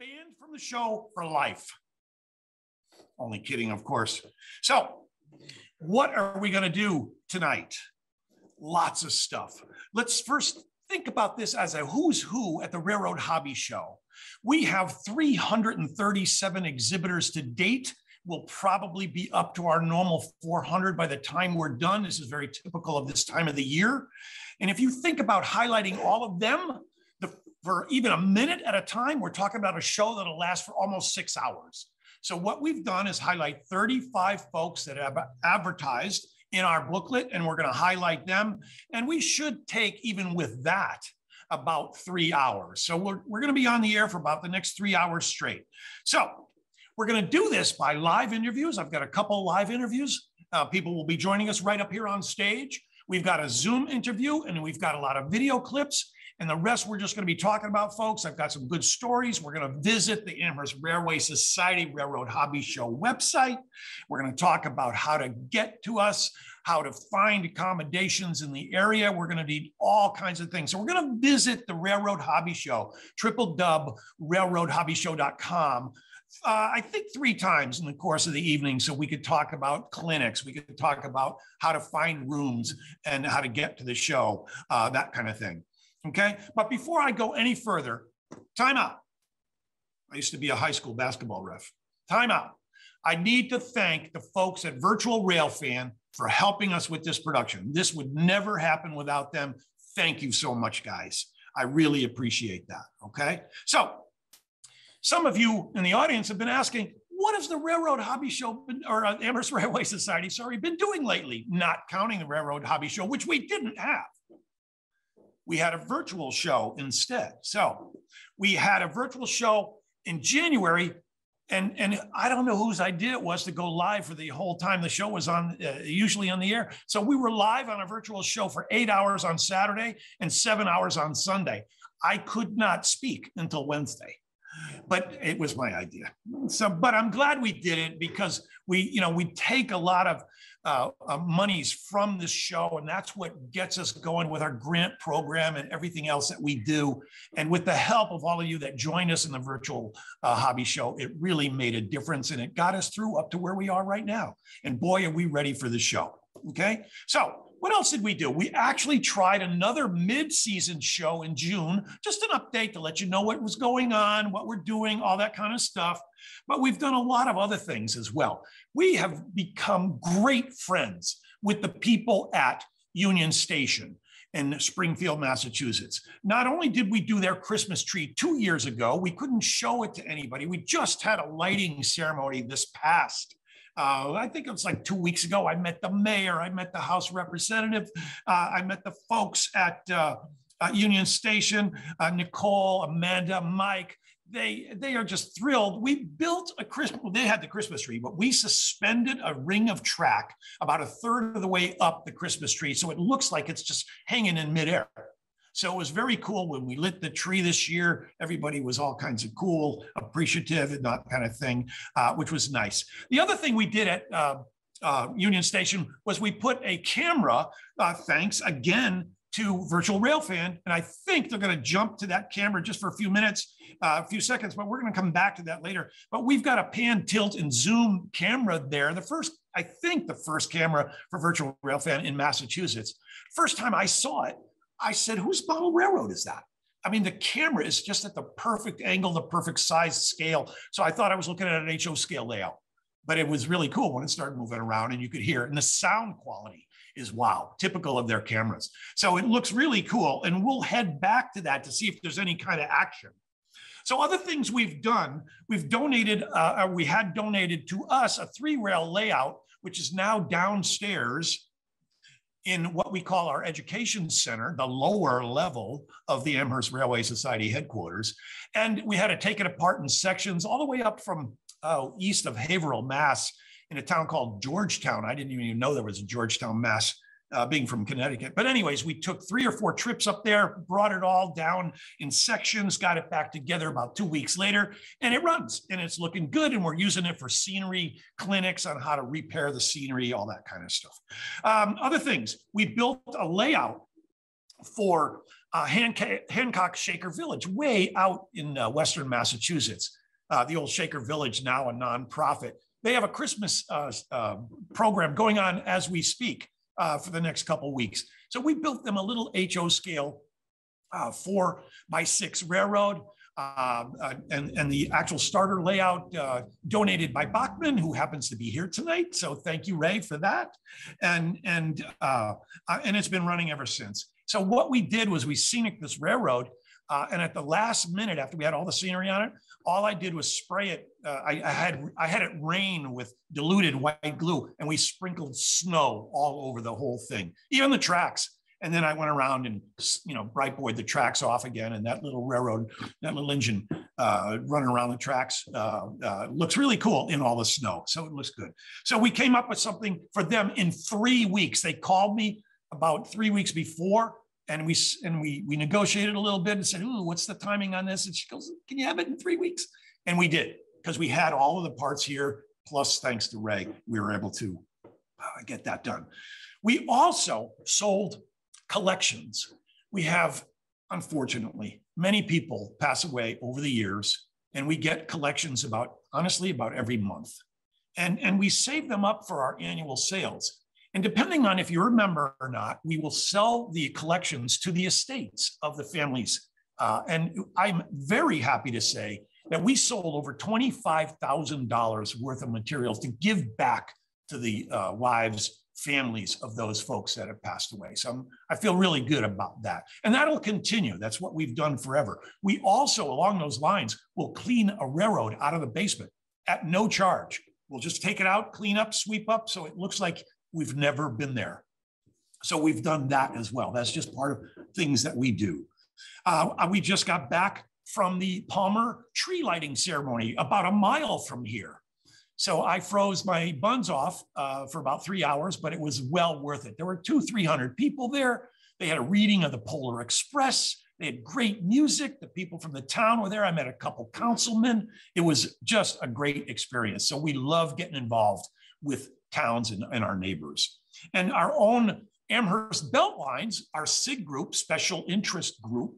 banned from the show for life. Only kidding, of course. So, what are we going to do tonight? Lots of stuff. Let's first think about this as a who's who at the Railroad Hobby Show. We have 337 exhibitors to date. We'll probably be up to our normal 400 by the time we're done. This is very typical of this time of the year. And if you think about highlighting all of them, for even a minute at a time, we're talking about a show that'll last for almost six hours. So what we've done is highlight 35 folks that have advertised in our booklet, and we're going to highlight them. And we should take, even with that, about three hours. So we're, we're going to be on the air for about the next three hours straight. So we're going to do this by live interviews. I've got a couple live interviews. Uh, people will be joining us right up here on stage. We've got a Zoom interview and we've got a lot of video clips. And the rest we're just going to be talking about, folks. I've got some good stories. We're going to visit the Amherst Railway Society Railroad Hobby Show website. We're going to talk about how to get to us, how to find accommodations in the area. We're going to need all kinds of things. So we're going to visit the Railroad Hobby Show, triple dub railroadhobbyshow.com. Uh, I think three times in the course of the evening. So we could talk about clinics, we could talk about how to find rooms and how to get to the show, uh, that kind of thing. Okay. But before I go any further, time out. I used to be a high school basketball ref. Time out. I need to thank the folks at Virtual Railfan for helping us with this production. This would never happen without them. Thank you so much, guys. I really appreciate that. Okay. So, some of you in the audience have been asking, what has the Railroad Hobby Show been, or uh, Amherst Railway Society, sorry, been doing lately? Not counting the Railroad Hobby Show, which we didn't have we had a virtual show instead. So we had a virtual show in January. And, and I don't know whose idea it was to go live for the whole time the show was on, uh, usually on the air. So we were live on a virtual show for eight hours on Saturday and seven hours on Sunday. I could not speak until Wednesday but it was my idea. So, but I'm glad we did it because we, you know, we take a lot of uh, uh, monies from this show, and that's what gets us going with our grant program and everything else that we do. And with the help of all of you that joined us in the virtual uh, hobby show, it really made a difference, and it got us through up to where we are right now. And boy, are we ready for the show. Okay, so what else did we do? We actually tried another mid-season show in June, just an update to let you know what was going on, what we're doing, all that kind of stuff. But we've done a lot of other things as well. We have become great friends with the people at Union Station in Springfield, Massachusetts. Not only did we do their Christmas tree two years ago, we couldn't show it to anybody. We just had a lighting ceremony this past uh, I think it was like two weeks ago. I met the mayor, I met the House representative, uh, I met the folks at uh, Union Station, uh, Nicole, Amanda, Mike. They, they are just thrilled. We built a Christmas, well, they had the Christmas tree, but we suspended a ring of track about a third of the way up the Christmas tree. So it looks like it's just hanging in midair. So it was very cool when we lit the tree this year. Everybody was all kinds of cool, appreciative, and that kind of thing, uh, which was nice. The other thing we did at uh, uh, Union Station was we put a camera, uh, thanks again to Virtual Railfan. And I think they're going to jump to that camera just for a few minutes, uh, a few seconds, but we're going to come back to that later. But we've got a pan, tilt, and zoom camera there. The first, I think, the first camera for Virtual Railfan in Massachusetts. First time I saw it, I said, whose model railroad is that? I mean, the camera is just at the perfect angle, the perfect size scale. So I thought I was looking at an HO scale layout, but it was really cool when it started moving around and you could hear it. And the sound quality is wow, typical of their cameras. So it looks really cool. And we'll head back to that to see if there's any kind of action. So other things we've done, we've donated, uh, we had donated to us a three rail layout, which is now downstairs in what we call our education center, the lower level of the Amherst Railway Society headquarters. And we had to take it apart in sections all the way up from uh, east of Haverhill, Mass, in a town called Georgetown. I didn't even know there was a Georgetown, Mass uh, being from Connecticut. But anyways, we took three or four trips up there, brought it all down in sections, got it back together about two weeks later, and it runs and it's looking good. And we're using it for scenery clinics on how to repair the scenery, all that kind of stuff. Um, other things, we built a layout for uh, Hancock Shaker Village, way out in uh, Western Massachusetts. Uh, the old Shaker Village, now a nonprofit. They have a Christmas uh, uh, program going on as we speak uh, for the next couple weeks. So we built them a little HO scale four by six railroad. Um, and, and the actual starter layout donated by Bachmann, who happens to be here tonight. So thank you, Ray, for that. And and and it's been running ever since. So what we did was we scenic this railroad, uh, and at the last minute, after we had all the scenery on it, all I did was spray it. Uh, I, had I had it rain with diluted white glue, and we sprinkled snow all over the whole thing, even the tracks. And then I went around and you know bright boyed the tracks off again, and that little railroad, that little engine uh, running around the tracks uh, uh, looks really cool in all the snow. So it looks good. So we came up with something for them in three weeks. They called me about three weeks before and we and we we negotiated a little bit and said, "Ooh, what's the timing on this?" And she goes, "Can you have it in three weeks?" And we did because we had all of the parts here. Plus, thanks to Ray, we were able to uh, get that done. We also sold collections. We have, unfortunately, many people pass away over the years, and we get collections about honestly about every month, and and we save them up for our annual sales. And depending on if you're a member or not, we will sell the collections to the estates of the families. Uh, and I'm very happy to say that we sold over $25,000 worth of materials to give back to the uh, wives, families of those folks that have passed away. So I'm, I feel really good about that. And that'll continue. That's what we've done forever. We also, along those lines, will clean a railroad out of the basement at no charge. We'll just take it out, clean up, sweep up, so it looks like We've never been there. So we've done that as well. That's just part of things that we do. Uh, we just got back from the Palmer tree lighting ceremony about a mile from here. So I froze my buns off uh, for about three hours, but it was well worth it. There were two, 300 people there. They had a reading of the Polar Express. They had great music. The people from the town were there. I met a couple councilmen. It was just a great experience. So we love getting involved with towns and, and our neighbors. And our own Amherst Beltlines, our SIG group, special interest group,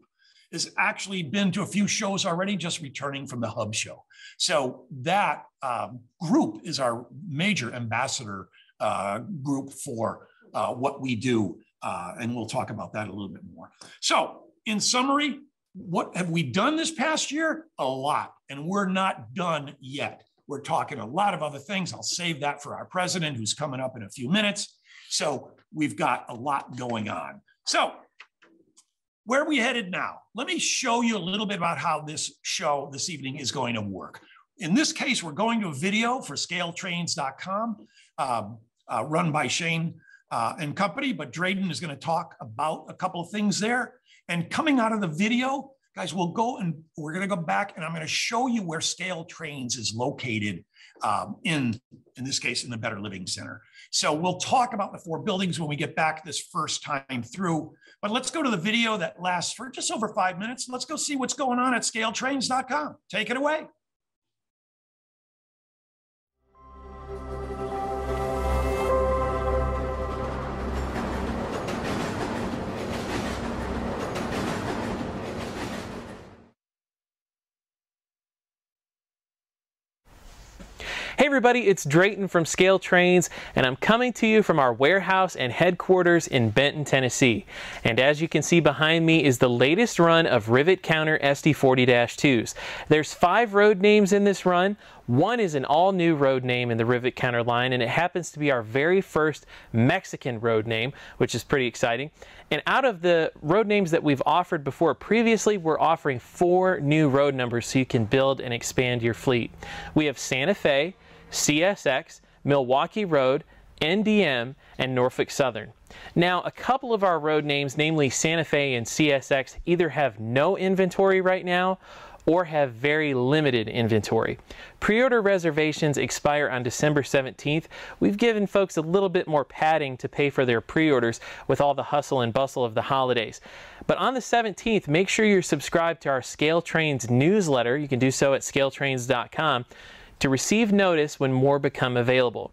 has actually been to a few shows already, just returning from the Hub show. So that um, group is our major ambassador uh, group for uh, what we do. Uh, and we'll talk about that a little bit more. So, in summary, what have we done this past year? A lot, and we're not done yet. We're talking a lot of other things. I'll save that for our president, who's coming up in a few minutes. So we've got a lot going on. So where are we headed now? Let me show you a little bit about how this show this evening is going to work. In this case, we're going to a video for scaletrains.com, um, uh, run by Shane uh, and company, but Drayden is going to talk about a couple of things there. And coming out of the video, Guys, we'll go and we're going to go back and I'm going to show you where Scale Trains is located um, in, in this case, in the Better Living Center. So we'll talk about the four buildings when we get back this first time through. But let's go to the video that lasts for just over five minutes. Let's go see what's going on at scaletrains.com. Take it away. Everybody, it's Drayton from Scale Trains, and I'm coming to you from our warehouse and headquarters in Benton, Tennessee. And as you can see behind me is the latest run of Rivet Counter SD40-2s. There's five road names in this run. One is an all-new road name in the Rivet Counter line, and it happens to be our very first Mexican road name, which is pretty exciting. And out of the road names that we've offered before previously, we're offering four new road numbers so you can build and expand your fleet. We have Santa Fe, CSX, Milwaukee Road, NDM, and Norfolk Southern. Now, a couple of our road names, namely Santa Fe and CSX, either have no inventory right now or have very limited inventory. Pre-order reservations expire on December 17th. We've given folks a little bit more padding to pay for their pre-orders with all the hustle and bustle of the holidays. But on the 17th, make sure you're subscribed to our Scale Trains newsletter. You can do so at scaletrains.com to receive notice when more become available.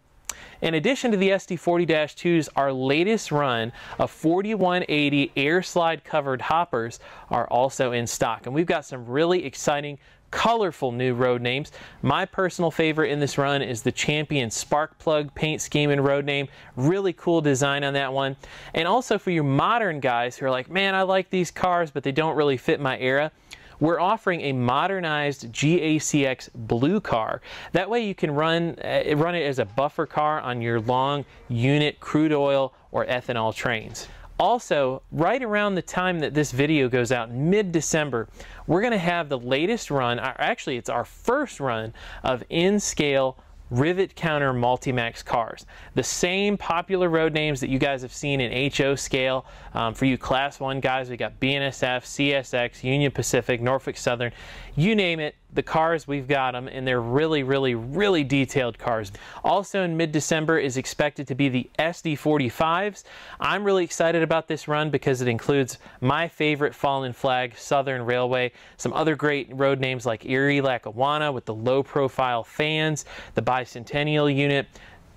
In addition to the SD40-2s, our latest run of 4180 air slide covered hoppers are also in stock. And we've got some really exciting colorful new road names. My personal favorite in this run is the Champion Spark Plug paint scheme and road name. Really cool design on that one. And also for you modern guys who are like, man, I like these cars, but they don't really fit my era we're offering a modernized GACX blue car. That way you can run, uh, run it as a buffer car on your long unit crude oil or ethanol trains. Also, right around the time that this video goes out, mid-December, we're going to have the latest run, actually it's our first run of N-scale rivet counter Multimax cars. The same popular road names that you guys have seen in HO scale. Um, for you class one guys, we got BNSF, CSX, Union Pacific, Norfolk Southern, you name it, the cars, we've got them, and they're really, really, really detailed cars. Also in mid-December is expected to be the SD45s. I'm really excited about this run because it includes my favorite fallen flag, Southern Railway, some other great road names like Erie Lackawanna with the low-profile fans, the Bicentennial unit,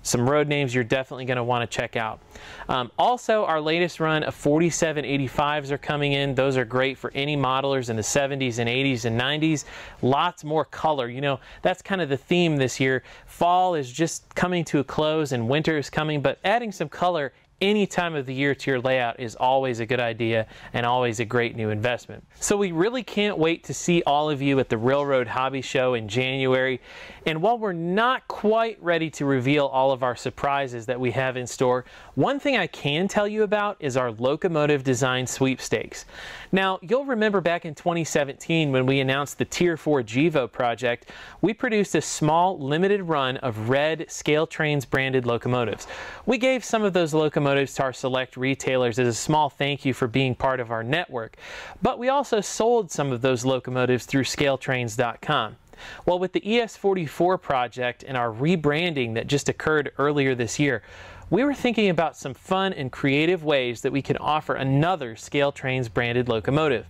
some road names you're definitely going to want to check out. Um, also, our latest run of 4785s are coming in. Those are great for any modelers in the 70s and 80s and 90s. Lots more color. You know, that's kind of the theme this year. Fall is just coming to a close and winter is coming, but adding some color any time of the year to your layout is always a good idea and always a great new investment. So we really can't wait to see all of you at the Railroad Hobby Show in January. And while we're not quite ready to reveal all of our surprises that we have in store, one thing I can tell you about is our locomotive design sweepstakes. Now, you'll remember back in 2017 when we announced the Tier 4 GEVO project, we produced a small limited run of red Scale Trains branded locomotives. We gave some of those locomotives to our select retailers as a small thank you for being part of our network, but we also sold some of those locomotives through scaletrains.com. Well, with the ES44 project and our rebranding that just occurred earlier this year, we were thinking about some fun and creative ways that we can offer another Scale Trains branded locomotive.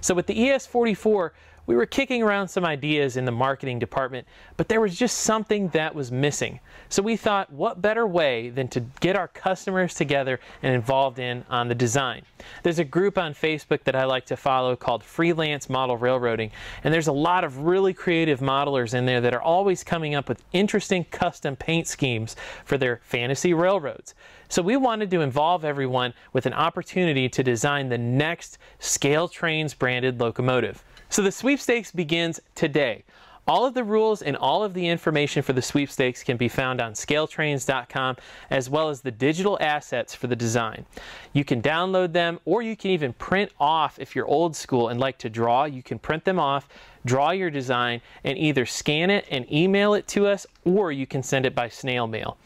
So with the ES44, we were kicking around some ideas in the marketing department, but there was just something that was missing. So we thought, what better way than to get our customers together and involved in on the design? There's a group on Facebook that I like to follow called Freelance Model Railroading, and there's a lot of really creative modelers in there that are always coming up with interesting custom paint schemes for their fantasy railroads. So we wanted to involve everyone with an opportunity to design the next Scale Trains branded locomotive. So the sweepstakes begins today. All of the rules and all of the information for the sweepstakes can be found on scaletrains.com as well as the digital assets for the design. You can download them or you can even print off if you're old school and like to draw, you can print them off, draw your design and either scan it and email it to us or you can send it by snail mail.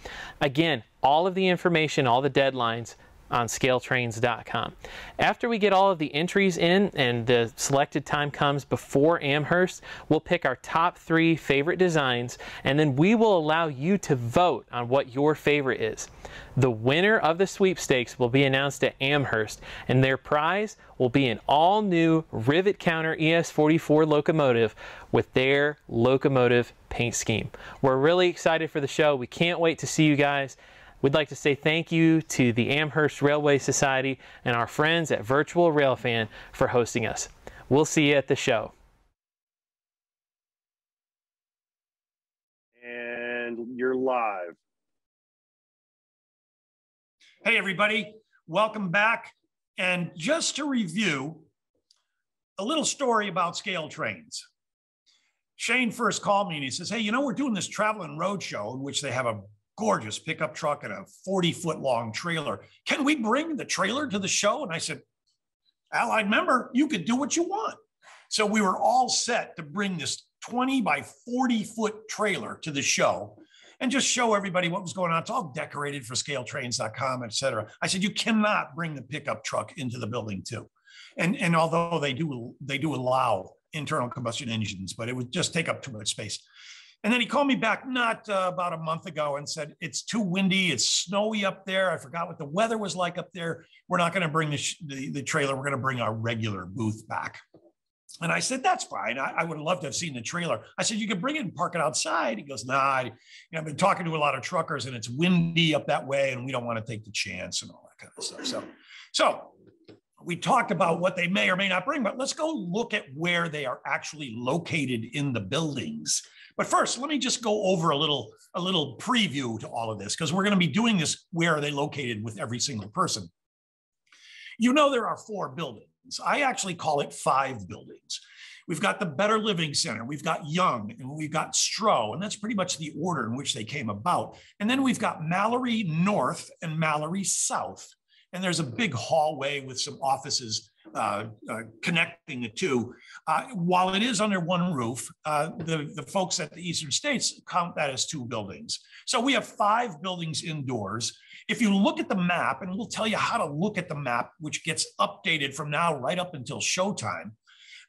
Again, all of the information, all the deadlines on scaletrains.com. After we get all of the entries in and the selected time comes before Amherst, we'll pick our top three favorite designs and then we will allow you to vote on what your favorite is. The winner of the sweepstakes will be announced at Amherst and their prize will be an all new rivet counter ES44 locomotive with their locomotive paint scheme. We're really excited for the show. We can't wait to see you guys. We'd like to say thank you to the Amherst Railway Society and our friends at Virtual Railfan for hosting us. We'll see you at the show. And you're live. Hey, everybody. Welcome back. And just to review, a little story about scale trains. Shane first called me and he says, Hey, you know, we're doing this traveling road show in which they have a gorgeous pickup truck and a 40 foot long trailer. Can we bring the trailer to the show? And I said, Allied member, you could do what you want. So we were all set to bring this 20 by 40 foot trailer to the show and just show everybody what was going on. It's all decorated for scaletrains.com, et cetera. I said, you cannot bring the pickup truck into the building too. And and although they do they do allow internal combustion engines, but it would just take up too much space. And then he called me back not uh, about a month ago and said, It's too windy. It's snowy up there. I forgot what the weather was like up there. We're not going to bring the, sh- the, the, trailer. We're going to bring our regular booth back. And I said, That's fine. I, I would have loved to have seen the trailer. I said, You can bring it and park it outside. He goes, Nah, I, you know, I've been talking to a lot of truckers and it's windy up that way and we don't want to take the chance and all that kind of stuff. So, so we talked about what they may or may not bring, but let's go look at where they are actually located in the buildings but first, let me just go over a little a little preview to all of this because we're going to be doing this where are they located with every single person. You know there are four buildings. I actually call it five buildings. We've got the Better Living Center, we've got Young, and we've got Stroh, and that's pretty much the order in which they came about. And then we've got Mallary North and Mallary South. And there's a big hallway with some offices uh, uh, connecting the two. Uh, while it is under one roof, uh, the, the folks at the Eastern States count that as two buildings. So we have five buildings indoors. If you look at the map, and we'll tell you how to look at the map, which gets updated from now right up until showtime,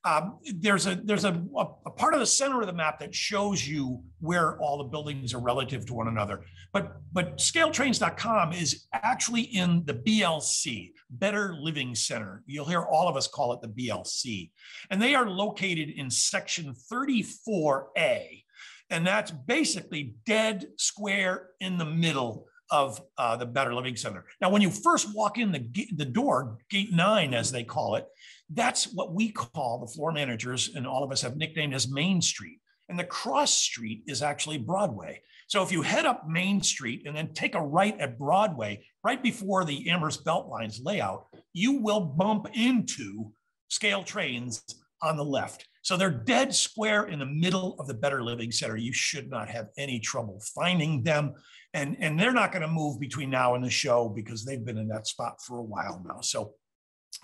um, there's a there's a, a, part of the center of the map that shows you where all the buildings are relative to one another. But but scaletrains.com is actually in the BLC, Better Living Center. You'll hear all of us call it the BLC. And they are located in section 34A. And that's basically dead square in the middle of uh, the Better Living Center. Now, when you first walk in the, the door, gate nine, as they call it, that's what we call the floor managers, and all of us have nicknamed as Main Street. And the cross street is actually Broadway. So if you head up Main Street and then take a right at Broadway, right before the Amherst Beltlines layout, you will bump into scale trains on the left. So they're dead square in the middle of the Better Living Center. You should not have any trouble finding them. And, and they're not going to move between now and the show because they've been in that spot for a while now. So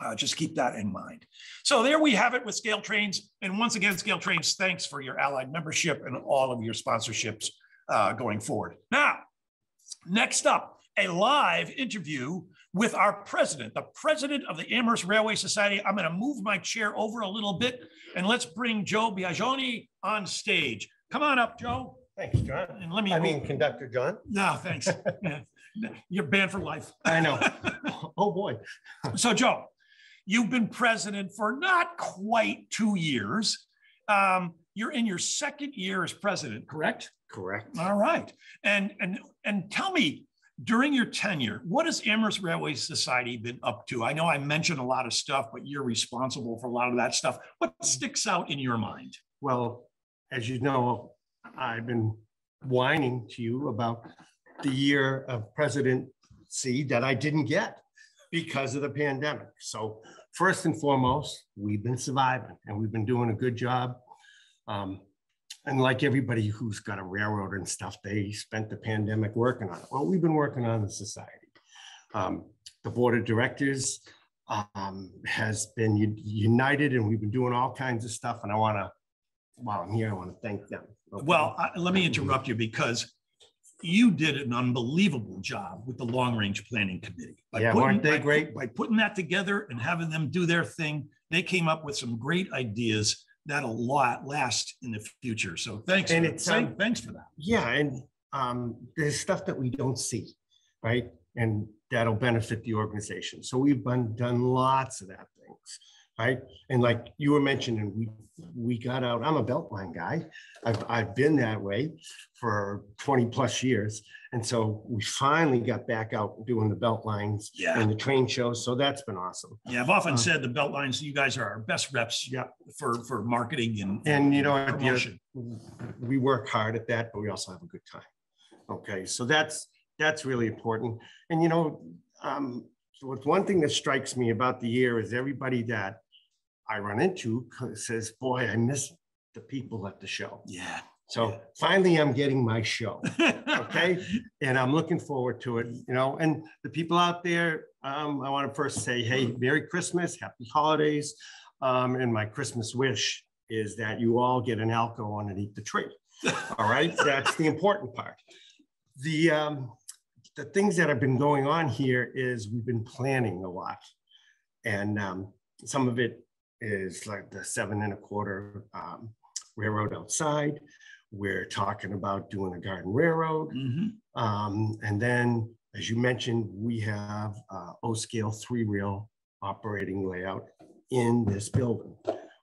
uh, just keep that in mind. So there we have it with Scale Trains. And once again, Scale Trains, thanks for your allied membership and all of your sponsorships uh, going forward. Now, next up, a live interview with our president, the president of the Amherst Railway Society. I'm going to move my chair over a little bit and let's bring Joe Biagioni on stage. Come on up, Joe. Thanks, John. And let me. I mean, Conductor John. No, thanks. You're banned for life. I know. oh boy. so, Joe, You've been president for not quite two years. Um, you're in your second year as president, correct? Correct. All right. And and and tell me, during your tenure, what has Amherst Railway Society been up to? I know I mentioned a lot of stuff, but you're responsible for a lot of that stuff. What sticks out in your mind? Well, as you know, I've been whining to you about the year of presidency that I didn't get because of the pandemic. So first and foremost, we've been surviving and we've been doing a good job. Um, and like everybody who's got a railroad and stuff, they spent the pandemic working on it. Well, we've been working on the society. Um, the board of directors um, has been united and we've been doing all kinds of stuff. And I want to, while I'm here, I want to thank them. Okay? Well, I, let me interrupt you because you did an unbelievable job with the long range planning committee. By yeah, putting, weren't they by, great? By putting that together and having them do their thing, they came up with some great ideas that'll lot last in the future. So thanks. And for, it's, um, thanks for that. Yeah, and um, there's stuff that we don't see, right? And that'll benefit the organization. So we've been, done lots of that things right? And like you were mentioning, we we got out. I'm a Beltline guy. I've I've been that way for 20 plus years, and so we finally got back out doing the Beltlines yeah. and the train shows. So that's been awesome. Yeah, I've often uh, said the Beltlines. You guys are our best reps. Yeah. For for marketing and and you know promotion. we work hard at that, but we also have a good time. Okay, so that's that's really important. And you know, um, so one thing that strikes me about the year is everybody that I run into says, boy, I miss the people at the show. Yeah. So yeah. finally, I'm getting my show. Okay. and I'm looking forward to it, you know. And the people out there, um, I want to first say, hey, Merry Christmas, Happy Holidays. Um, and my Christmas wish is that you all get an Alco underneath the tree. All right. That's the important part. The, um, the things that have been going on here is we've been planning a lot. And um, some of it is like the seven and a quarter um, railroad outside. We're talking about doing a garden railroad. Mhm. Um, and then, as you mentioned, we have uh, O-scale three-rail operating layout in this building,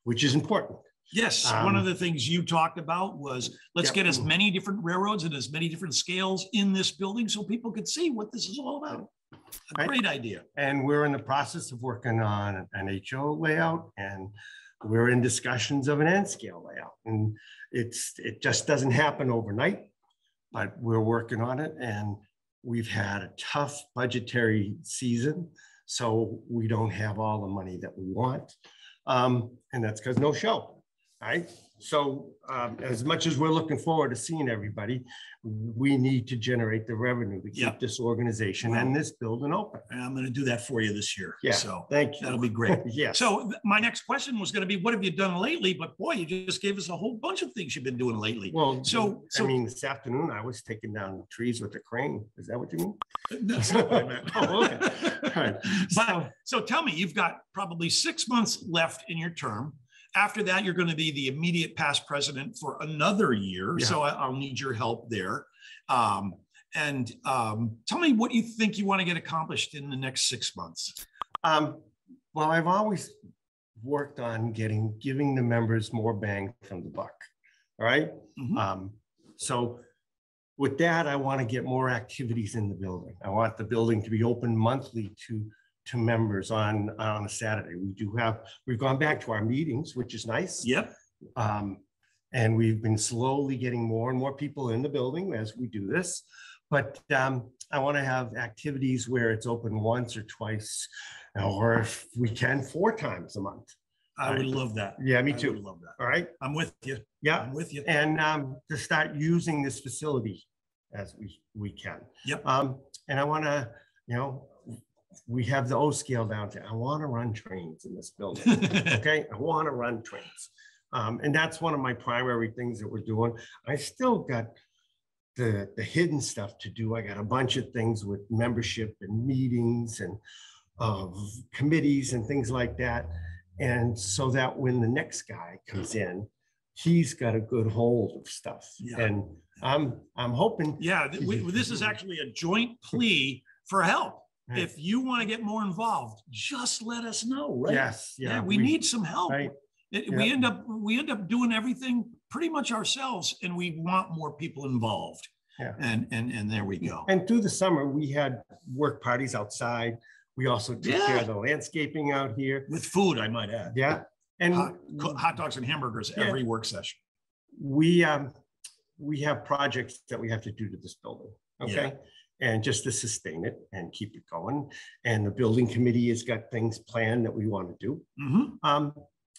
which is important. Yes, one of Um, the things you talked about was, let's Yep. get as many different railroads and as many different scales in this building so people could see what this is all about. A Right. great idea. And we're in the process of working on an HO layout and we're in discussions of an N scale layout. And it's, it just doesn't happen overnight, but we're working on it and we've had a tough budgetary season. So we don't have all the money that we want. Um, and that's because no show, right? So um, as much as we're looking forward to seeing everybody, we need to generate the revenue to Yeah. keep this organization and this building open. And I'm going to do that for you this year. Yeah, So thank you. that'll be great. Yes. So th- my next question was going to be, what have you done lately? But boy, you just gave us a whole bunch of things you've been doing lately. Well, So- so, so- I mean, this afternoon I was taking down trees with a crane. Is that what you mean? That's not what I meant. Oh, okay. All right. But, so tell me, you've got probably six months left in your term. After that, you're going to be the immediate past president for another year. Yeah. So I- I'll need your help there. Um, and um, tell me what you think you want to get accomplished in the next six months. Um, well, I've always worked on getting, giving the members more bang from the buck. All right. Mhm. Um, so with that, I want to get more activities in the building. I want the building to be open monthly to, to members on, on a Saturday. We do have, we've gone back to our meetings, which is nice. Yep. Um, and we've been slowly getting more and more people in the building as we do this. But um, I want to have activities where it's open once or twice, or if we can, four times a month. I would love that. Yeah, me too. I would. Love that. All right. I'm with you. Yeah. I'm with you. And um, to start using this facility as we, we can. Yep. Um, and I want to, you know, we have the O scale down to I want to run trains in this building. Okay, I want to run trains. Um, and that's one of my primary things that we're doing. I still got the, the hidden stuff to do. I got a bunch of things with membership and meetings and of committees and things like that. And so that when the next guy comes in, he's got a good hold of stuff. Yeah. And I'm, I'm hoping. Yeah, we- this is actually a joint plea for help. Right. If you want to get more involved, just let us know, right? Yes, Yeah, yeah. we need some help. Right. It- We end up, we end up doing everything pretty much ourselves and we want more people involved. Yeah. And, and, and there we go. And through the summer, we had work parties outside. We also took care of the landscaping out here. With food, I might add. Yeah. And Hot, hot dogs and hamburgers Yeah. every work session. we, um, we have projects that we have to do to this building. Okay. And just to sustain it and keep it going. And the building committee has got things planned that we want to do. Mhm. Um,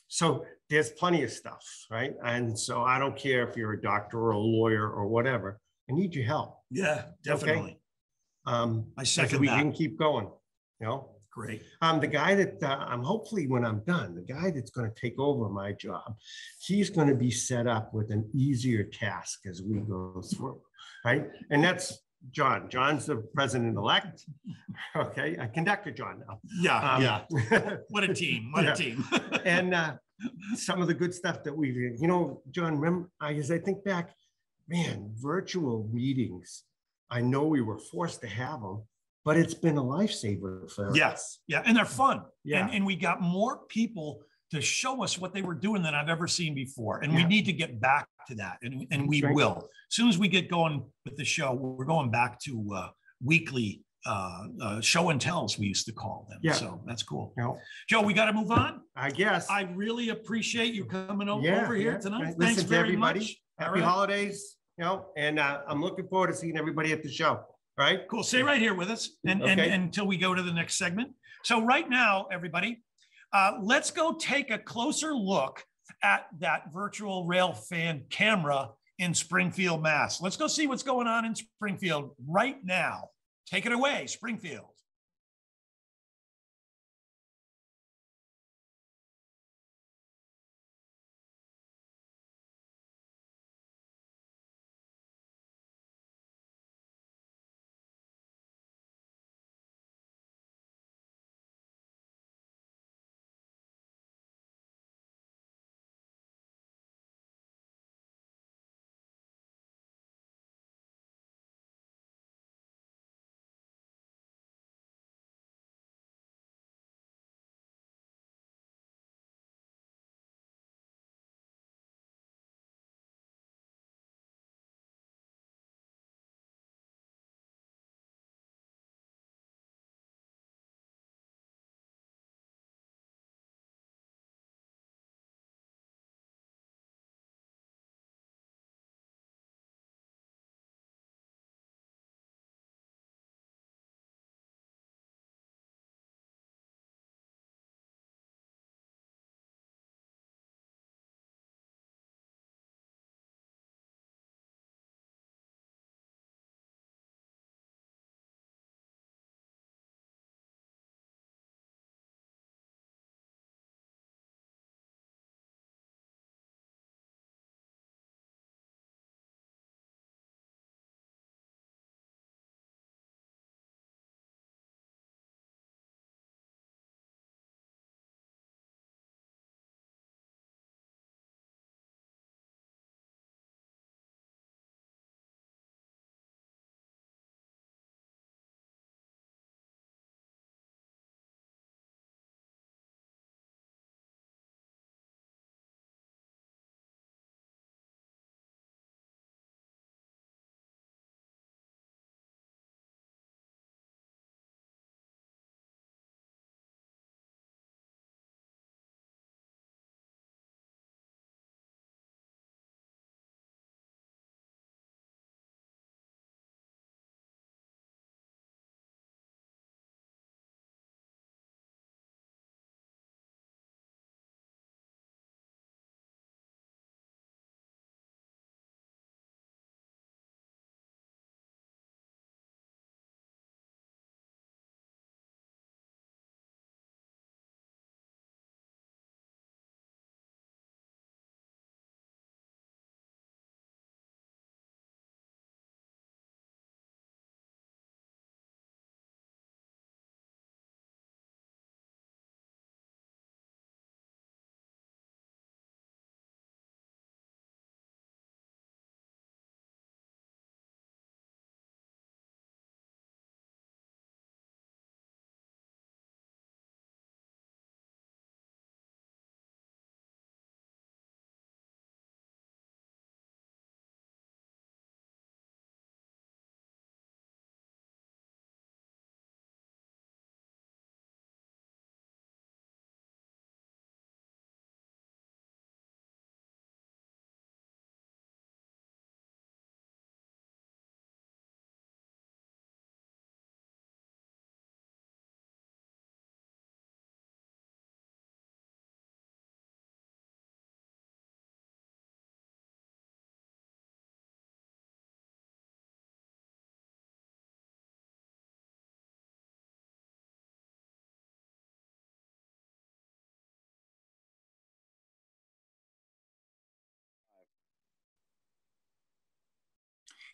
so there's plenty of stuff, right? And so I don't care if you're a doctor or a lawyer or whatever. I need your help. Yeah, definitely. Um, I so second we that. can keep going, you know? Great. Um, the guy that uh, I'm hopefully when I'm done, the guy that's going to take over my job, he's going to be set up with an easier task as we go through, right? And that's John. John's the president elect. Okay, I conductor John now. Yeah, Um, yeah. What a team. What Yeah. a team. and uh, some of the good stuff that we've, you know, John, remember, I, as I think back, man, virtual meetings. I know we were forced to have them, but it's been a lifesaver for us. Yes. Yeah. And they're fun. Yeah. And, and we got more people to show us what they were doing than I've ever seen before. And we need to get back to that. And, and we right. will. As soon as we get going with the show, we're going back to uh, weekly uh, uh, show and tells, we used to call them. Yeah. So that's cool. Know, Joe, we got to move on. I guess. I really appreciate you coming o- Yeah, over here yeah. tonight. Right. Thanks very everybody. much. Happy right. holidays, you know, and uh, I'm looking forward to seeing everybody at the show. All right. Cool. Stay right here with us and, and Okay. until we go to the next segment. So right now, everybody, uh, let's go take a closer look at that virtual rail fan camera in Springfield, Mass. Let's go see what's going on in Springfield right now. Take it away, Springfield.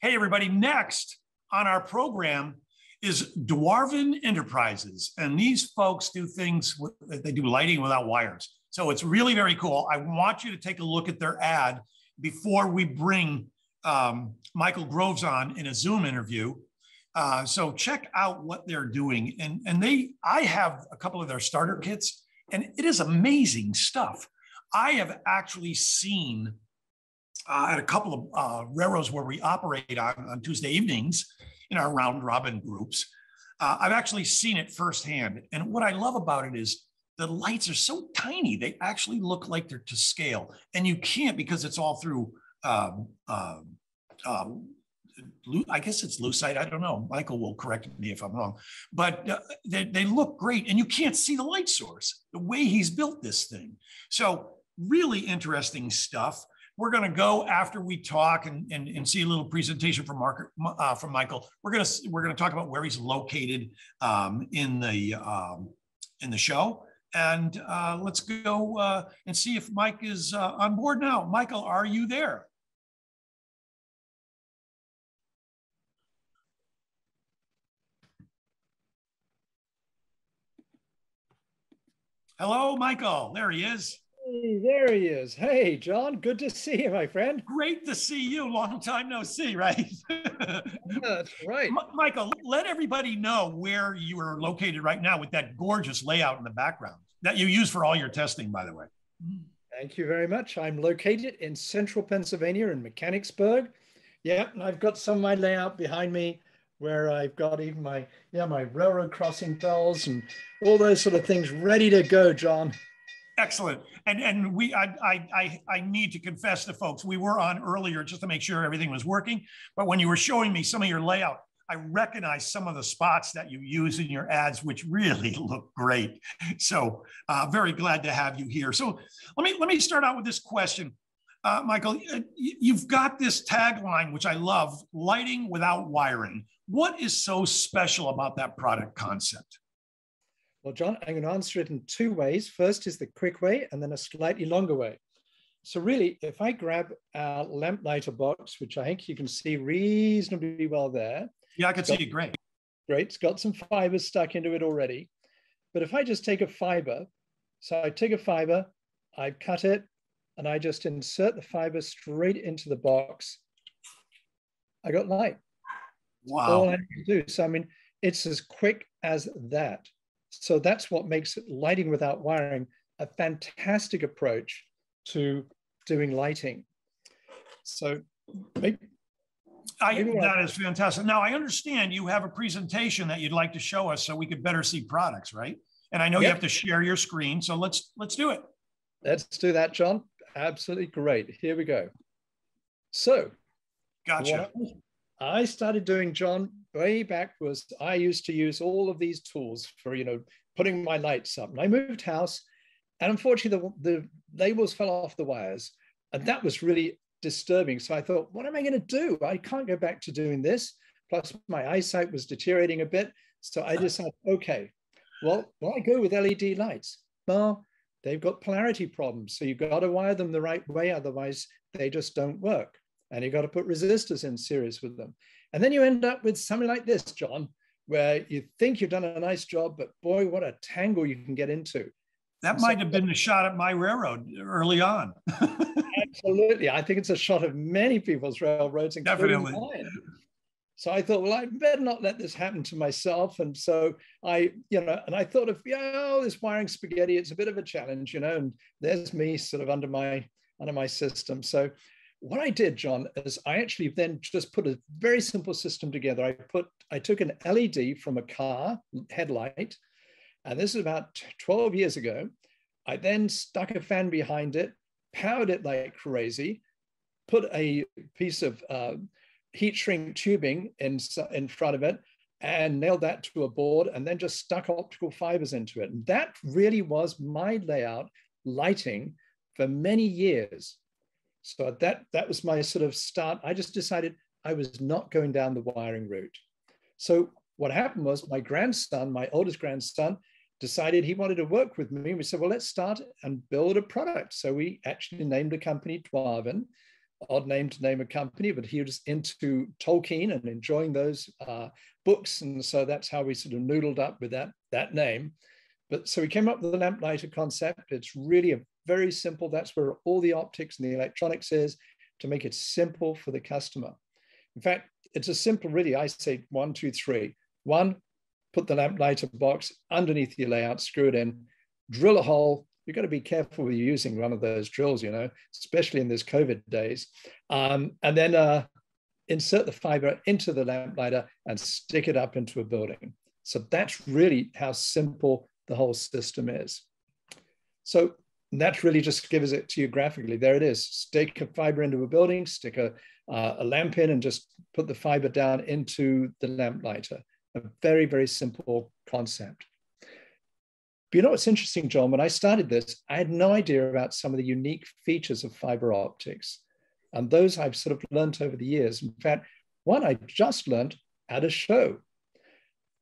Hey, everybody, next on our program is Dwarvin Enterprises. And these folks do things, with, they do lighting without wires. So it's really very cool. I want you to take a look at their ad before we bring um, Michael Groves on in a Zoom interview. Uh, so check out what they're doing. And, and they, I have a couple of their starter kits and it is amazing stuff. I have actually seen uh, at a couple of uh, railroads where we operate on, on Tuesday evenings in our round robin groups. Uh, I've actually seen it firsthand. And what I love about it is the lights are so tiny, they actually look like they're to scale. And you can't because it's all through, um, um, um, I guess it's lucite. I don't know. Michael will correct me if I'm wrong, but uh, they, they look great and you can't see the light source the way he's built this thing. So, really interesting stuff. We're going to go after we talk and, and, and see a little presentation from Mark, uh, from Michael. We're going to we're going to talk about where he's located um, in the um, in the show, and uh, let's go uh, and see if Mike is uh, on board now. Michael, are you there? Hello, Michael. There he is. Hey, there he is. Hey, John, good to see you, my friend. Great to see you. Long time no see, right? That's right. M- Michael, let everybody know where you are located right now with that gorgeous layout in the background that you use for all your testing, by the way. Thank you very much. I'm located in central Pennsylvania in Mechanicsburg. Yeah, and I've got some of my layout behind me where I've got even my yeah my railroad crossing bells and all those sort of things ready to go, John. Excellent. And and we I I I need to confess to folks, we were on earlier just to make sure everything was working. But when you were showing me some of your layout, I recognize some of the spots that you use in your ads, which really look great. So uh, very glad to have you here. So let me let me start out with this question. Uh, Michael, you've got this tagline, which I love, lighting without wiring. What is so special about that product concept? Well, John, I'm going to answer it in two ways. First is the quick way, and then a slightly longer way. So really, if I grab our lamp lighter box, which I think you can see reasonably well there. Yeah, I can see it great. Great, it's got some fibers stuck into it already. But if I just take a fiber, so I take a fiber, I cut it, and I just insert the fiber straight into the box, I got light. Wow. All I need to do. So, I mean, it's as quick as that. So that's what makes lighting without wiring a fantastic approach to doing lighting. So maybe, I, that is fantastic. Now I understand you have a presentation that you'd like to show us so we could better see products, right? And I know yep. you have to share your screen, so let's let's do it. Let's do that, John. Absolutely great. Here we go. So, gotcha. I started doing, John, way back was I used to use all of these tools for, you know, putting my lights up. And I moved house, and unfortunately, the, the labels fell off the wires. And that was really disturbing. So I thought, what am I going to do? I can't go back to doing this. Plus, my eyesight was deteriorating a bit. So I decided, okay, well, why go with LED lights? Well, they've got polarity problems. So you've got to wire them the right way. Otherwise, they just don't work and you've got to put resistors in series with them. And then you end up with something like this, John, where you think you've done a nice job, but boy, what a tangle you can get into. That might have been a shot at my railroad early on. absolutely. I think it's a shot of many people's railroads, including Definitely. mine. So I thought, well, I better not let this happen to myself. And so I, you know, and I thought of, yeah, oh, this wiring spaghetti, it's a bit of a challenge, you know, and there's me sort of under my under my system. So what I did, John, is I actually then just put a very simple system together. I put, I took an LED from a car headlight, and this is about 12 years ago. I then stuck a fan behind it, powered it like crazy, put a piece of uh, heat shrink tubing in, in front of it, and nailed that to a board, and then just stuck optical fibers into it. And that really was my layout lighting for many years. So that, that was my sort of start. I just decided I was not going down the wiring route. So what happened was my grandson, my oldest grandson, decided he wanted to work with me. We said, well, let's start and build a product. So we actually named a company Dwarvin. odd name to name a company, but he was into Tolkien and enjoying those uh, books. And so that's how we sort of noodled up with that, that name. But so we came up with the lamplighter concept. It's really a very simple, that's where all the optics and the electronics is to make it simple for the customer. In fact, it's a simple, really, I say one, two, three. One, put the lamplighter box underneath your layout, screw it in, drill a hole. You've got to be careful with using one of those drills, you know, especially in this COVID days. Um, and then uh, insert the fiber into the lamplighter and stick it up into a building. So that's really how simple the whole system is. So that really just gives it to you graphically. There it is. Stick a fiber into a building, stick a, uh, a lamp in and just put the fiber down into the lamplighter. A very, very simple concept. But you know what's interesting, John? When I started this, I had no idea about some of the unique features of fiber optics. And those I've sort of learned over the years. In fact, one I just learned at a show.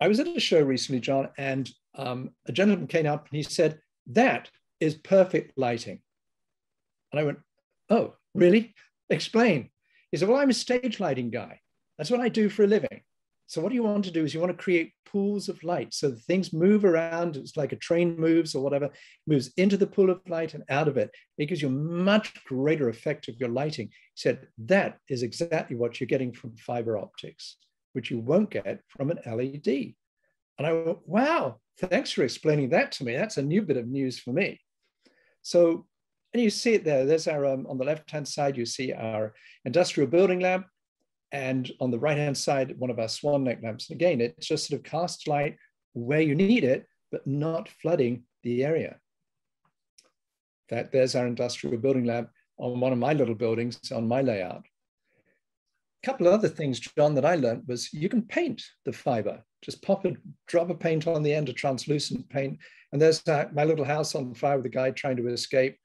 I was at a show recently, John, and um, a gentleman came up and he said, That is perfect lighting. And I went, Oh, really? Explain. He said, Well, I'm a stage lighting guy. That's what I do for a living. So what you want to do is you want to create pools of light. So things move around. It's like a train moves or whatever, moves into the pool of light and out of it. It gives you much greater effect of your lighting. He said that is exactly what you're getting from fiber optics, which you won't get from an LED. And I went, wow, thanks for explaining that to me. That's a new bit of news for me. So, and you see it there. There's our, um, on the left-hand side, you see our industrial building lamp. And on the right-hand side, one of our swan neck lamps. And again, it just sort of casts light where you need it, but not flooding the area. That there's our industrial building lamp on one of my little buildings on my layout. A couple of other things, John, that I learned was you can paint the fiber. Just pop a drop of paint on the end of translucent paint. And there's that, my little house on fire with a guy trying to escape.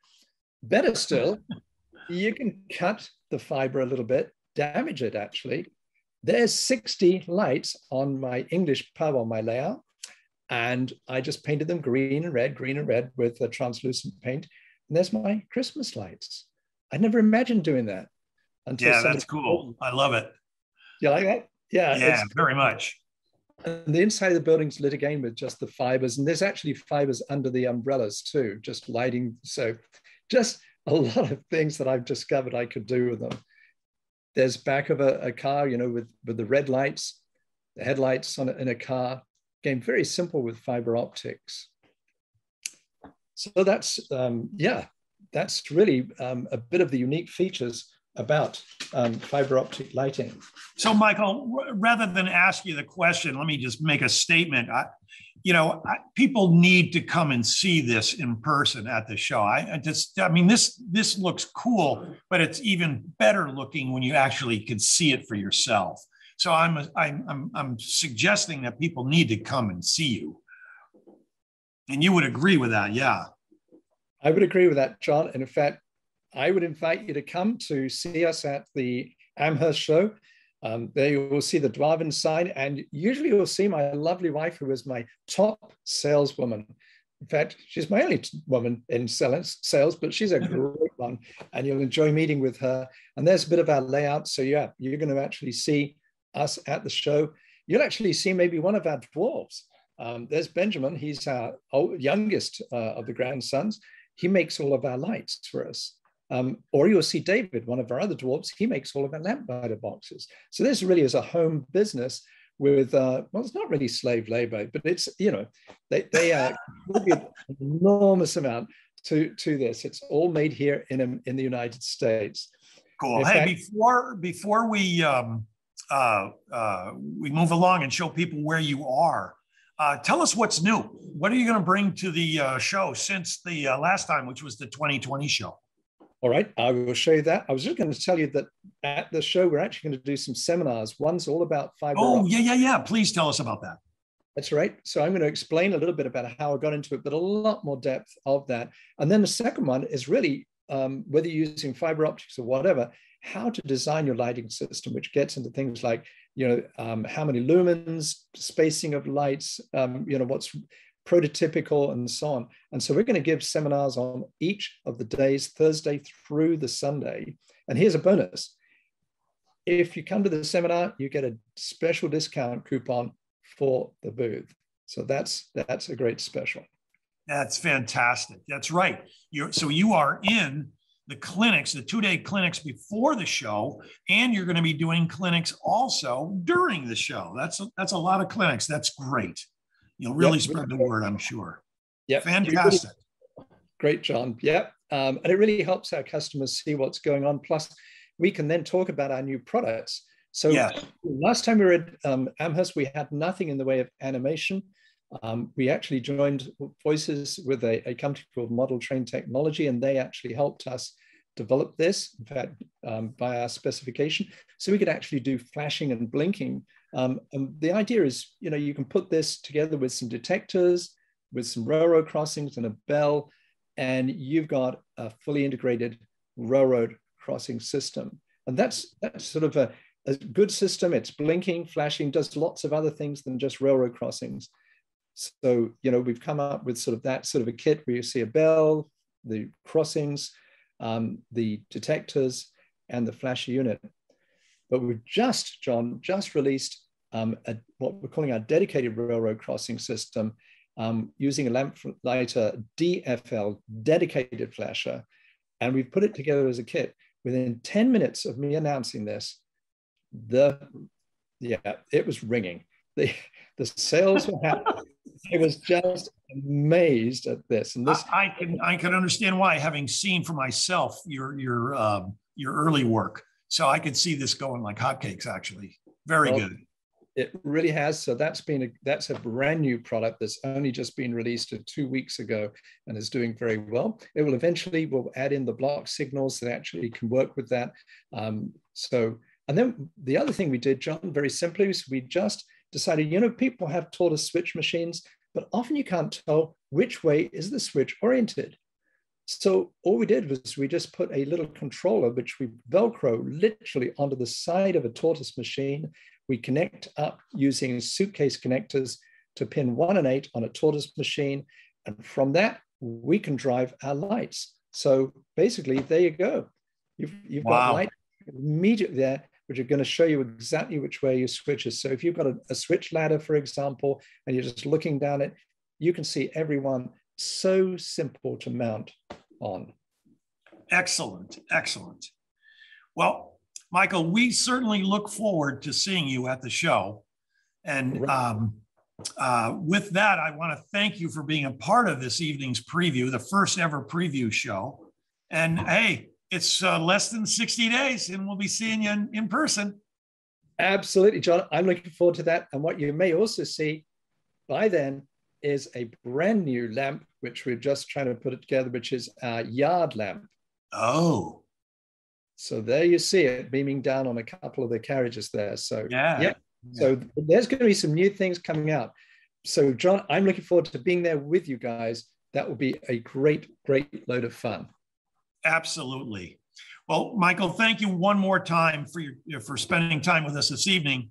Better still, you can cut the fiber a little bit damage it actually. There's 60 lights on my English pub on my layout. And I just painted them green and red, green and red with a translucent paint. And there's my Christmas lights. I never imagined doing that. Until yeah, that's cool. I love it. You like that? Yeah. Yeah, very much. And the inside of the building's lit again with just the fibers. And there's actually fibers under the umbrellas too, just lighting. So just a lot of things that I've discovered I could do with them. There's back of a, a car, you know, with, with the red lights, the headlights on in a car. Again, very simple with fiber optics. So that's, um, yeah, that's really um, a bit of the unique features about um, fiber optic lighting. So, Michael, rather than ask you the question, let me just make a statement. I, you know, I, people need to come and see this in person at the show. I, I, just, I mean, this this looks cool, but it's even better looking when you actually can see it for yourself. So I'm I'm I'm, I'm suggesting that people need to come and see you. And you would agree with that, yeah? I would agree with that, John. And in fact, I would invite you to come to see us at the Amherst show. Um, there you will see the Dwarvin sign, and usually you'll see my lovely wife, who is my top saleswoman. In fact, she's my only woman in sales, but she's a great one, and you'll enjoy meeting with her. And there's a bit of our layout. So yeah, you're going to actually see us at the show. You'll actually see maybe one of our dwarves. Um, there's Benjamin. He's our old, youngest uh, of the grandsons. He makes all of our lights for us. Um, or you'll see David, one of our other dwarfs, he makes all of our lamplighter boxes. So this really is a home business with, uh, well, it's not really slave labor, but it's, you know, they, they uh, an enormous amount to, to this. It's all made here in, in the United States. Cool. In hey, fact, before, before we, um, uh, uh, we move along and show people where you are, uh, tell us what's new. What are you going to bring to the uh, show since the uh, last time, which was the 2020 show? All right, I will show you that. I was just going to tell you that at the show, we're actually going to do some seminars. One's all about fiber. Oh, yeah, yeah, yeah. Please tell us about that. That's right. So I'm going to explain a little bit about how I got into it, but a lot more depth of that. And then the second one is really um, whether you're using fiber optics or whatever, how to design your lighting system, which gets into things like, you know, um, how many lumens, spacing of lights, um, you know, what's prototypical, and so on. And so we're going to give seminars on each of the days, Thursday through the Sunday. And here's a bonus. If you come to the seminar, you get a special discount coupon for the booth. So that's that's a great special. That's fantastic. That's right. You're, so you are in the clinics, the two day clinics before the show, and you're going to be doing clinics also during the show. That's that's a lot of clinics. That's great. You'll really yep. spread the word, I'm sure. Yeah, fantastic. Great, John. Yeah. Um, and it really helps our customers see what's going on. Plus, we can then talk about our new products. So yes. last time we were at um, Amherst, we had nothing in the way of animation. Um, we actually joined voices with a, a, company called Model Train Technology, and they actually helped us develop this, in fact, um, by our specification. So we could actually do flashing and blinking. Um, and the idea is, you know, you can put this together with some detectors, with some railroad crossings and a bell, and you've got a fully integrated railroad crossing system. And that's, that's sort of a, a good system. It's blinking, flashing, does lots of other things than just railroad crossings. So, you know, we've come up with sort of that sort of a kit where you see a bell, the crossings, um, the detectors, and the flash unit. But we've just, John, just released um, a, what we're calling our dedicated railroad crossing system um, using a Lamplighter DFL dedicated flasher. And we've put it together as a kit. Within 10 minutes of me announcing this, the yeah, it was ringing. The, the sales were happening. I was just amazed at this. And this I, I, can I can understand why, having seen for myself your your um, your early work. So I could see this going like hotcakes. Actually, very well, good. It really has. So that's been a that's a brand new product that's only just been released two weeks ago and is doing very well. It will eventually will add in the block signals that actually can work with that. Um, so and then the other thing we did, John, very simply, was we just decided, you know, people have tortoise switch machines, but often you can't tell which way is the switch oriented. So all we did was we just put a little controller, which we Velcro literally onto the side of a tortoise machine. We connect up using suitcase connectors to pin one and eight on a tortoise machine. And from that, we can drive our lights. So basically, there you go. You've, you've wow. got light immediately there which are going to show you exactly which way your switch is. So if you've got a, a switch ladder, for example, and you're just looking down it, you can see everyone so simple to mount on. Excellent, excellent. Well, Michael, we certainly look forward to seeing you at the show. And um, uh, with that, I want to thank you for being a part of this evening's preview, the first ever preview show. And hey, it's uh, less than 60 days and we'll be seeing you in, in person. Absolutely, John. I'm looking forward to that. And what you may also see by then is a brand new lamp, which we're just trying to put it together, which is a yard lamp. Oh. So there you see it beaming down on a couple of the carriages there. So yeah. yeah. So there's going to be some new things coming out. So John, I'm looking forward to being there with you guys. That will be a great, great load of fun. Absolutely. Well, Michael, thank you one more time for your for spending time with us this evening.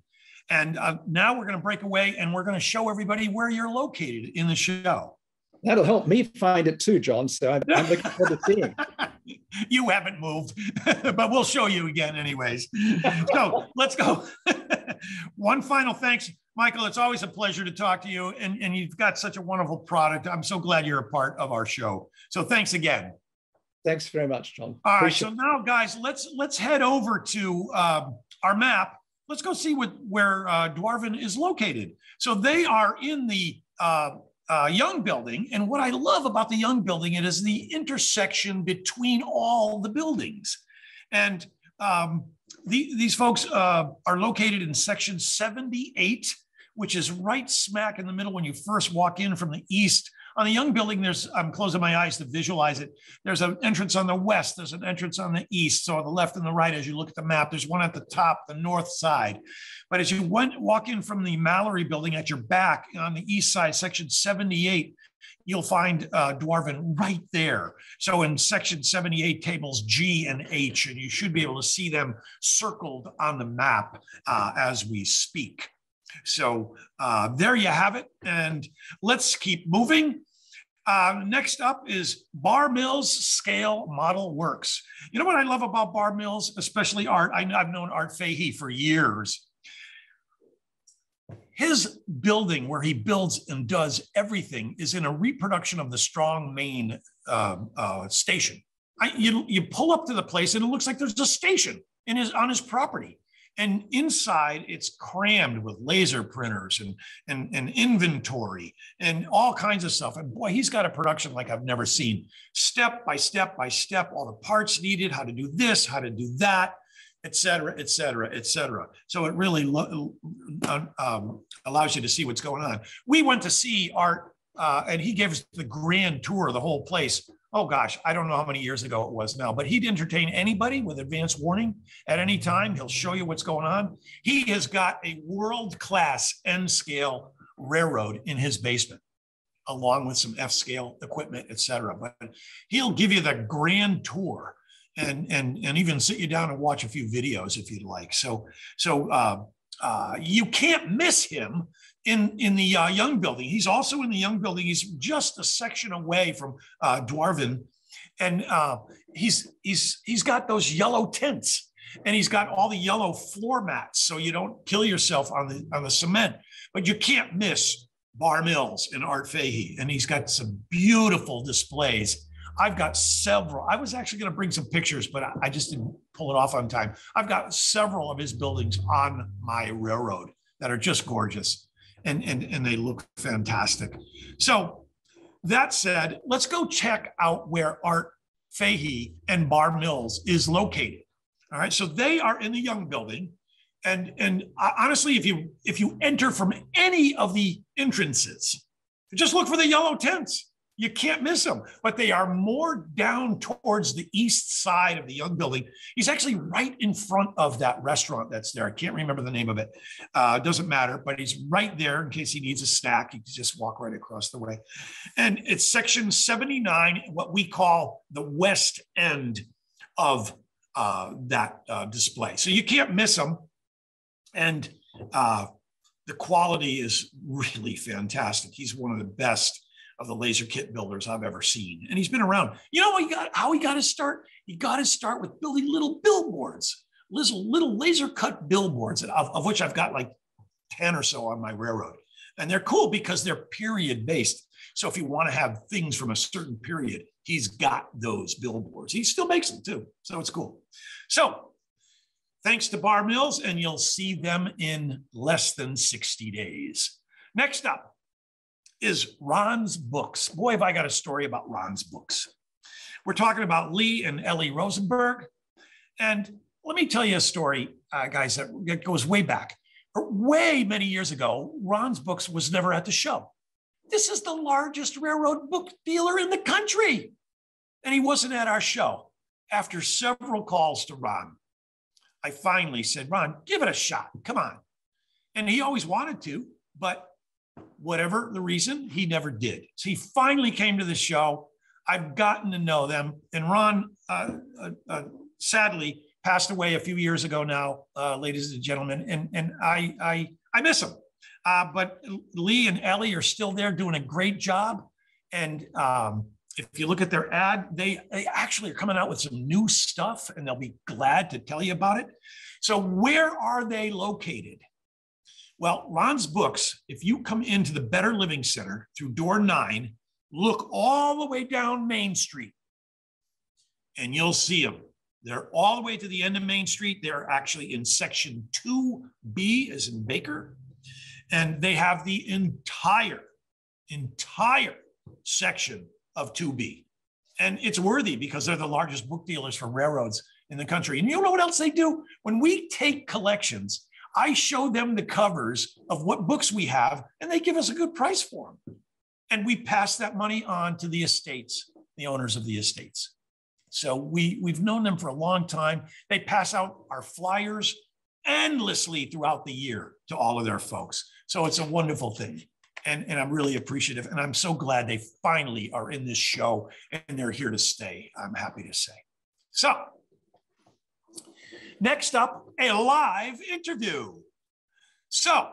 And uh, now we're going to break away and we're going to show everybody where you're located in the show. That'll help me find it too, John. So I'm, I'm looking forward to seeing. you haven't moved, but we'll show you again, anyways. so let's go. One final thanks, Michael. It's always a pleasure to talk to you, and, and you've got such a wonderful product. I'm so glad you're a part of our show. So thanks again. Thanks very much, John. All right, so now, guys, let's let's head over to um, our map. Let's go see what where uh, Dwarvin is located. So they are in the uh, uh, Young Building, and what I love about the Young Building it is the intersection between all the buildings, and um, the, these folks uh, are located in section 78, which is right smack in the middle when you first walk in from the east on the young building, there's, I'm closing my eyes to visualize it. There's an entrance on the west, there's an entrance on the east. So on the left and the right, as you look at the map, there's one at the top, the north side. But as you went, walk in from the Mallary building at your back on the east side, section 78, you'll find uh, Dwarvin right there. So in section 78, tables G and H, and you should be able to see them circled on the map uh, as we speak. So uh, there you have it. And let's keep moving. Uh, next up is Bar Mills Scale Model Works. You know what I love about Bar Mills, especially Art? I, have known Art Fahey for years. His building, where he builds and does everything, is in a reproduction of the Strong Maine uh, uh, station. I, you, you pull up to the place and it looks like there's a station in his on his property. And inside, it's crammed with laser printers and, and, and inventory and all kinds of stuff. And boy, he's got a production like I've never seen. Step by step by step, all the parts needed, how to do this, how to do that, et cetera, et cetera, et cetera. So it really uh, um, allows you to see what's going on. We went to see Art, uh, and he gave us the grand tour of the whole place oh gosh, I don't know how many years ago it was now, but he'd entertain anybody with advance warning at any time. He'll show you what's going on. He has got a world class N scale railroad in his basement, along with some F scale equipment, et cetera. But he'll give you the grand tour and, and, and even sit you down and watch a few videos if you'd like. So, so uh, uh, you can't miss him in in the uh, Young Building. He's also in the Young Building. He's just a section away from uh, Dwarvin, and uh, he's he's he's got those yellow tents, and he's got all the yellow floor mats, so you don't kill yourself on the on the cement. But you can't miss Bar Mills and Art Fahey, and he's got some beautiful displays. I've got several. I was actually going to bring some pictures, but I just didn't pull it off on time. I've got several of his buildings on my railroad that are just gorgeous and, and, and they look fantastic. So that said, let's go check out where Art Fahey and Bar Mills is located. All right, so they are in the Young Building, and and honestly, if you if you enter from any of the entrances, just look for the yellow tents. You can't miss them, but they are more down towards the east side of the Young Building. He's actually right in front of that restaurant that's there. I can't remember the name of it. Uh, doesn't matter, but he's right there in case he needs a snack. He can just walk right across the way. And it's section 79, what we call the west end of uh, that uh, display. So you can't miss them. And uh, the quality is really fantastic. He's one of the best of the laser kit builders I've ever seen. And he's been around. You know he got, how he got his start? He got his start with building little billboards, little, little laser cut billboards, of, of which I've got like 10 or so on my railroad. And they're cool because they're period based. So if you want to have things from a certain period, he's got those billboards. He still makes them too. So it's cool. So thanks to Bar Mills, and you'll see them in less than 60 days. Next up, is Ron's books. Boy, have I got a story about Ron's books. We're talking about Lee and Ellie Rosenberg. And let me tell you a story, uh, guys, that goes way back. Way many years ago, Ron's books was never at the show. This is the largest railroad book dealer in the country. And he wasn't at our show. After several calls to Ron, I finally said, Ron, give it a shot. Come on. And he always wanted to, but whatever the reason, he never did. So he finally came to the show. I've gotten to know them. And Ron, uh, uh, uh, sadly, passed away a few years ago now, uh, ladies and gentlemen. And, and I, I, I miss him. Uh, but Lee and Ellie are still there doing a great job. And um, if you look at their ad, they, they actually are coming out with some new stuff and they'll be glad to tell you about it. So, where are they located? Well, Ron's books, if you come into the Better Living Center through door nine, look all the way down Main Street and you'll see them. They're all the way to the end of Main Street. They're actually in section 2B, as in Baker. And they have the entire, entire section of 2B. And it's worthy because they're the largest book dealers for railroads in the country. And you know what else they do? When we take collections I show them the covers of what books we have, and they give us a good price for them. And we pass that money on to the estates, the owners of the estates. So we, we've known them for a long time. They pass out our flyers endlessly throughout the year to all of their folks. So it's a wonderful thing. And, and I'm really appreciative. And I'm so glad they finally are in this show and they're here to stay. I'm happy to say. So Next up, a live interview. So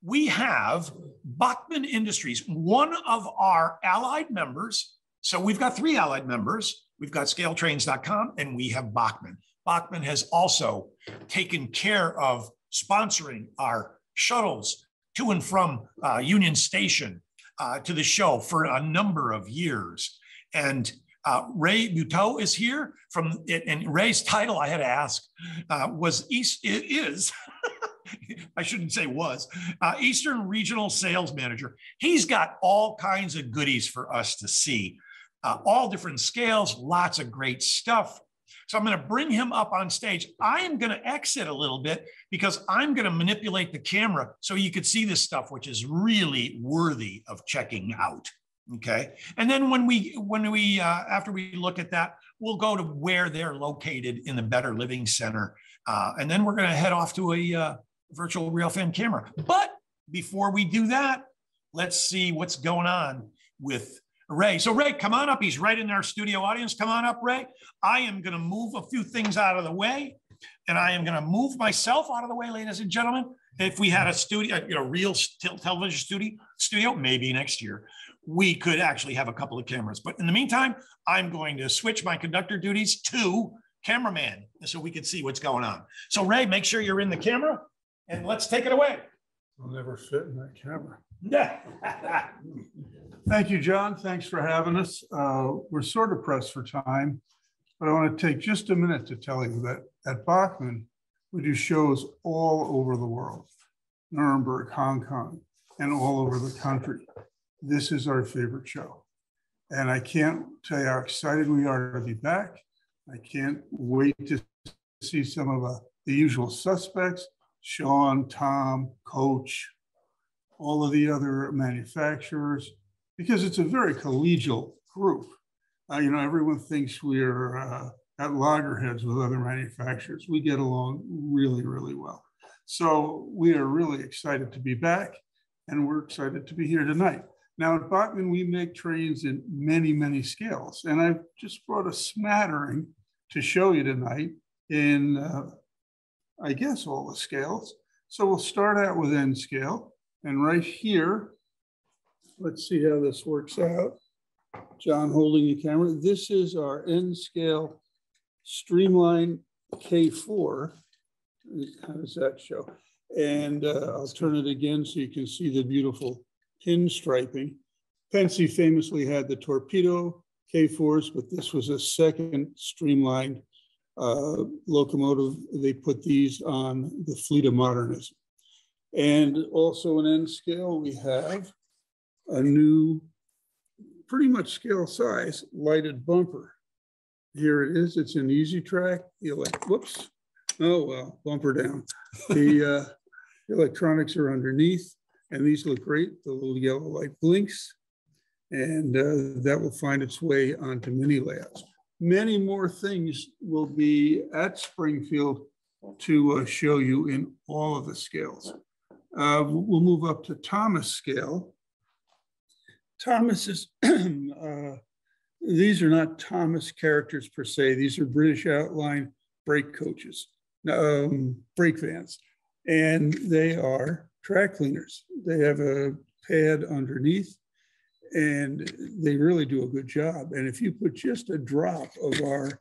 we have Bachmann Industries, one of our allied members. So we've got three allied members. We've got scaletrains.com and we have Bachmann. Bachmann has also taken care of sponsoring our shuttles to and from uh, Union Station uh, to the show for a number of years. And uh, Ray Muto is here from and Ray's title I had to ask uh, was East is. I shouldn't say was uh, Eastern Regional Sales Manager. He's got all kinds of goodies for us to see, uh, all different scales, lots of great stuff. So I'm going to bring him up on stage. I am going to exit a little bit because I'm going to manipulate the camera so you could see this stuff, which is really worthy of checking out. Okay. And then when we, when we, uh, after we look at that, we'll go to where they're located in the Better Living Center. Uh, and then we're going to head off to a uh, virtual Railfan camera. But before we do that, let's see what's going on with Ray. So, Ray, come on up. He's right in our studio audience. Come on up, Ray. I am going to move a few things out of the way, and I am going to move myself out of the way, ladies and gentlemen. If we had a studio, you know, real television studio, studio, maybe next year, we could actually have a couple of cameras. But in the meantime, I'm going to switch my conductor duties to cameraman so we can see what's going on. So, Ray, make sure you're in the camera and let's take it away. I'll never fit in that camera. Yeah. Thank you, John. Thanks for having us. Uh, we're sort of pressed for time, but I want to take just a minute to tell you that at Bachmann, we do shows all over the world, Nuremberg, Hong Kong, and all over the country. This is our favorite show. And I can't tell you how excited we are to be back. I can't wait to see some of the, the usual suspects, Sean, Tom, Coach, all of the other manufacturers, because it's a very collegial group. Uh, you know, everyone thinks we're uh, at loggerheads with other manufacturers. We get along really, really well. So we are really excited to be back and we're excited to be here tonight. Now at Bachmann, we make trains in many, many scales. And I've just brought a smattering to show you tonight in, uh, I guess, all the scales. So we'll start out with N scale. And right here, let's see how this works out. John holding the camera. This is our N scale Streamline K4. How does that show? And uh, I'll turn it again so you can see the beautiful pinstriping. Pennsy famously had the torpedo K4s, but this was a second streamlined uh, locomotive. They put these on the fleet of modernism. And also in N scale, we have a new, pretty much scale size, lighted bumper. Here it is, it's an easy track. The elect whoops, oh well, bumper down. The uh, electronics are underneath. And these look great. The little yellow light blinks and uh, that will find its way onto mini layouts. Many more things will be at Springfield to uh, show you in all of the scales. Uh, we'll move up to Thomas scale. Thomas is, uh, these are not Thomas characters per se. These are British outline brake coaches, um, brake vans. And they are track cleaners. They have a pad underneath and they really do a good job. And if you put just a drop of our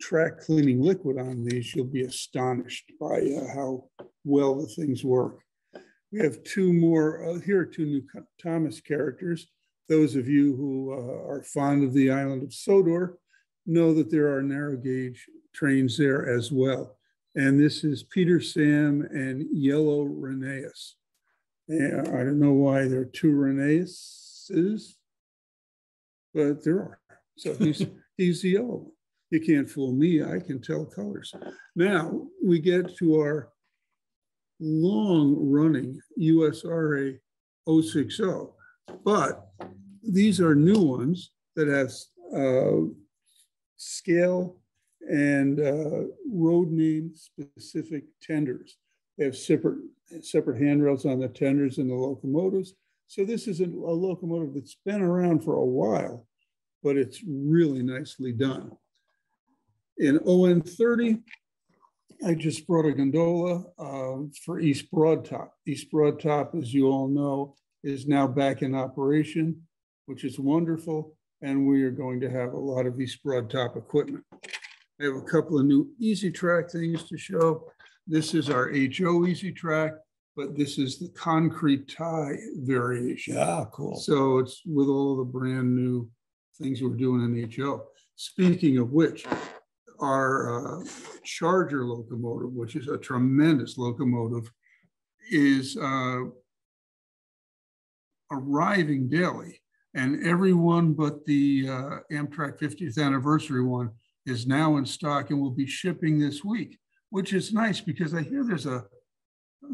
track cleaning liquid on these, you'll be astonished by uh, how well the things work. We have two more, uh, here are two new Thomas characters. Those of you who uh, are fond of the island of Sodor know that there are narrow gauge trains there as well and this is Peter Sam and Yellow Rheneas. And I don't know why there are two Rheneases, but there are. So he's he's the yellow one. You can't fool me. I can tell colors. Now we get to our long-running USRA 060, but these are new ones that have uh, scale and uh, road name specific tenders. They have separate, separate handrails on the tenders and the locomotives. So this is a, a locomotive that's been around for a while, but it's really nicely done. In ON30, I just brought a gondola uh, for East Broad Top. East Broad Top, as you all know, is now back in operation, which is wonderful. And we are going to have a lot of East Broad Top equipment. I have a couple of new Easy Track things to show. This is our HO Easy Track, but this is the concrete tie variation. Yeah, cool. So it's with all the brand new things we're doing in HO. Speaking of which, our uh, Charger locomotive, which is a tremendous locomotive, is uh, arriving daily. And everyone but the uh, Amtrak 50th anniversary one is now in stock and will be shipping this week, which is nice because I hear there's a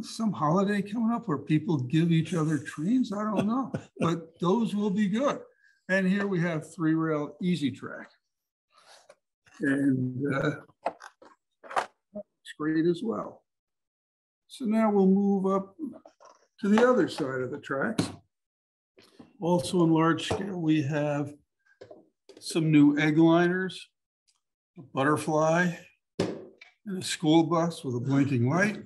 some holiday coming up where people give each other trains. I don't know, but those will be good. And here we have three rail easy track. And uh, it's great as well. So now we'll move up to the other side of the tracks. Also in large scale, we have some new egg liners, a butterfly, and a school bus with a blinking light.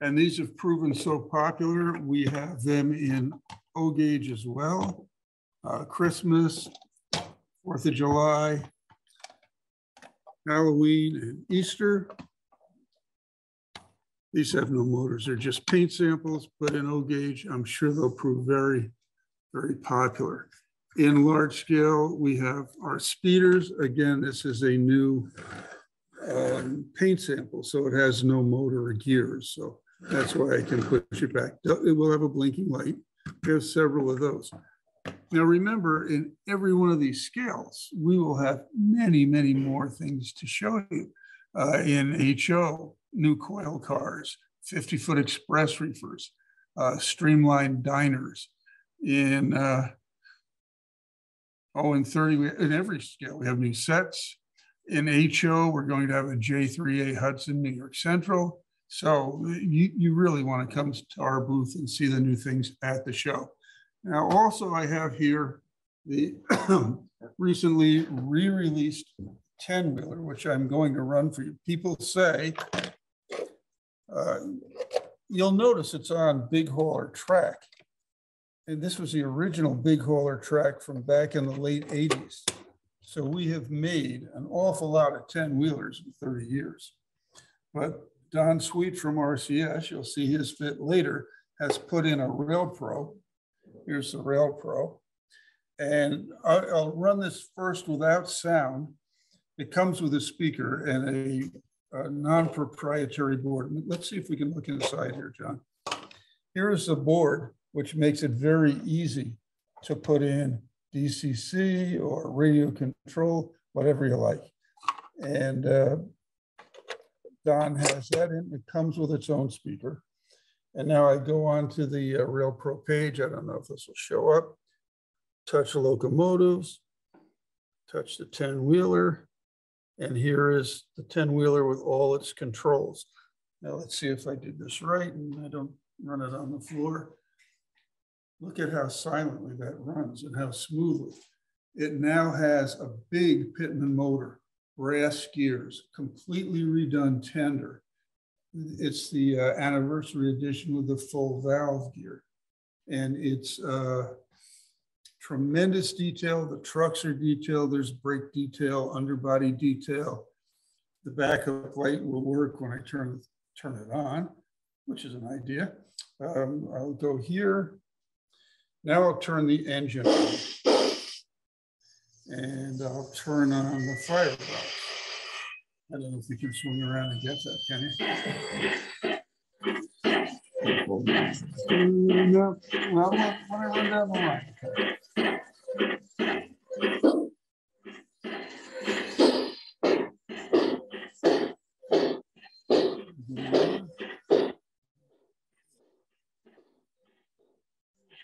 And these have proven so popular, we have them in O gauge as well. Uh, Christmas, Fourth of July, Halloween, and Easter. These have no motors, they're just paint samples, but in O gauge, I'm sure they'll prove very, very popular. In large scale, we have our speeders. Again, this is a new um, paint sample, so it has no motor or gears. So that's why I can push it back. It will have a blinking light. We have several of those. Now remember, in every one of these scales, we will have many, many more things to show you. Uh, in HO, new coil cars, 50-foot express reefers, uh, streamlined diners. In uh, oh, in 30, in every scale, we have new sets. In HO, we're going to have a J3A Hudson New York Central. So you, you really want to come to our booth and see the new things at the show. Now, also I have here the recently re-released 10 wheeler, which I'm going to run for you. People say, uh, you'll notice it's on big hauler track. And this was the original big hauler track from back in the late 80s. So we have made an awful lot of 10 wheelers in 30 years. But Don Sweet from RCS, you'll see his fit later, has put in a Rail Pro. Here's the Rail Pro. And I'll run this first without sound. It comes with a speaker and a, a non-proprietary board. Let's see if we can look inside here, John. Here's the board, which makes it very easy to put in DCC or radio control, whatever you like. And uh, Don has that in. It comes with its own speaker. And now I go on to the uh, Rail Pro page. I don't know if this will show up. Touch the locomotives, touch the 10 wheeler. And here is the 10 wheeler with all its controls. Now let's see if I did this right and I don't run it on the floor. Look at how silently that runs and how smoothly. It now has a big Pittman motor brass gears, completely redone tender. It's the uh, anniversary edition with the full valve gear. And it's uh, tremendous detail. The trucks are detailed. There's brake detail, underbody detail. The backup light will work when I turn, turn it on, which is an idea. Um, I'll go here. Now I'll turn the engine on and I'll turn on the fire box. I don't know if we can swing around and get that, can you? No, well, when I run down the line.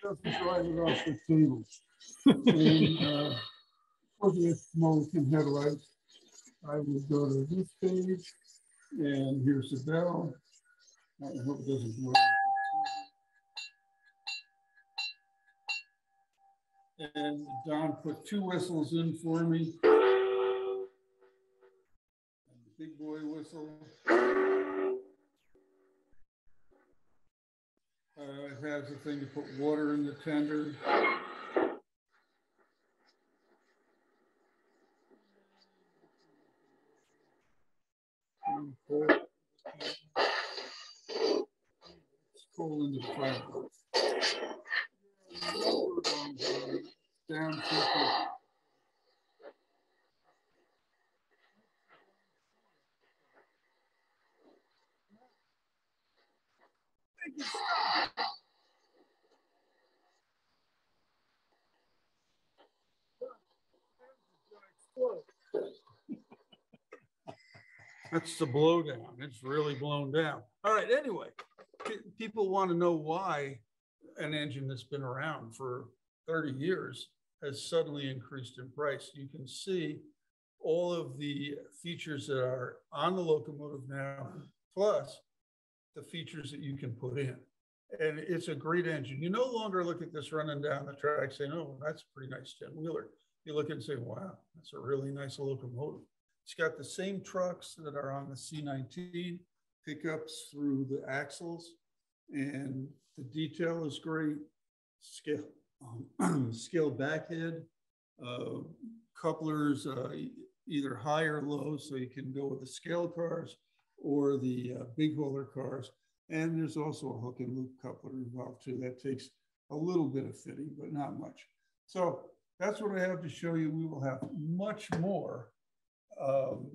Just right off the table. and, uh, for the Mohican headlights. I will go to this page and here's the bell. I hope it doesn't work. And Don put two whistles in for me. And the big boy whistle. Has a thing to put water in the tender. It's coal in the front. Down to. That's the blowdown. It's really blown down. All right, anyway, people want to know why an engine that's been around for 30 years has suddenly increased in price. You can see all of the features that are on the locomotive now, plus the features that you can put in. And it's a great engine. You no longer look at this running down the track saying, oh, that's a pretty nice 10 wheeler. You look and say, wow, that's a really nice locomotive. It's got the same trucks that are on the C19 pickups through the axles, and the detail is great. Scale, um, scale backhead, uh, couplers, uh, either high or low, so you can go with the scale cars or the uh, big hauler cars. And there's also a hook and loop coupler involved too. That takes a little bit of fitting, but not much. So that's what I have to show you. We will have much more um,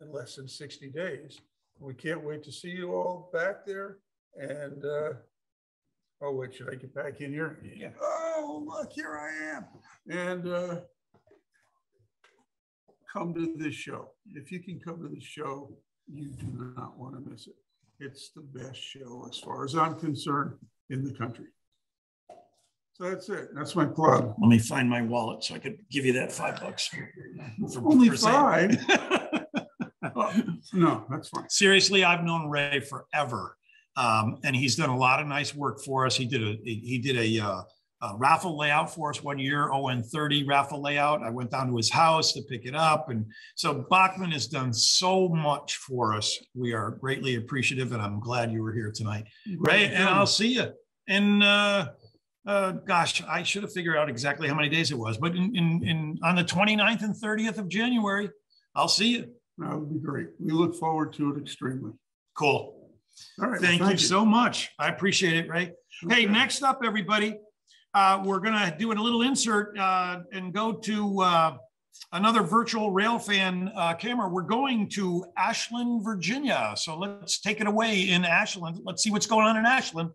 in less than 60 days. We can't wait to see you all back there. And, uh, oh, wait, should I get back in here? Yeah. Oh, look, here I am. And uh, come to this show. If you can come to the show, you do not want to miss it. It's the best show, as far as I'm concerned, in the country. So that's it. That's my plug. Let me find my wallet so I could give you that five bucks. for- Only for saying- Oh, No, that's fine. Seriously, I've known Ray forever. Um, and he's done a lot of nice work for us. He did a, he did a, uh, a raffle layout for us one year, ON thirty raffle layout. I went down to his house to pick it up. And so Bachmann has done so much for us. We are greatly appreciative and I'm glad you were here tonight. Ray, and I'll see you. And, uh, uh, gosh, I should have figured out exactly how many days it was, but in, in, in, on the 29th and 30th of January, I'll see you. That would be great. We look forward to it extremely. Cool. All right. well, Thank you so much. I appreciate it, Ray. Hey, next up, everybody, uh, we're gonna do a little insert uh, and go to uh, another virtual rail fan uh, camera. We're going to Ashland, Virginia. So let's take it away in Ashland. Let's see what's going on in Ashland.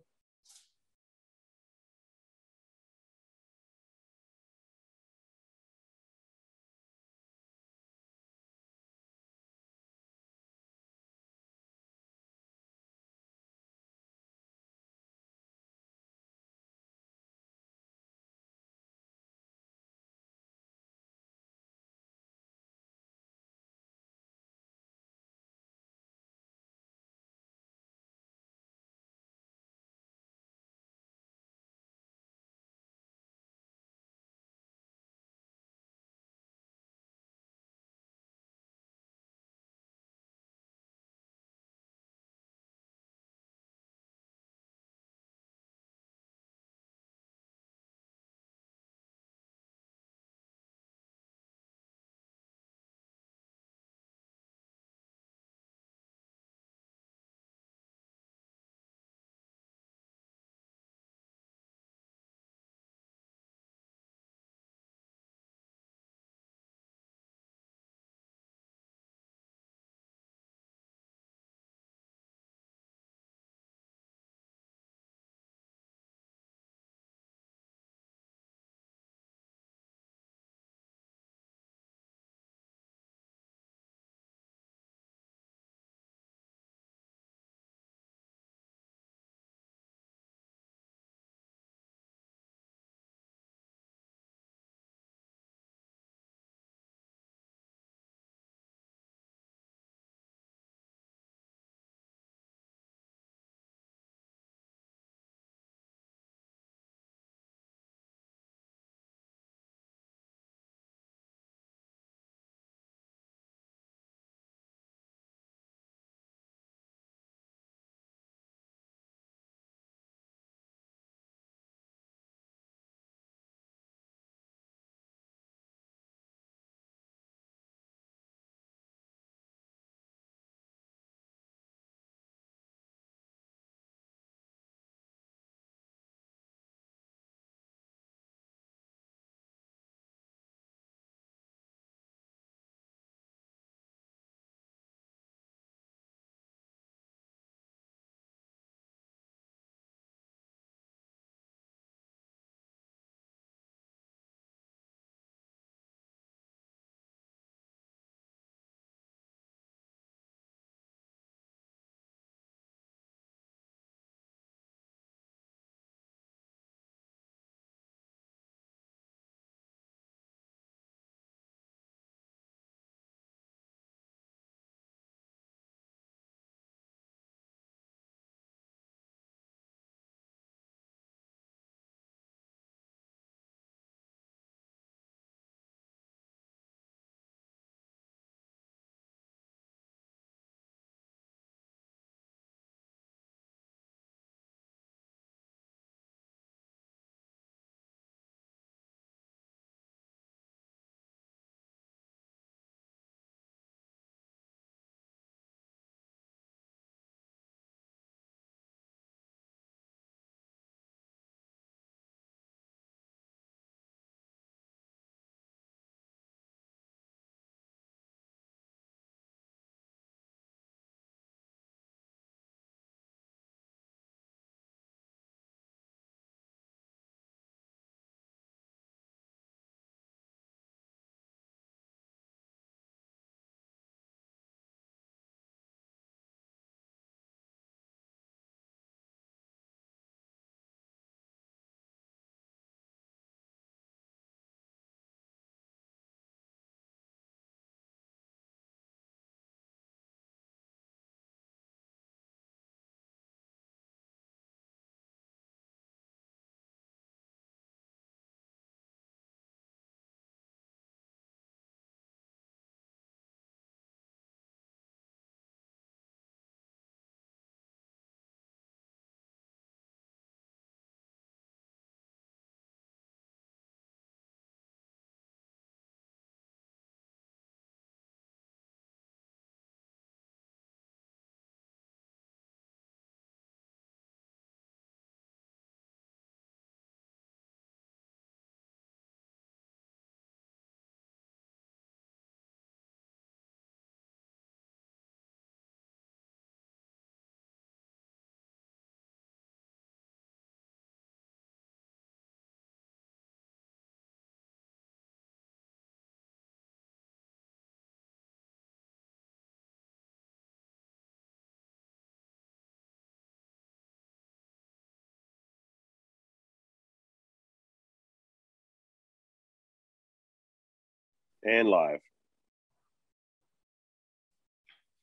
And live.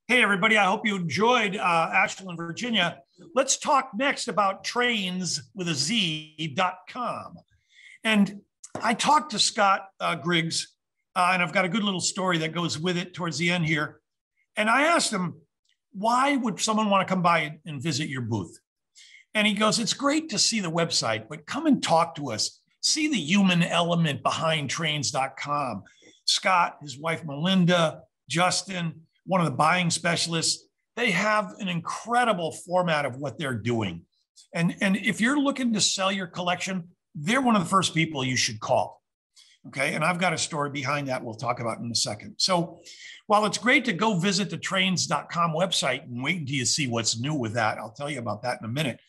Hey, everybody. I hope you enjoyed uh, Ashland, Virginia. Let's talk next about trains with a Z.com. And I talked to Scott uh, Griggs, uh, and I've got a good little story that goes with it towards the end here. And I asked him, why would someone want to come by and visit your booth? And he goes, It's great to see the website, but come and talk to us. See the human element behind trainz.com. Scott, his wife Melinda, Justin, one of the buying specialists, they have an incredible format of what they're doing. And, and if you're looking to sell your collection, they're one of the first people you should call. Okay. And I've got a story behind that we'll talk about in a second. So while it's great to go visit the trainz.com website and wait until you see what's new with that, I'll tell you about that in a minute.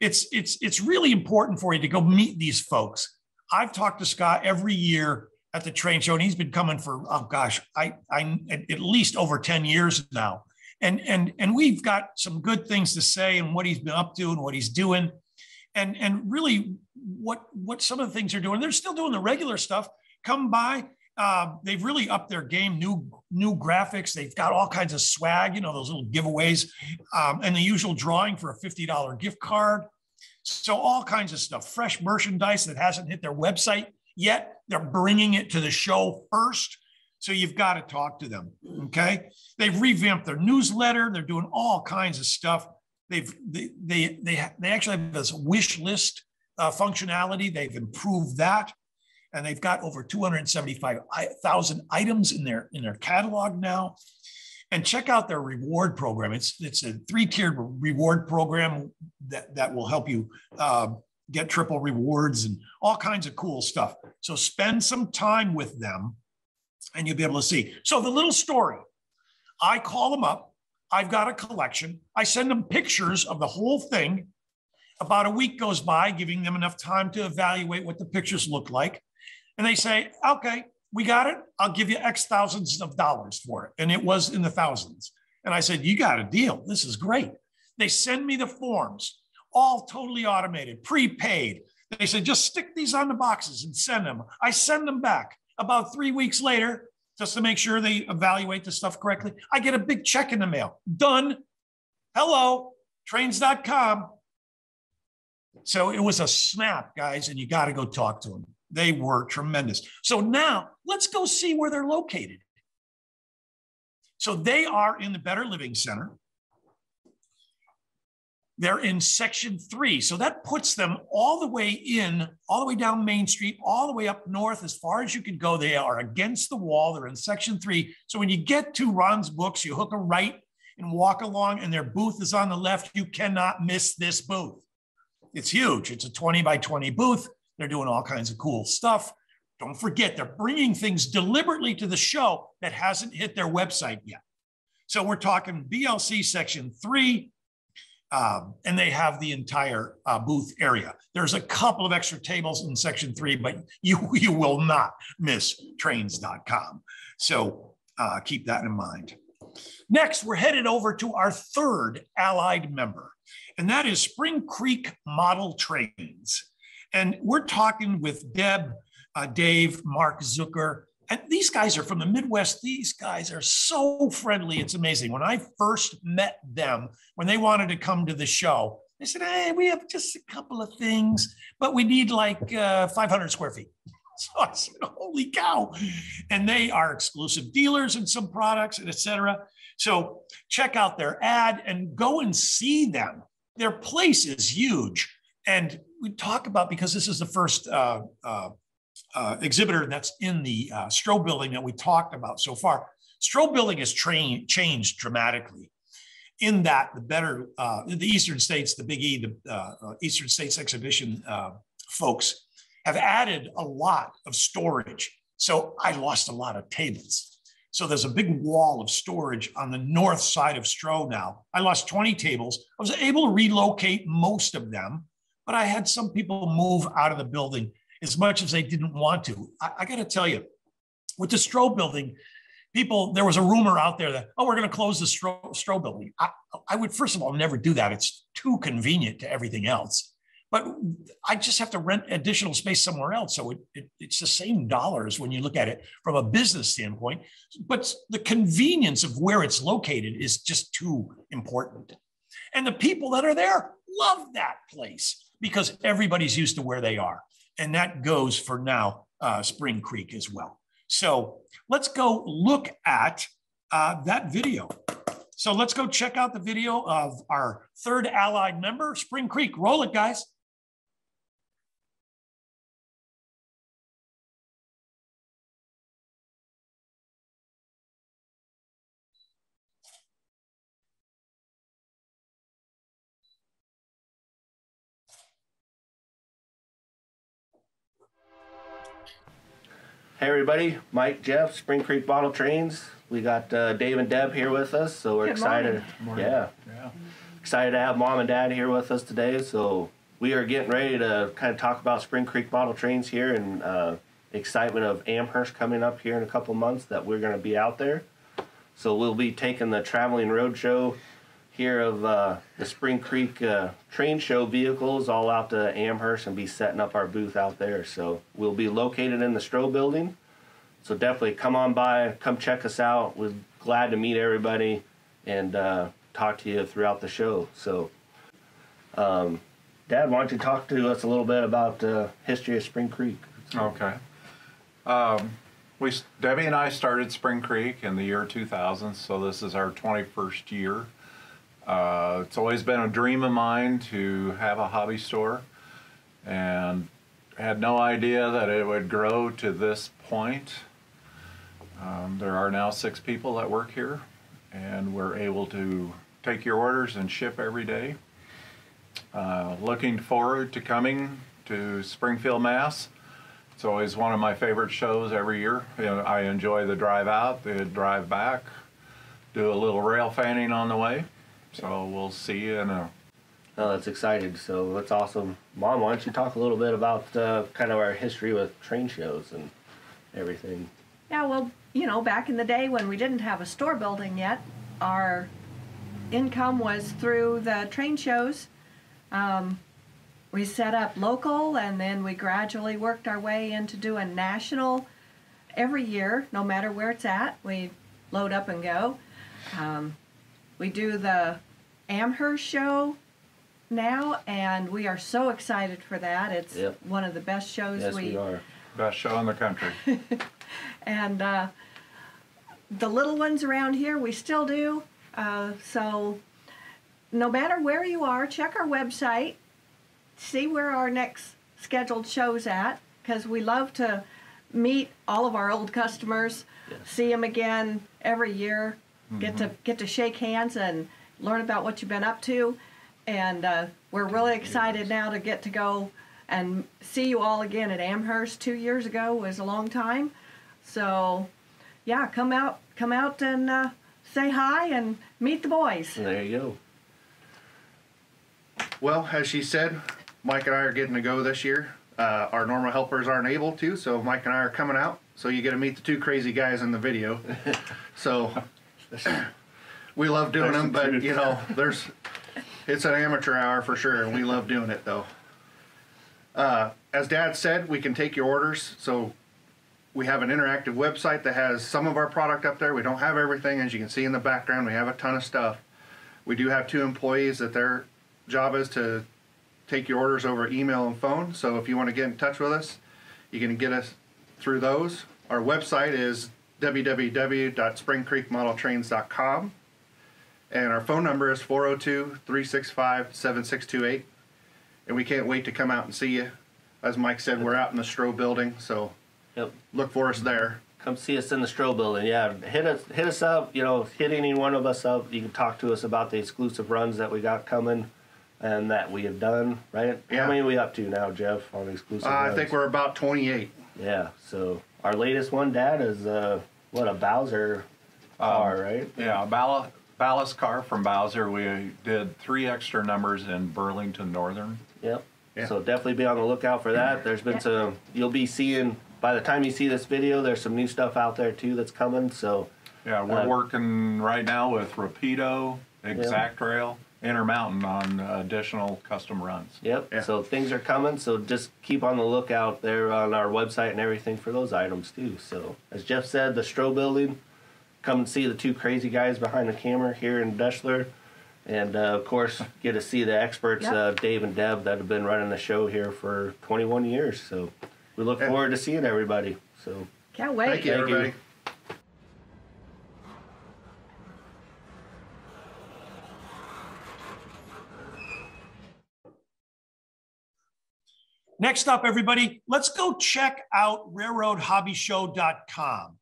It's it's it's really important for you to go meet these folks. I've talked to Scott every year at the train show, and he's been coming for oh gosh, I I at least over 10 years now. And and and we've got some good things to say and what he's been up to and what he's doing. And and really what what some of the things they're doing. They're still doing the regular stuff. Come by, uh, they've really upped their game. New new graphics. They've got all kinds of swag. You know those little giveaways, um, and the usual drawing for a fifty dollar gift card. So all kinds of stuff. Fresh merchandise that hasn't hit their website yet. They're bringing it to the show first. So you've got to talk to them. Okay. They've revamped their newsletter. They're doing all kinds of stuff. They've they they they, they actually have this wish list uh, functionality. They've improved that and they've got over 275,000 items in their in their catalog now. And check out their reward program. It's it's a three-tiered reward program that that will help you uh, get triple rewards and all kinds of cool stuff. So spend some time with them, and you'll be able to see. So the little story, I call them up. I've got a collection. I send them pictures of the whole thing. About a week goes by, giving them enough time to evaluate what the pictures look like and they say, okay, we got it. I'll give you X thousands of dollars for it. And it was in the thousands. And I said, you got a deal. This is great. They send me the forms, all totally automated, prepaid. They said, just stick these on the boxes and send them. I send them back. About three weeks later, just to make sure they evaluate the stuff correctly, I get a big check in the mail. Done. Hello, trainz.com. So it was a snap, guys, and you got to go talk to them. They were tremendous. So now let's go see where they're located. So they are in the Better Living Center. They're in section three. So that puts them all the way in, all the way down Main Street, all the way up north, as far as you can go. They are against the wall. They're in section three. So when you get to Ron's books, you hook a right and walk along, and their booth is on the left. You cannot miss this booth. It's huge. It's a 20 by 20 booth. They're doing all kinds of cool stuff. Don't forget, they're bringing things deliberately to the show that hasn't hit their website yet. So we're talking BLC section three, um, and they have the entire uh, booth area. There's a couple of extra tables in section three, but you, you will not miss trainz.com. So uh, keep that in mind. Next, we're headed over to our third allied member, and that is Spring Creek Model Trains. And we're talking with Deb, uh, Dave, Mark Zucker. And these guys are from the Midwest. These guys are so friendly. It's amazing. When I first met them, when they wanted to come to the show, they said, Hey, we have just a couple of things, but we need like uh, 500 square feet. So I said, Holy cow. And they are exclusive dealers in some products, and et cetera. So check out their ad and go and see them. Their place is huge. And we talk about because this is the first uh, uh, uh, exhibitor that's in the uh, Stroh building that we talked about so far. Stroh building has changed dramatically in that the better, uh, the Eastern States, the Big E, the uh, uh, Eastern States exhibition folks have added a lot of storage. So I lost a lot of tables. So there's a big wall of storage on the north side of Stroh now. I lost 20 tables. I was able to relocate most of them but I had some people move out of the building as much as they didn't want to. I, I got to tell you, with the Stroh building, people, there was a rumor out there that, oh, we're going to close the Stroh, building. I, I would, first of all, never do that. It's too convenient to everything else. but I just have to rent additional space somewhere else. So it, it, it's the same dollars when you look at it from a business standpoint. But the convenience of where it's located is just too important. And the people that are there love that place because everybody's used to where they are. And that goes for now, uh, Spring Creek as well. So let's go look at uh, that video. So let's go check out the video of our third allied member, Spring Creek. Roll it, guys. Hey everybody, Mike, Jeff, Spring Creek Model Trains. We got uh, Dave and Deb here with us, so we're Good excited. Yeah. Yeah. excited to have mom and dad here with us today. So we are getting ready to kind of talk about Spring Creek Model Trains here and uh, excitement of Amherst coming up here in a couple months that we're going to be out there. So we'll be taking the traveling road show here of uh, the Spring Creek uh, train show vehicles all out to Amherst and be setting up our booth out there. So we'll be located in the Stroh building. So definitely come on by, come check us out. We're glad to meet everybody and uh, talk to you throughout the show. So, um, Dad, why don't you talk to us a little bit about the history of Spring Creek? Okay. Um, we Debbie and I started Spring Creek in the year 2000, so this is our 21st year. Uh, it's always been a dream of mine to have a hobby store, and had no idea that it would grow to this point. Um, there are now six people that work here, and we're able to take your orders and ship every day. Uh, looking forward to coming to Springfield, Mass. It's always one of my favorite shows every year. You know, I enjoy the drive out, the drive back, do a little rail fanning on the way. So we'll see you in a Oh, that's excited. So that's awesome. Mom, why don't you talk a little bit about uh, kind of our history with train shows and everything? Yeah, well, you know, back in the day when we didn't have a store building yet, our income was through the train shows. Um, we set up local and then we gradually worked our way into doing national every year, no matter where it's at. We load up and go. Um, we do the Amherst show now, and we are so excited for that. It's Yep. one of the best shows Yes, we are. best show in the country. and uh, the little ones around here we still do uh, so no matter where you are check our website see where our next scheduled shows at because we love to meet all of our old customers see them again every year get to get to shake hands and learn about what you've been up to and uh, we're really excited now to get to go and see you all again at Amherst two years ago was a long time so, yeah, come out, come out and uh, say hi and meet the boys. There you go. Well, as she said, Mike and I are getting to go this year. Uh, our normal helpers aren't able to, so Mike and I are coming out. So you get to meet the two crazy guys in the video. so we love doing them, but you know, there's it's an amateur hour for sure, and we love doing it though. Uh, as Dad said, we can take your orders. So we have an interactive website that has some of our product up there. We don't have everything, as you can see in the background. We have a ton of stuff. We do have two employees that their job is to take your orders over email and phone. So if you want to get in touch with us, you can get us through those. Our website is www.springcreekmodeltrains.com. And our phone number is 402 365 7628. And we can't wait to come out and see you. As Mike said, we're out in the Stroh building, so Yep. look for us there. Come see us in the Stroh building. Yeah, hit us, hit us up. You know, hit any one of us up. You can talk to us about the exclusive runs that we got coming, and that we have done. Right? Yeah. How many are we up to now, Jeff? On exclusive. Uh, I think we're about 28. Yeah. So our latest one, Dad, is uh, what a Bowser car, right? Yeah, a ball- ballast car from Bowser. We did three extra numbers in Burlington Northern. Yep. Yeah. So definitely be on the lookout for that. There's been Yeah. some. You'll be seeing by the time you see this video. There's some new stuff out there too that's coming. So Yeah, we're Uh, working right now with Rapido, ExactRail, Intermountain on additional custom runs. Yep. Yeah. So things are coming. So just keep on the lookout there on our website and everything for those items too. So as Jeff said, the Stroh Building, come and see the two crazy guys behind the camera here in Deschler, and uh, of course get to see the experts, Yep. uh, Dave and Deb, that have been running the show here for 21 years. So we look Yeah. forward to seeing everybody. So Can't wait. Thank you, Thank you. Next up, everybody, let's go check out railroadhobbyshow.com.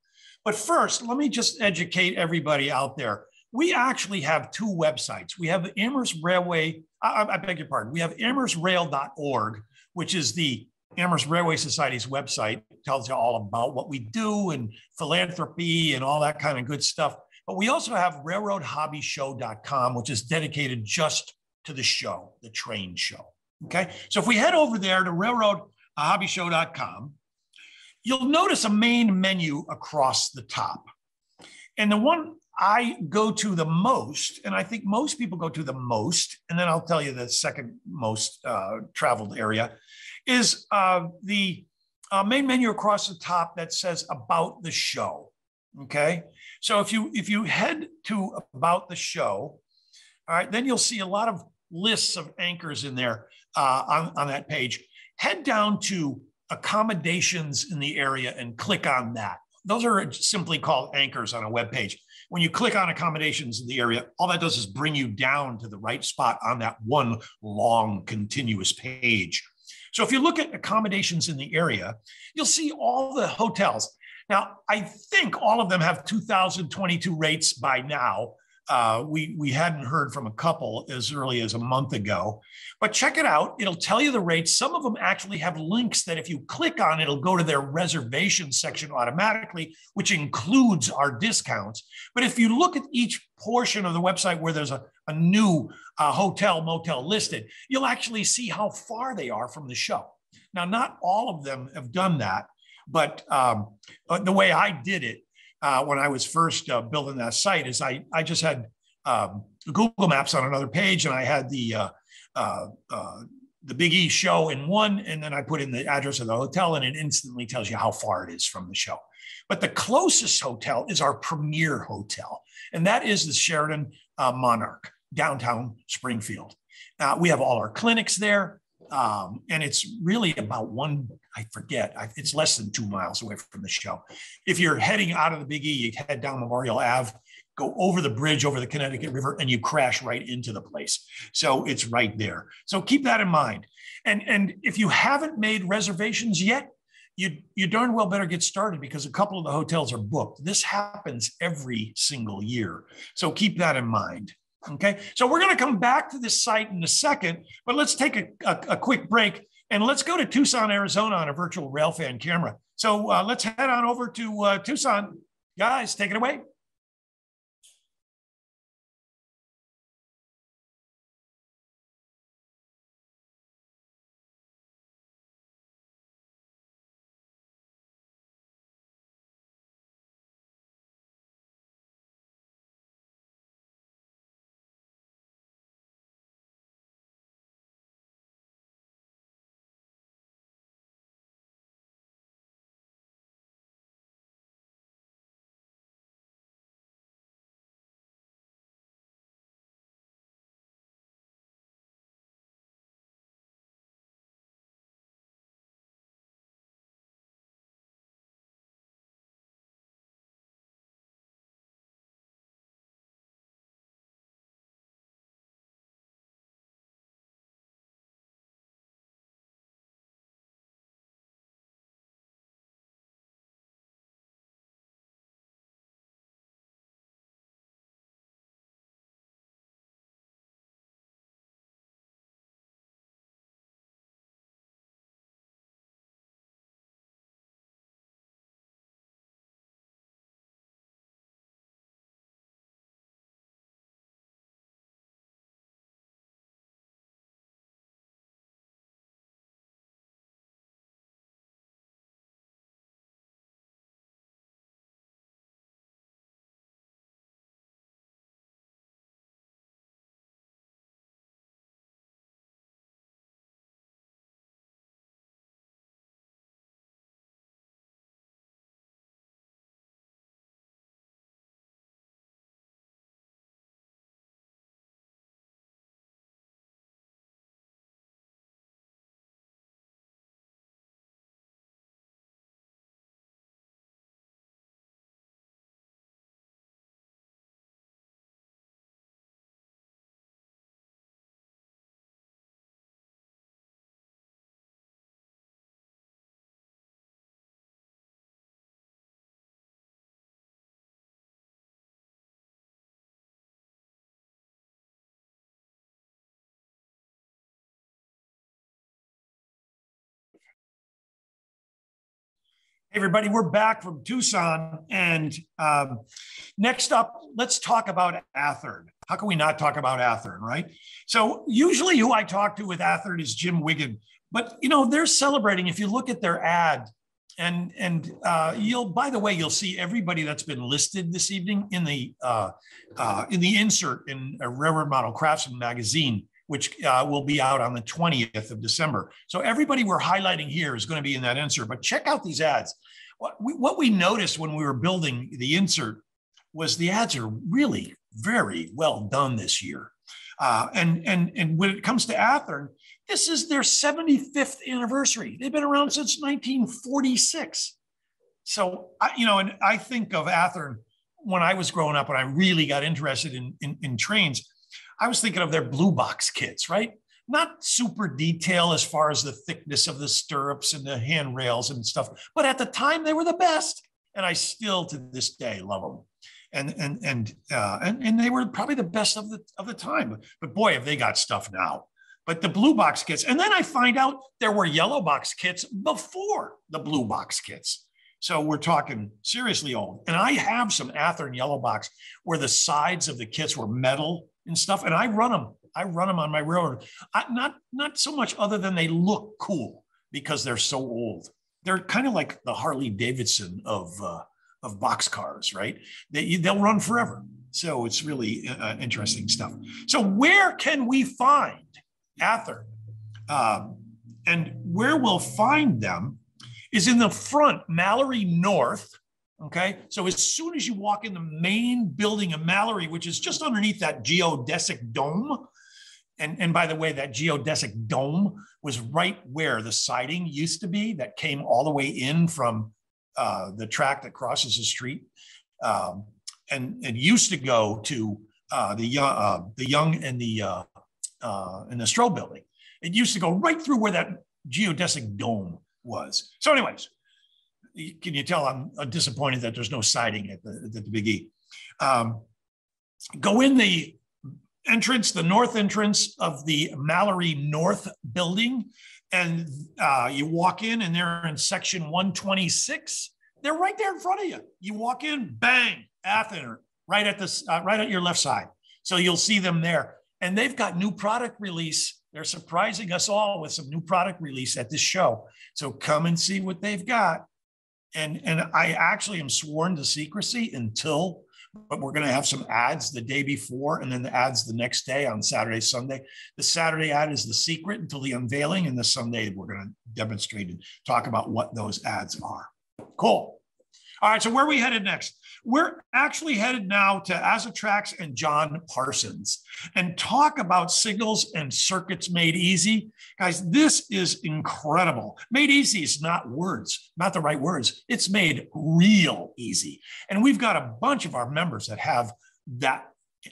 But first, let me just educate everybody out there. We actually have two websites. We have Amherst Railway, I, I beg your pardon, we have amherstrail.org, which is the Amherst Railway Society's website, tells you all about what we do and philanthropy and all that kind of good stuff. But we also have railroadhobbyshow.com, which is dedicated just to the show, the train show. Okay. So if we head over there to railroadhobbyshow.com, you'll notice a main menu across the top. And the one I go to the most, and I think most people go to the most, and then I'll tell you the second most uh, traveled area, is uh, the uh, main menu across the top that says about the show. Okay. So if you if you head to about the show, all right, then you'll see a lot of lists of anchors in there uh, on, on that page. Head down to accommodations in the area and click on that. Those are simply called anchors on a web page. When you click on accommodations in the area, all that does is bring you down to the right spot on that one long continuous page. So if you look at accommodations in the area, you'll see all the hotels. Now, I think all of them have 2022 rates by now. Uh, we, we hadn't heard from a couple as early as a month ago, but check it out. It'll tell you the rates. Some of them actually have links that if you click on, it'll go to their reservation section automatically, which includes our discounts. But if you look at each portion of the website where there's a, a new uh, hotel, motel listed, you'll actually see how far they are from the show. Now, not all of them have done that, but um, uh, the way I did it uh, when I was first uh, building that site is I, I just had um, Google Maps on another page and I had the uh, uh, uh, the Big E show in one, and then I put in the address of the hotel, and it instantly tells you how far it is from the show. But the closest hotel is our premier hotel, and that is the Sheraton uh, Monarch, downtown Springfield. We have all our clinics there, um, and it's really about one, I forget, I, it's less than two miles away from the show. If you're heading out of the Big E, you head down Memorial Ave, go over the bridge over the Connecticut River, and you crash right into the place. So it's right there. So keep that in mind. And, and if you haven't made reservations yet, you, you darn well better get started because a couple of the hotels are booked. This happens every single year. So keep that in mind. Okay. So we're going to come back to this site in a second, but let's take a, a, a quick break and let's go to Tucson, Arizona on a virtual railfan camera. So uh, let's head on over to uh, Tucson. Guys, take it away. Hey, everybody, we're back from Tucson. And um, next up, let's talk about Athearn. How can we not talk about Athearn, right? So, usually, who I talk to with Athearn is Jim Wiggin. But, you know, they're celebrating. If you look at their ad, and and uh, you'll by the way you'll see everybody that's been listed this evening in the uh, uh, in the insert in a railroad model craftsman magazine which uh, will be out on the 20th of December. So everybody we're highlighting here is going to be in that insert, but check out these ads. What we, what we noticed when we were building the insert was the ads are really very well done this year. Uh, and, and, and when it comes to Athearn, this is their 75th anniversary. They've been around since 1946. So, I, you know, and I think of Athearn when I was growing up and I really got interested in, in, in trains I was thinking of their blue box kits, right? Not super detail as far as the thickness of the stirrups and the handrails and stuff, but at the time they were the best, and I still to this day love them. And and and uh, and and they were probably the best of the of the time. But boy, have they got stuff now. But the blue box kits, and then I find out there were yellow box kits before the blue box kits. So we're talking seriously old. And I have some Athearn yellow box where the sides of the kits were metal and stuff. And I run them. I run them on my railroad. I, not not so much other than they look cool because they're so old. They're kind of like the Harley Davidson of uh, of box cars, right? They they'll run forever. So it's really uh, interesting stuff. So where can we find Athearn? Um, and where we'll find them is in the front, Mallary North, Okay. So as soon as you walk in the main building of Mallary, which is just underneath that geodesic dome, and, and by the way, that geodesic dome was right where the siding used to be that came all the way in from uh, the track that crosses the street. Um, and it used to go to uh, the, uh, the Young and the, uh, uh, and the Stroh building. It used to go right through where that geodesic dome was. So anyways, can you tell I'm disappointed that there's no siding at the, at the Big E? Um, go in the entrance, the north entrance of the Mallary North building, and uh, you walk in, and they're in section 126. They're right there in front of you. You walk in, bang, Athearn, right at this, uh, right at your left side. So you'll see them there, and they've got new product release. They're surprising us all with some new product release at this show. So come and see what they've got and and I actually am sworn to secrecy until but we're going to have some ads the day before and then the ads the next day on Saturday, Sunday. The Saturday ad is the secret until the unveiling, and the Sunday we're going to demonstrate and talk about what those ads are. Cool. All right, so where are we headed next? We're actually headed now to Azatrax and John Parsons and talk about signals and circuits made easy. Guys, this is incredible. Made easy is not words, not the right words. It's made real easy. And we've got a bunch of our members that have that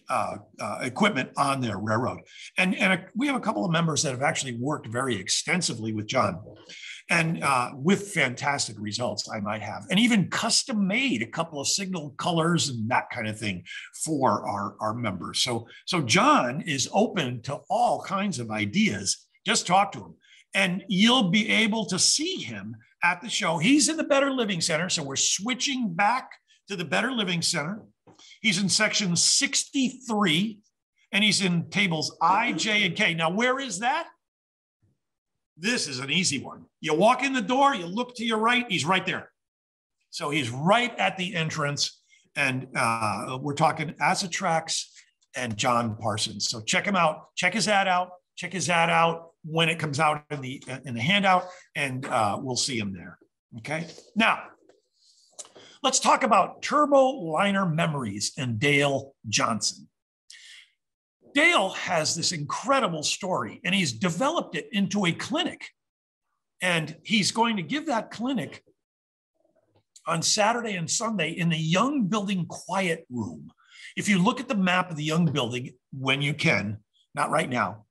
uh, uh, equipment on their railroad. And, and a, we have a couple of members that have actually worked very extensively with John and uh, with fantastic results, I might have, and even custom made a couple of signal colors and that kind of thing for our, our members. So, so John is open to all kinds of ideas. Just talk to him, and you'll be able to see him at the show. He's in the Better Living Center, so we're switching back to the Better Living Center. He's in section 63, and he's in tables I, J, and K. Now, where is that? This is an easy one. You walk in the door, you look to your right, he's right there. So he's right at the entrance. And uh, we're talking Azatrax and John Parsons. So check him out. Check his ad out. Check his ad out when it comes out in the in the handout, and uh, we'll see him there. Okay. Now, let's talk about Turbo Liner Memories and Dale Johnson. Dale has this incredible story and he's developed it into a clinic. And he's going to give that clinic on Saturday and Sunday in the Young Building Quiet Room. If you look at the map of the Young Building when you can, not right now,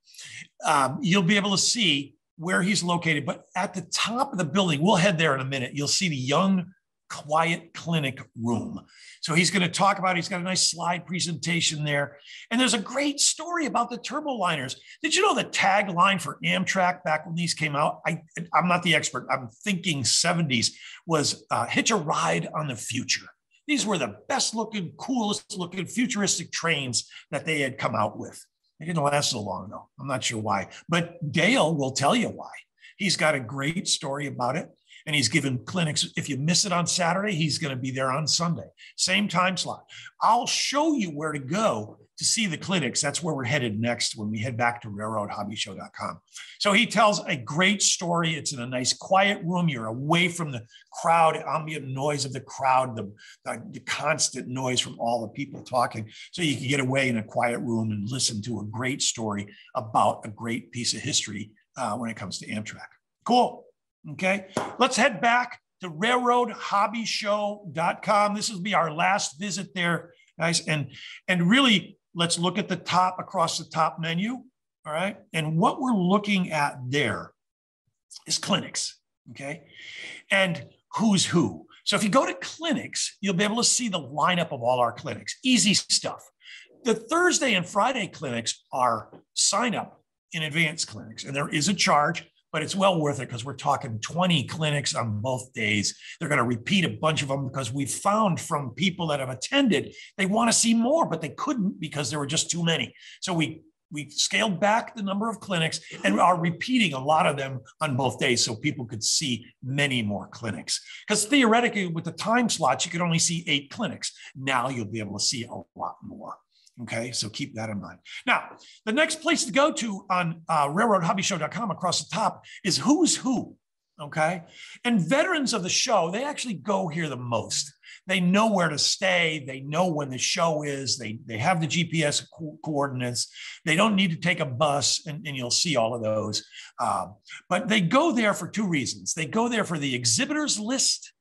um, you'll be able to see where he's located. But at the top of the building, we'll head there in a minute. You'll see the Young quiet clinic room. So he's going to talk about, he's got a nice slide presentation there. And there's a great story about the turboliners. Did you know the tagline for Amtrak back when these came out? I, I'm not the expert, I'm thinking 70s was uh, hitch a ride on the future. These were the best looking, coolest looking futuristic trains that they had come out with. They didn't last so long though. I'm not sure why, but Dale will tell you why. He's got a great story about it and he's given clinics. If you miss it on Saturday, he's going to be there on Sunday, same time slot. I'll show you where to go to see the clinics. That's where we're headed next when we head back to railroadhobbyshow.com. So he tells a great story. It's in a nice quiet room. You're away from the crowd, ambient noise of the crowd, the, the, the constant noise from all the people talking. So you can get away in a quiet room and listen to a great story about a great piece of history uh, when it comes to Amtrak. Cool. Okay, let's head back to railroadhobbyshow.com. This will be our last visit there, guys. And, and really, let's look at the top across the top menu. All right. And what we're looking at there is clinics. Okay. And who's who. So if you go to clinics, you'll be able to see the lineup of all our clinics. Easy stuff. The Thursday and Friday clinics are sign up in advance clinics, and there is a charge but it's well worth it because we're talking 20 clinics on both days. They're going to repeat a bunch of them because we've found from people that have attended, they want to see more, but they couldn't because there were just too many. So we we scaled back the number of clinics and are repeating a lot of them on both days so people could see many more clinics. Because theoretically, with the time slots, you could only see eight clinics. Now you'll be able to see a lot more. Okay, so keep that in mind. Now, the next place to go to on uh, railroadhobbyshow.com across the top is Who's Who. Okay, and veterans of the show, they actually go here the most. They know where to stay. They know when the show is. They, they have the GPS co- coordinates. They don't need to take a bus, and, and you'll see all of those. Um, but they go there for two reasons. They go there for the exhibitors list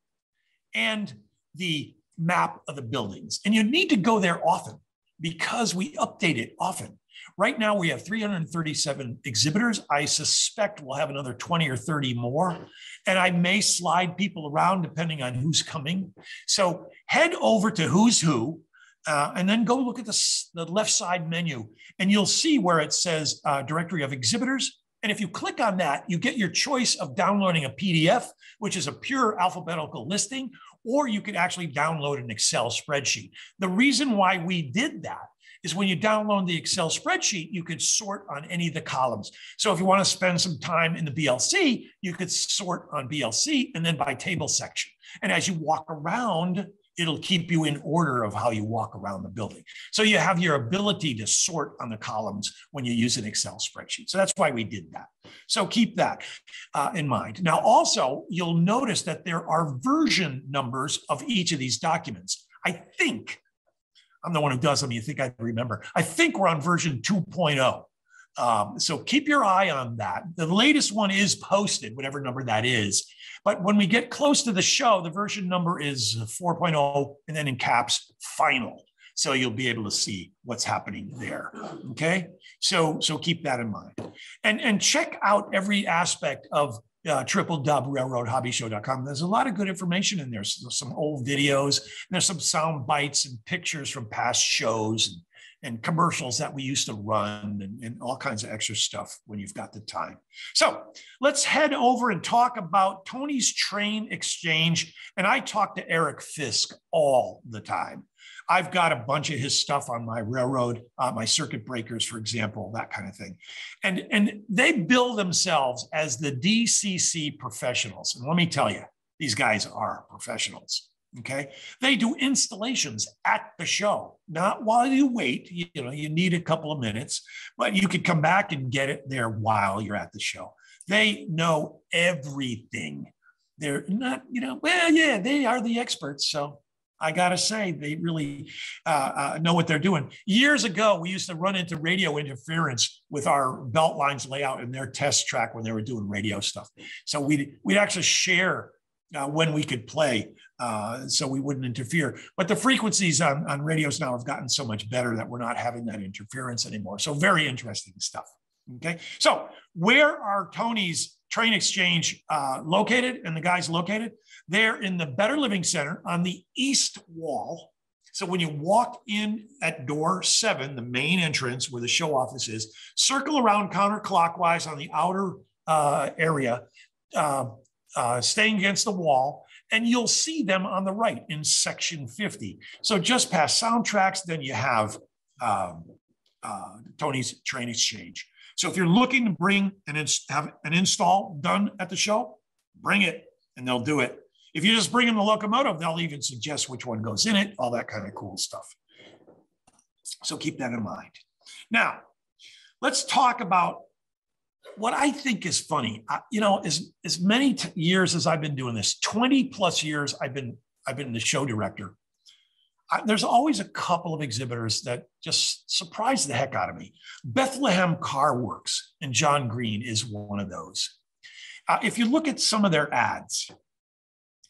and the map of the buildings. And you need to go there often because we update it often. Right now, we have 337 exhibitors. I suspect we'll have another 20 or 30 more. And I may slide people around depending on who's coming. So head over to Who's Who uh, and then go look at the, the, left side menu and you'll see where it says uh, Directory of Exhibitors. And if you click on that, you get your choice of downloading a PDF, which is a pure alphabetical listing, or you could actually download an Excel spreadsheet. The reason why we did that is when you download the Excel spreadsheet, you could sort on any of the columns. So if you want to spend some time in the BLC, you could sort on BLC and then by table section. And as you walk around, it'll keep you in order of how you walk around the building. So you have your ability to sort on the columns when you use an Excel spreadsheet. So that's why we did that. So keep that uh, in mind. Now, also, you'll notice that there are version numbers of each of these documents. I think, I'm the one who does them, you think I remember. I think we're on version 2.0. Um, so keep your eye on that. The latest one is posted, whatever number that is. But when we get close to the show, the version number is 4.0 and then in caps, final. So you'll be able to see what's happening there. Okay. So, so keep that in mind. And, and check out every aspect of uh, triple dub railroadhobbyshow.com. There's a lot of good information in there. So some old videos, and there's some sound bites and pictures from past shows and and commercials that we used to run and, and, all kinds of extra stuff when you've got the time. So let's head over and talk about Tony's Train Exchange. And I talk to Eric Fisk all the time. I've got a bunch of his stuff on my railroad, uh, my circuit breakers, for example, that kind of thing. And, and they bill themselves as the DCC professionals. And let me tell you, these guys are professionals. Okay. They do installations at the show, not while you wait. You, you, know, you need a couple of minutes, but you could come back and get it there while you're at the show. They know everything. They're not, you know, well, yeah, they are the experts. So I got to say, they really uh, uh, know what they're doing. Years ago, we used to run into radio interference with our belt lines layout in their test track when they were doing radio stuff. So we'd, we'd actually share uh, when we could play uh, so we wouldn't interfere. But the frequencies on, on radios now have gotten so much better that we're not having that interference anymore. So very interesting stuff. Okay. So where are Tony's Train Exchange uh, located and the guys located? They're in the Better Living Center on the east wall. So when you walk in at door seven, the main entrance where the show office is, circle around counterclockwise on the outer uh, area, uh, uh, staying against the wall, and you'll see them on the right in section 50. So just past SoundTraxx, then you have um, uh, Tony's Train Exchange. So if you're looking to bring and have an install done at the show, bring it and they'll do it. If you just bring in the locomotive, they'll even suggest which one goes in it, all that kind of cool stuff. So keep that in mind. Now, let's talk about what I think is funny. You know, as as many t- years as I've been doing this, 20 plus years I've been I've been the show director. I, there's always a couple of exhibitors that just surprise the heck out of me. Bethlehem Car Works and John Green is one of those. Uh, if you look at some of their ads,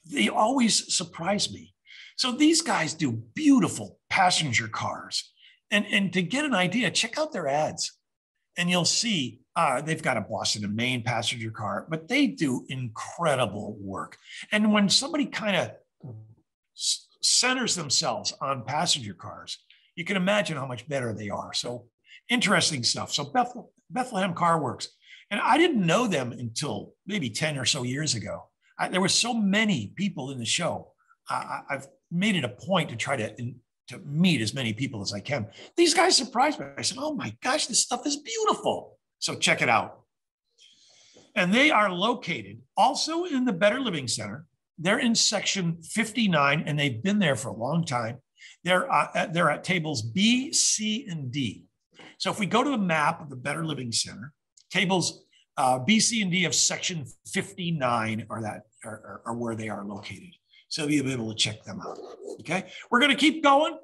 they always surprise me. So these guys do beautiful passenger cars. And, and to get an idea, check out their ads and you'll see uh, they've got a Boston and Maine passenger car, but they do incredible work. And when somebody kind of centers themselves on passenger cars, you can imagine how much better they are. So interesting stuff. So Beth- Bethlehem Car Works, and I didn't know them until maybe 10 or so years ago. I, there were so many people in the show. I, I've made it a point to try to in, to meet as many people as I can. These guys surprised me. I said, "Oh my gosh, this stuff is beautiful." So check it out. And they are located also in the Better Living Center. They're in section 59, and they've been there for a long time. They're uh, they're at tables B, C, and D. So if we go to the map of the Better Living Center, tables uh, B, C, and D of section 59 are that are, are, are where they are located. So you'll be able to check them out. Okay, we're going to keep going.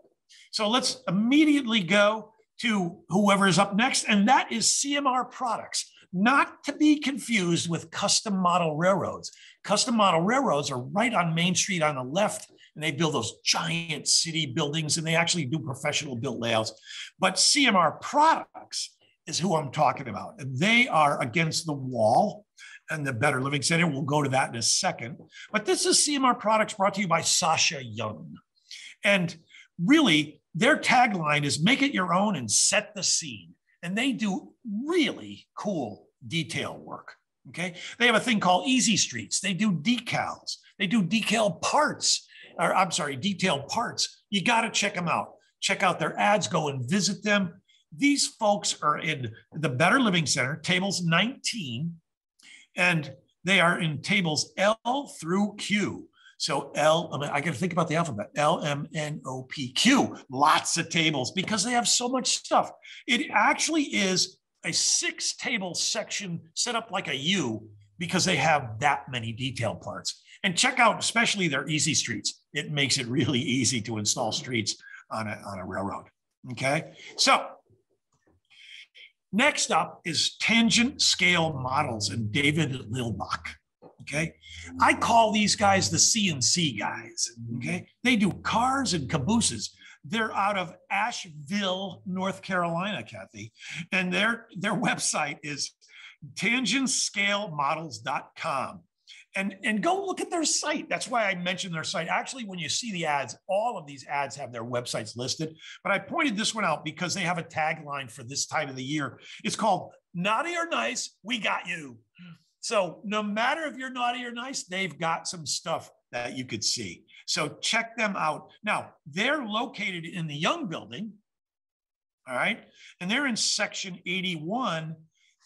So let's immediately go to whoever is up next, and that is CMR Products, not to be confused with custom model railroads. Custom model railroads are right on Main Street on the left, and they build those giant city buildings, and they actually do professional built layouts. But CMR Products is who I'm talking about, and they are against the wall and the Better Living Center. We'll go to that in a second. But this is CMR Products brought to you by Sasha Young. And really, their tagline is make it your own and set the scene. And they do really cool detail work. Okay. They have a thing called Easy Streets. They do decals, they do decal parts, or I'm sorry, detailed parts. You got to check them out. Check out their ads, go and visit them. These folks are in the Better Living Center, tables 19, and they are in tables L through Q. So L, I, mean, I got to think about the alphabet. L, M, N, O, P, Q. Lots of tables because they have so much stuff. It actually is a six table section set up like a U because they have that many detail parts. And check out especially their easy streets. It makes it really easy to install streets on a, on a railroad. Okay. So next up is tangent scale models and David Lehlbach. Okay. I call these guys the CNC guys. Okay. They do cars and cabooses. They're out of Asheville, North Carolina, Kathy. And their, their website is tangentscalemodels.com. And, and go look at their site. That's why I mentioned their site. Actually, when you see the ads, all of these ads have their websites listed. But I pointed this one out because they have a tagline for this time of the year. It's called Naughty or Nice, We Got You. So no matter if you're naughty or nice, they've got some stuff that you could see. So check them out. Now, they're located in the Young Building, all right? And they're in section 81.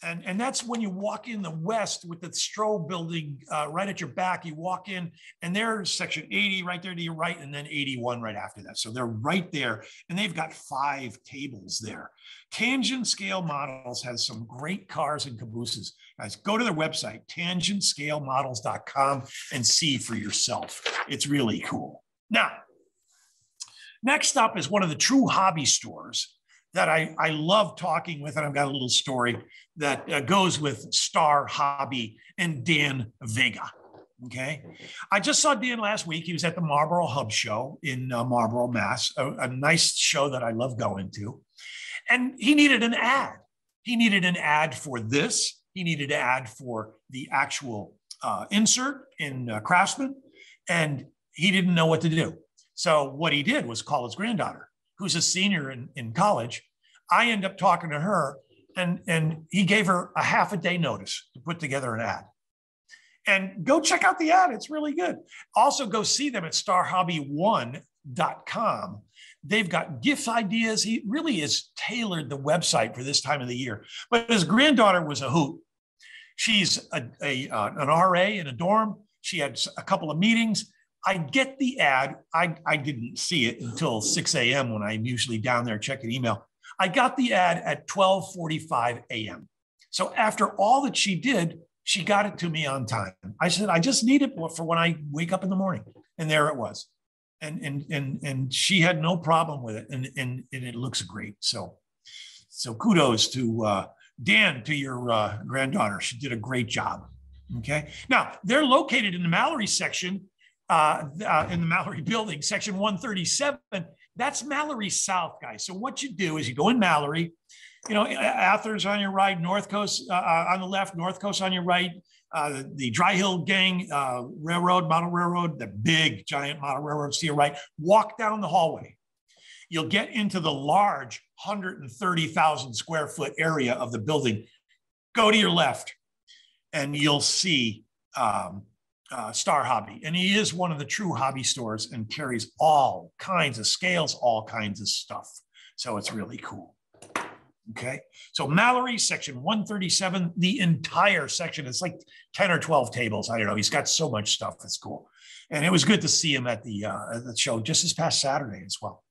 And, and that's when you walk in the west with the Stroh building uh, right at your back. You walk in, and there's section 80 right there to your right, and then 81 right after that. So they're right there, and they've got five tables there. Tangent Scale Models has some great cars and cabooses. Guys, go to their website, tangentscalemodels.com, and see for yourself. It's really cool. Now, next up is one of the true hobby stores that I, I love talking with, and I've got a little story that uh, goes with Star Hobby and Dan Vega. Okay. I just saw Dan last week. He was at the Marlboro Hub Show in uh, Marlboro, Mass, a, a nice show that I love going to. And he needed an ad. He needed an ad for this he needed an ad for the actual uh, insert in uh, Craftsman, and he didn't know what to do. So what he did was call his granddaughter, who's a senior in, in college. I end up talking to her, and, and he gave her a half a day notice to put together an ad. And go check out the ad, it's really good. Also, go see them at starhobby1.com. They've got gift ideas. He really has tailored the website for this time of the year. But his granddaughter was a hoot. She's a, a uh, an RA in a dorm. She had a couple of meetings. I get the ad. I, I didn't see it until 6 a.m. when I'm usually down there checking email. I got the ad at 12:45 a.m. So after all that she did, she got it to me on time. I said, I just need it for when I wake up in the morning. And there it was. And and and and she had no problem with it. And and, and it looks great. So so kudos to uh, Dan, to your uh, granddaughter. She did a great job. Okay. Now they're located in the Mallary section, uh, uh, in the Mallary building, section 137. That's Mallary South, guys. So what you do is you go in Mallary, you know, Athens on your right, North Coast uh, uh, on the left, North Coast on your right, uh, the, the, Dry Hill Gang uh, Railroad, Model Railroad, the big giant model railroads to your right. Walk down the hallway. You'll get into the large 130,000 square foot area of the building. Go to your left, and you'll see um, uh, Star Hobby. And he is one of the true hobby stores and carries all kinds of scales, all kinds of stuff. So it's really cool. Okay. So Mallary, section 137, the entire section, it's like 10 or 12 tables. I don't know. He's got so much stuff. It's cool. And it was good to see him at the, uh, the show just this past Saturday as well.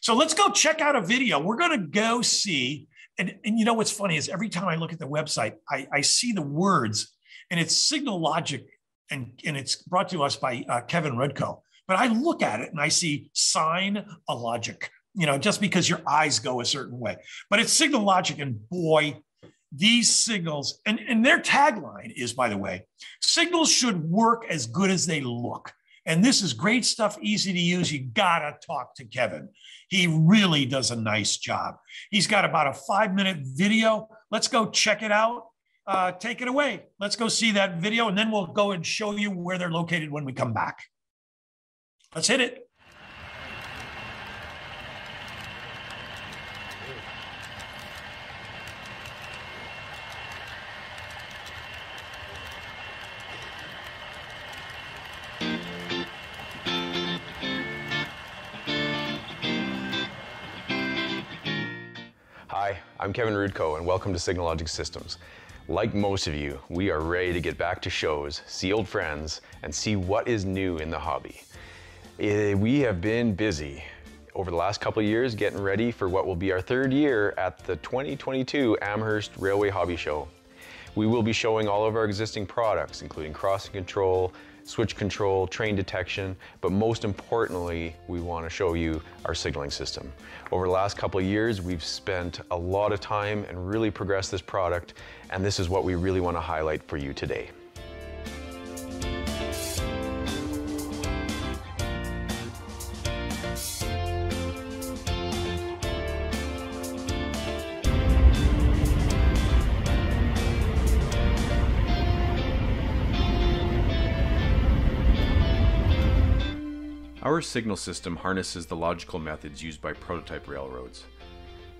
So let's go check out a video. We're going to go see. And, and you know what's funny is every time I look at the website, I, I see the words and it's Signal Logic and, and it's brought to us by uh, Kevin Rudko. But I look at it and I see sign a logic you know, just because your eyes go a certain way. But it's signal logic, and boy, these signals, and, and their tagline is, by the way, signals should work as good as they look. And this is great stuff, easy to use. You gotta talk to Kevin. He really does a nice job. He's got about a five minute video. Let's go check it out. Uh, take it away. Let's go see that video, and then we'll go and show you where they're located when we come back. Let's hit it. Hi, I'm Kevin Rudko and welcome to Signal Logic Systems. Like most of you, we are ready to get back to shows, see old friends, and see what is new in the hobby. Eh, we have been busy over the last couple years getting ready for what will be our third year at the 2022 Amherst Railway Hobby Show. We will be showing all of our existing products, including crossing control, switch control, train detection, but most importantly, we want to show you our signaling system. Over the last couple of years, we've spent a lot of time and really progressed this product, and this is what we really want to highlight for you today. Our signal system harnesses the logical methods used by prototype railroads.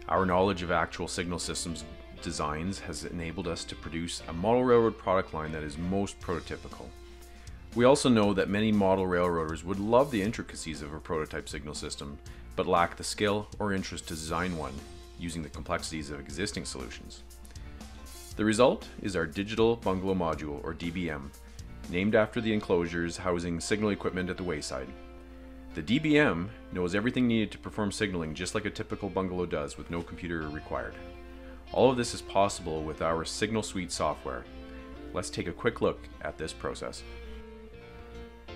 Our knowledge of actual signal systems designs has enabled us to produce a model railroad product line that is most prototypical. We also know that many model railroaders would love the intricacies of a prototype signal system, but lack the skill or interest to design one using the complexities of existing solutions. The result is our Digital Bungalow Module, or DBM, named after the enclosures housing signal equipment at the wayside. The DBM knows everything needed to perform signaling just like a typical bungalow does with no computer required. All of this is possible with our Signal Suite software. Let's take a quick look at this process.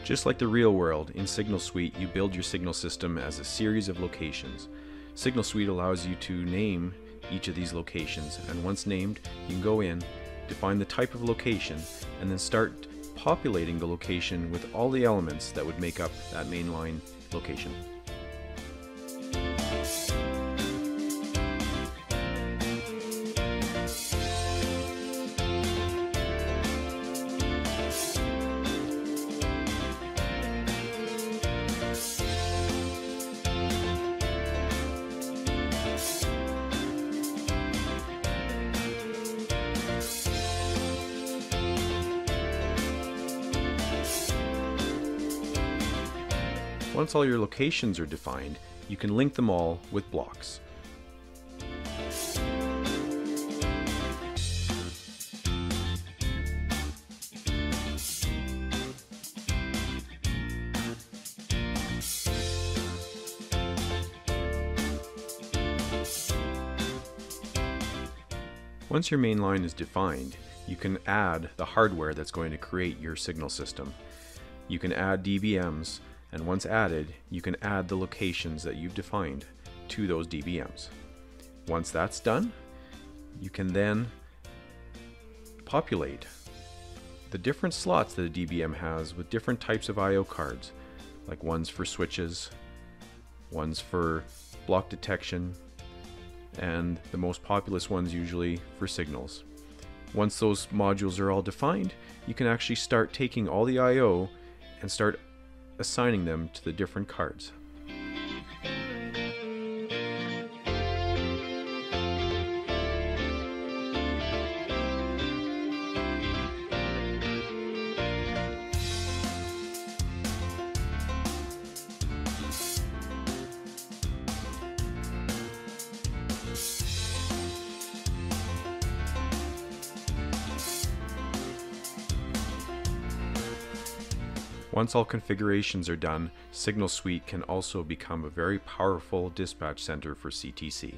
Just like the real world, in Signal Suite you build your signal system as a series of locations. Signal Suite allows you to name each of these locations and once named you can go in, define the type of location and then start populating the location with all the elements that would make up that mainline location. Once all your locations are defined, you can link them all with blocks. Once your main line is defined, you can add the hardware that's going to create your signal system. You can add DBMs, and once added, you can add the locations that you've defined to those DBMs. Once that's done, you can then populate the different slots that a DBM has with different types of I.O. cards, like ones for switches, ones for block detection, and the most populous ones usually for signals. Once those modules are all defined, you can actually start taking all the I.O. and start assigning them to the different cards. Once all configurations are done, Signal Suite can also become a very powerful dispatch center for CTC.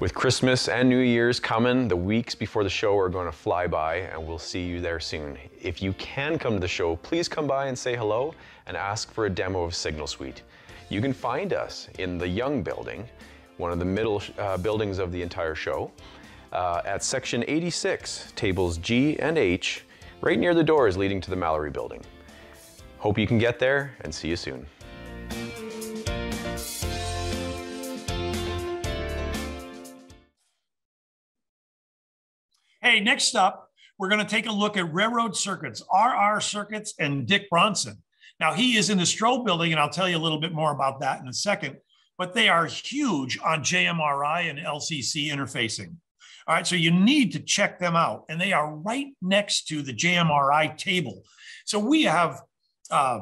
With Christmas and New Year's coming, the weeks before the show are going to fly by, and we'll see you there soon. If you can come to the show, please come by and say hello and ask for a demo of Signal Suite. You can find us in the Young Building, one of the middle uh, buildings of the entire show, uh, at section 86, tables G and H, right near the doors leading to the Mallary Building. Hope you can get there and see you soon. Hey, next up, we're going to take a look at railroad circuits, RR-CirKits and Dick Bronson. Now, he is in the Stroh building, and I'll tell you a little bit more about that in a second, but they are huge on JMRI and LCC interfacing. All right, so you need to check them out, and they are right next to the JMRI table. So we have uh,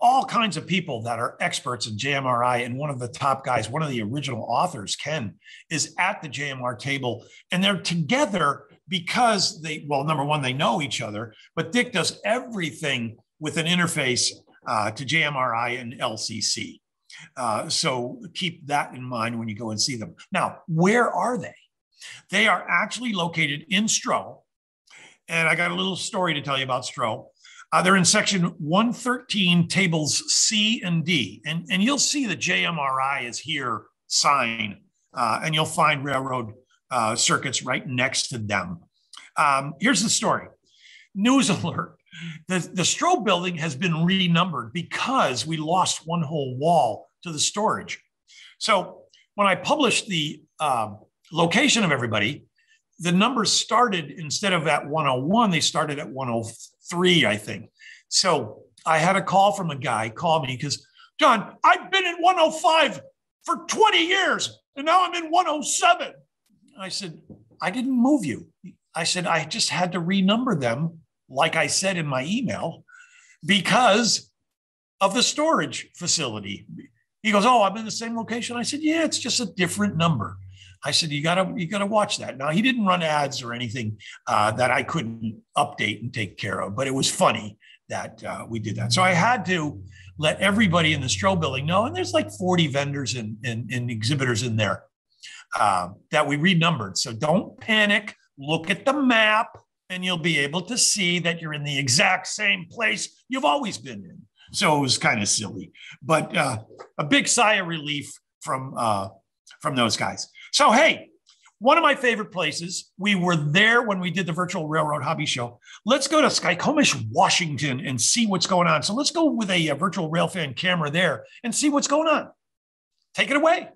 all kinds of people that are experts in JMRI, and one of the top guys, one of the original authors, Ken, is at the JMR table, and they're together because they, well, number one, they know each other, but Dick does everything with an interface uh, to JMRI and LCC. Uh, so keep that in mind when you go and see them. Now, where are they? They are actually located in Stroh. And I got a little story to tell you about Stroh. Uh, they're in section 113, tables C and D. And, and you'll see the JMRI is here sign, uh, and you'll find railroad uh, circuits right next to them. Um, here's the story news alert. The, the Stroh building has been renumbered because we lost one whole wall to the storage. So when I published the um, location of everybody, the numbers started instead of at 101, they started at 103, I think. So I had a call from a guy call me because, John, I've been in 105 for 20 years and now I'm in 107. I said, I didn't move you. I said, I just had to renumber them, like I said in my email, because of the storage facility. He goes, Oh, I'm in the same location. I said, Yeah, it's just a different number. I said, you gotta, you gotta watch that. Now he didn't run ads or anything uh, that I couldn't update and take care of, but it was funny that uh, we did that. So I had to let everybody in the Stroh building know, and there's like 40 vendors and, and, and exhibitors in there uh, that we renumbered. So don't panic. Look at the map, and you'll be able to see that you're in the exact same place you've always been in. So it was kind of silly, but uh, a big sigh of relief from uh, from those guys. So, hey, one of my favorite places. We were there when we did the virtual railroad hobby show. Let's go to Skykomish, Washington, and see what's going on. So let's go with a, a virtual railfan camera there and see what's going on. Take it away.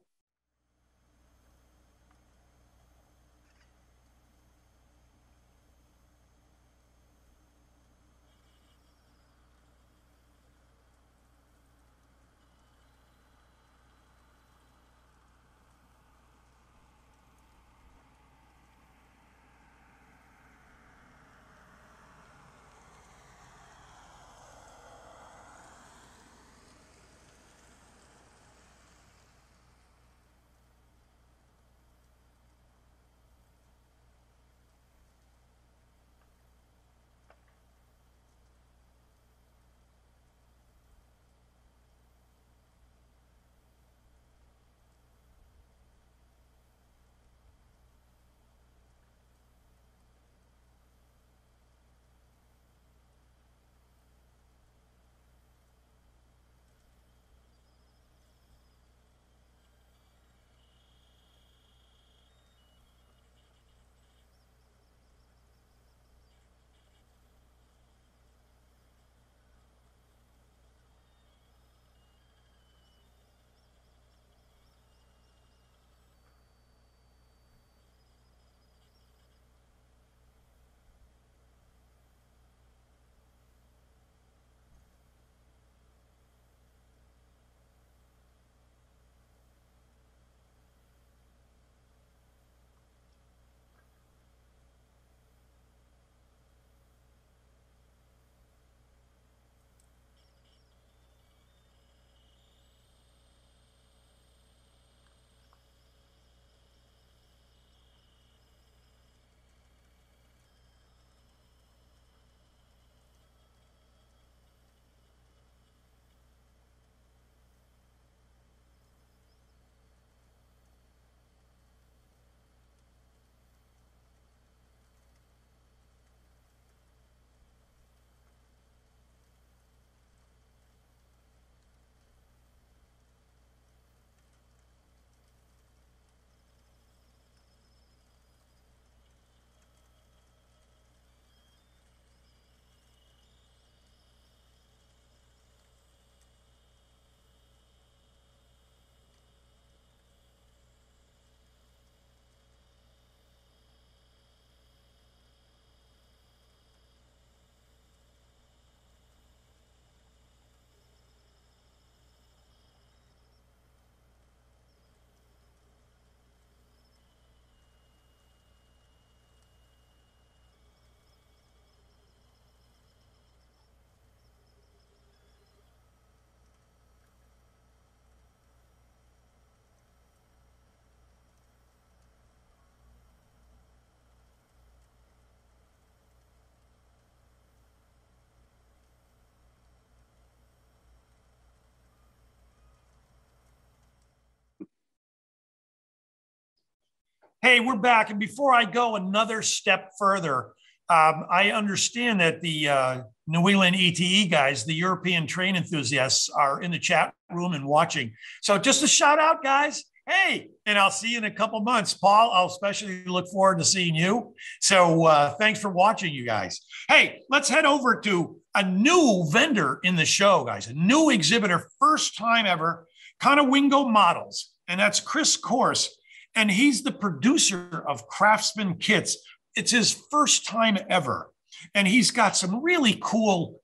Hey, we're back. And before I go another step further, um, I understand that the uh, New England ETE guys, the European train enthusiasts, are in the chat room and watching. So just a shout out, guys. Hey, and I'll see you in a couple months. Paul, I'll especially look forward to seeing you. So uh, thanks for watching, you guys. Hey, let's head over to a new vendor in the show, guys, a new exhibitor, first time ever, Conowingo Models. And that's Chris Course. And he's the producer of Craftsman Kits. It's his first time ever. And he's got some really cool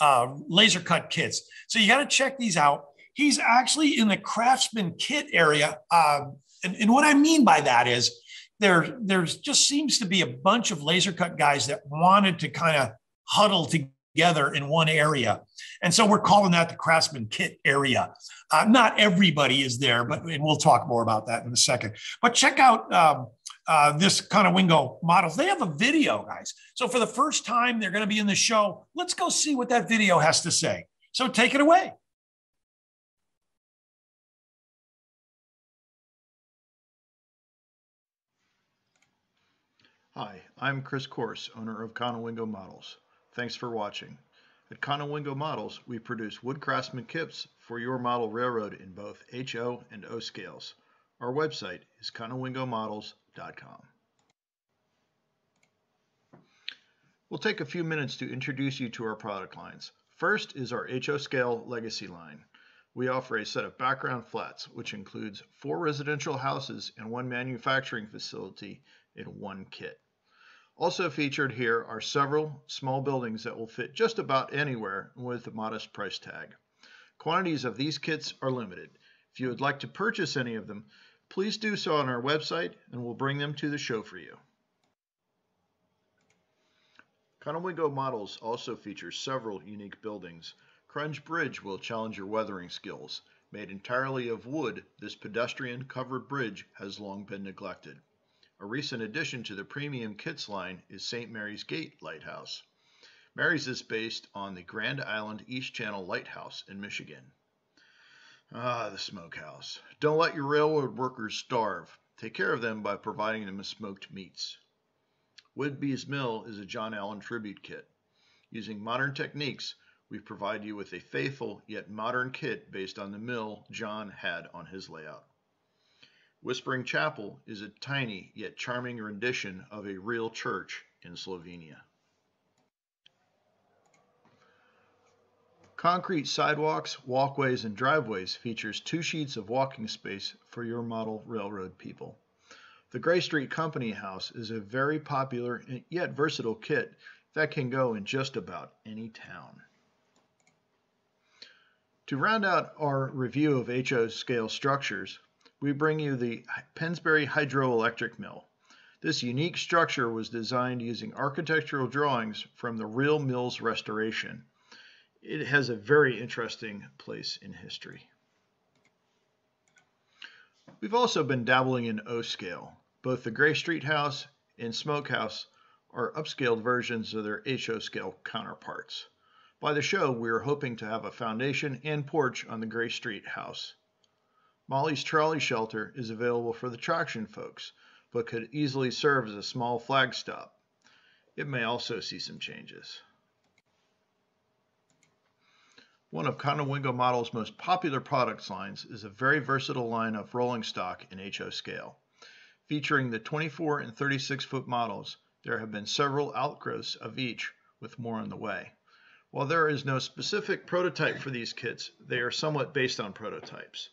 uh, laser cut kits. So you got to check these out he's actually in the craftsman kit area. Um, and, and, what I mean by that is there, there's just seems to be a bunch of laser cut guys that wanted to kind of huddle together in one area. And so we're calling that the craftsman kit area. Uh, not everybody is there, but and we'll talk more about that in a second. But check out um, uh, this Conowingo models. They have a video, guys. So for the first time, they're going to be in the show. Let's go see what that video has to say. So take it away. Hi, I'm Chris Course, owner of Conowingo Models. Thanks for watching. At Conowingo Models, we produce wood craftsman kits for your model railroad in both HO and O scales. Our website is conowingomodels.com. We'll take a few minutes to introduce you to our product lines. First is our HO scale legacy line. We offer a set of background flats, which includes four residential houses and one manufacturing facility in one kit. Also featured here are several small buildings that will fit just about anywhere with a modest price tag. Quantities of these kits are limited. If you would like to purchase any of them, please do so on our website and we'll bring them to the show for you. Conowingo Models also features several unique buildings. Crunch Bridge will challenge your weathering skills. Made entirely of wood, this pedestrian covered bridge has long been neglected. A recent addition to the premium kits line is St. Mary's Gate Lighthouse. Mary's is based on the Grand Island East Channel Lighthouse in Michigan. Ah, the smokehouse. Don't let your railroad workers starve. Take care of them by providing them with smoked meats. Whidbey's Mill is a John Allen tribute kit. Using modern techniques, we provide you with a faithful yet modern kit based on the mill John had on his layout. Whispering Chapel is a tiny yet charming rendition of a real church in Slovenia. Concrete sidewalks, walkways, and driveways features two sheets of walking space for your model railroad people. The Gray Street Company House is a very popular yet versatile kit that can go in just about any town. To round out our review of HO scale structures, we bring you the Pennsbury Hydroelectric Mill. This unique structure was designed using architectural drawings from the real mill's restoration. It has a very interesting place in history. We've also been dabbling in O scale. Both the Gray Street House and Smokehouse are upscaled versions of their HO scale counterparts. By the show, we are hoping to have a foundation and porch on the Gray Street House. Molly's Trolley Shelter is available for the traction folks, but could easily serve as a small flag stop. It may also see some changes. One of Conowingo Model's most popular product lines is a very versatile line of rolling stock in HO scale. Featuring the 24 and 36 foot models, there have been several outgrowths of each, with more on the way. While there is no specific prototype for these kits, they are somewhat based on prototypes.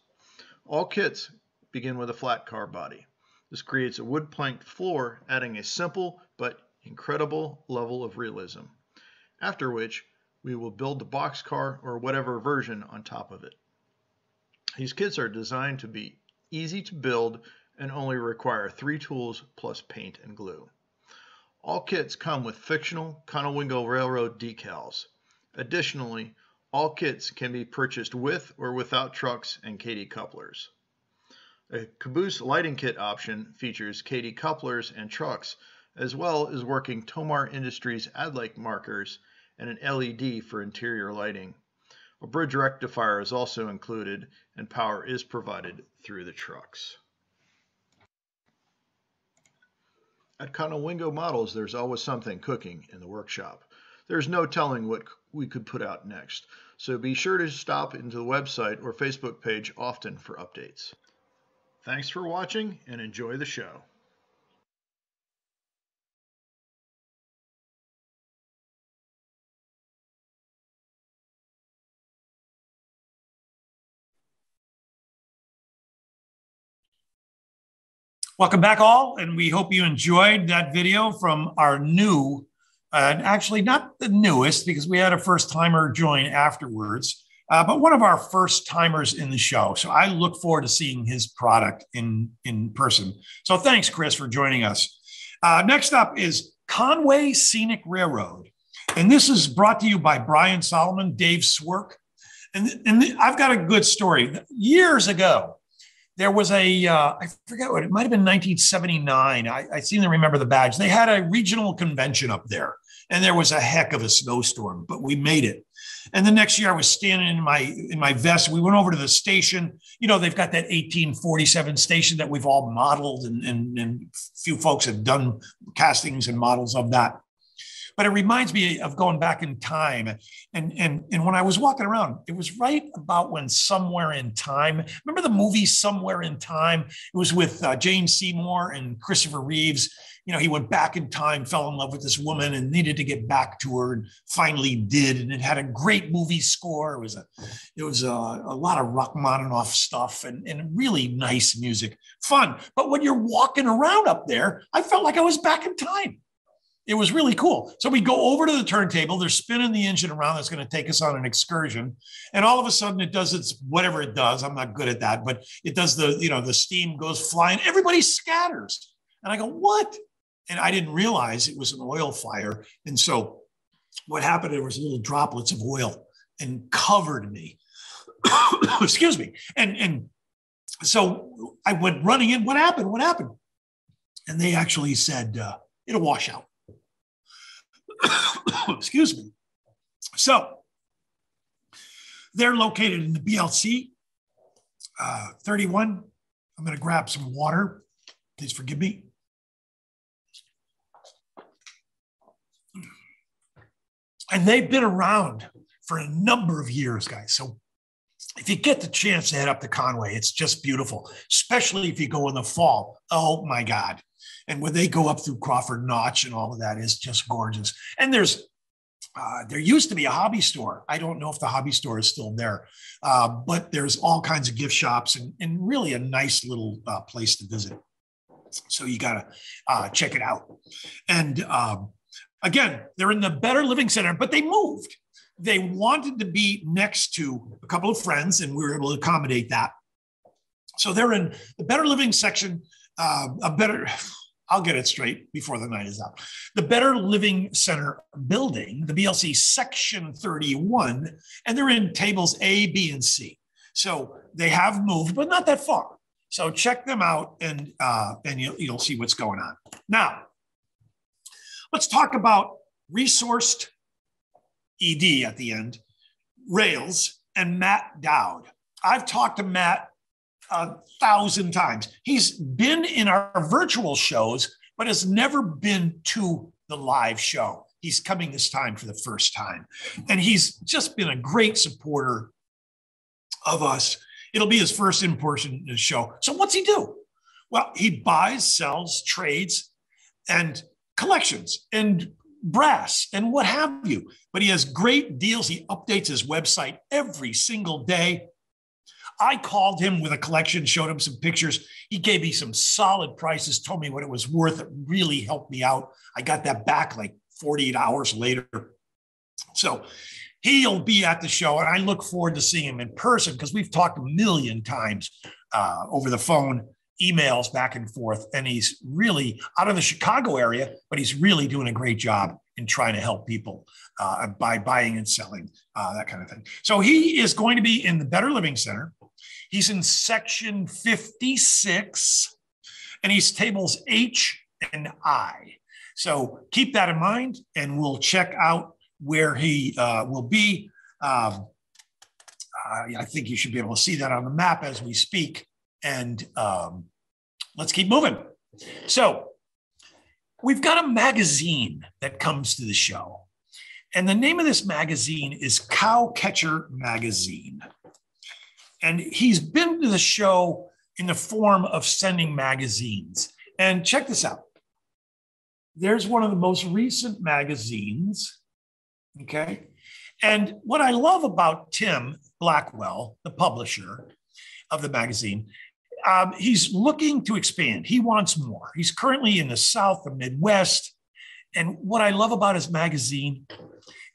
All kits begin with a flat car body. This creates a wood planked floor, adding a simple but incredible level of realism. After which, we will build the box car or whatever version on top of it. These kits are designed to be easy to build and only require three tools plus paint and glue. All kits come with fictional Conowingo Railroad decals. Additionally, all kits can be purchased with or without trucks and Kadee couplers. A caboose lighting kit option features Kadee couplers and trucks, as well as working Tomar Industries AdLight markers and an LED for interior lighting. A bridge rectifier is also included, and power is provided through the trucks. At Conowingo Models, there's always something cooking in the workshop. There's no telling what we could put out next, so be sure to stop into the website or Facebook page often for updates. Thanks for watching and enjoy the show. Welcome back, all, and we hope you enjoyed that video from our new, uh, actually not the newest, because we had a first timer join afterwards, uh, but one of our first timers in the show. So I look forward to seeing his product in in person. So thanks, Chris, for joining us. Uh, next up is Conway Scenic Railroad, and this is brought to you by Brian Solomon, Dave Swirk, and and I've got a good story. Years ago, there was a uh, I forget what it might have been 1979. I, I seem to remember the badge. They had a regional convention up there, and there was a heck of a snowstorm, but we made it. And the next year, I was standing in my in my vest. We went over to the station. You know, they've got that 1847 station that we've all modeled, and and, and few folks have done castings and models of that but it reminds me of going back in time. And, and, and when I was walking around, it was right about when Somewhere in Time, remember the movie Somewhere in Time? It was with uh, Jane Seymour and Christopher Reeves. You know, he went back in time, fell in love with this woman and needed to get back to her and finally did. And it had a great movie score. It was a, it was a, a lot of Rachmaninoff stuff and, and really nice music, fun. But when you're walking around up there, I felt like I was back in time it was really cool. So we go over to the turntable. They're spinning the engine around. That's going to take us on an excursion, and all of a sudden it does its whatever it does. I'm not good at that, but it does the you know the steam goes flying. Everybody scatters, and I go what? And I didn't realize it was an oil fire. And so what happened? There was little droplets of oil and covered me. Excuse me. And and so I went running in. What happened? What happened? And they actually said uh, it'll wash out. Excuse me. So they're located in the BLC uh, 31. I'm going to grab some water. Please forgive me. And they've been around for a number of years, guys. So if you get the chance to head up to Conway, it's just beautiful, especially if you go in the fall. Oh my God. And when they go up through Crawford Notch and all of that is just gorgeous. And there's uh, there used to be a hobby store. I don't know if the hobby store is still there, uh, but there's all kinds of gift shops and, and really a nice little uh, place to visit. So you got to uh, check it out. And um, again, they're in the Better Living Center, but they moved. They wanted to be next to a couple of friends, and we were able to accommodate that. So they're in the Better Living section, uh, a better I'll get it straight before the night is out. The Better Living Center building, the BLC section 31, and they're in tables A, B, and C. So they have moved, but not that far. So check them out and, uh, and you'll, you'll see what's going on. Now, let's talk about resourced ED at the end, Rails, and Matt Dowd. I've talked to Matt a thousand times. He's been in our virtual shows, but has never been to the live show. He's coming this time for the first time. And he's just been a great supporter of us. It'll be his first in person show. So, what's he do? Well, he buys, sells, trades, and collections and brass and what have you. But he has great deals. He updates his website every single day. I called him with a collection, showed him some pictures. He gave me some solid prices, told me what it was worth. It really helped me out. I got that back like 48 hours later. So he'll be at the show, and I look forward to seeing him in person because we've talked a million times uh, over the phone, emails back and forth. And he's really out of the Chicago area, but he's really doing a great job in trying to help people uh, by buying and selling, uh, that kind of thing. So he is going to be in the Better Living Center He's in section 56 and he's tables H and I. So keep that in mind and we'll check out where he uh, will be. Um, I think you should be able to see that on the map as we speak. And um, let's keep moving. So we've got a magazine that comes to the show. And the name of this magazine is Cowcatcher Magazine. And he's been to the show in the form of sending magazines. And check this out. There's one of the most recent magazines. Okay. And what I love about Tim Blackwell, the publisher of the magazine, um, he's looking to expand. He wants more. He's currently in the South, the Midwest. And what I love about his magazine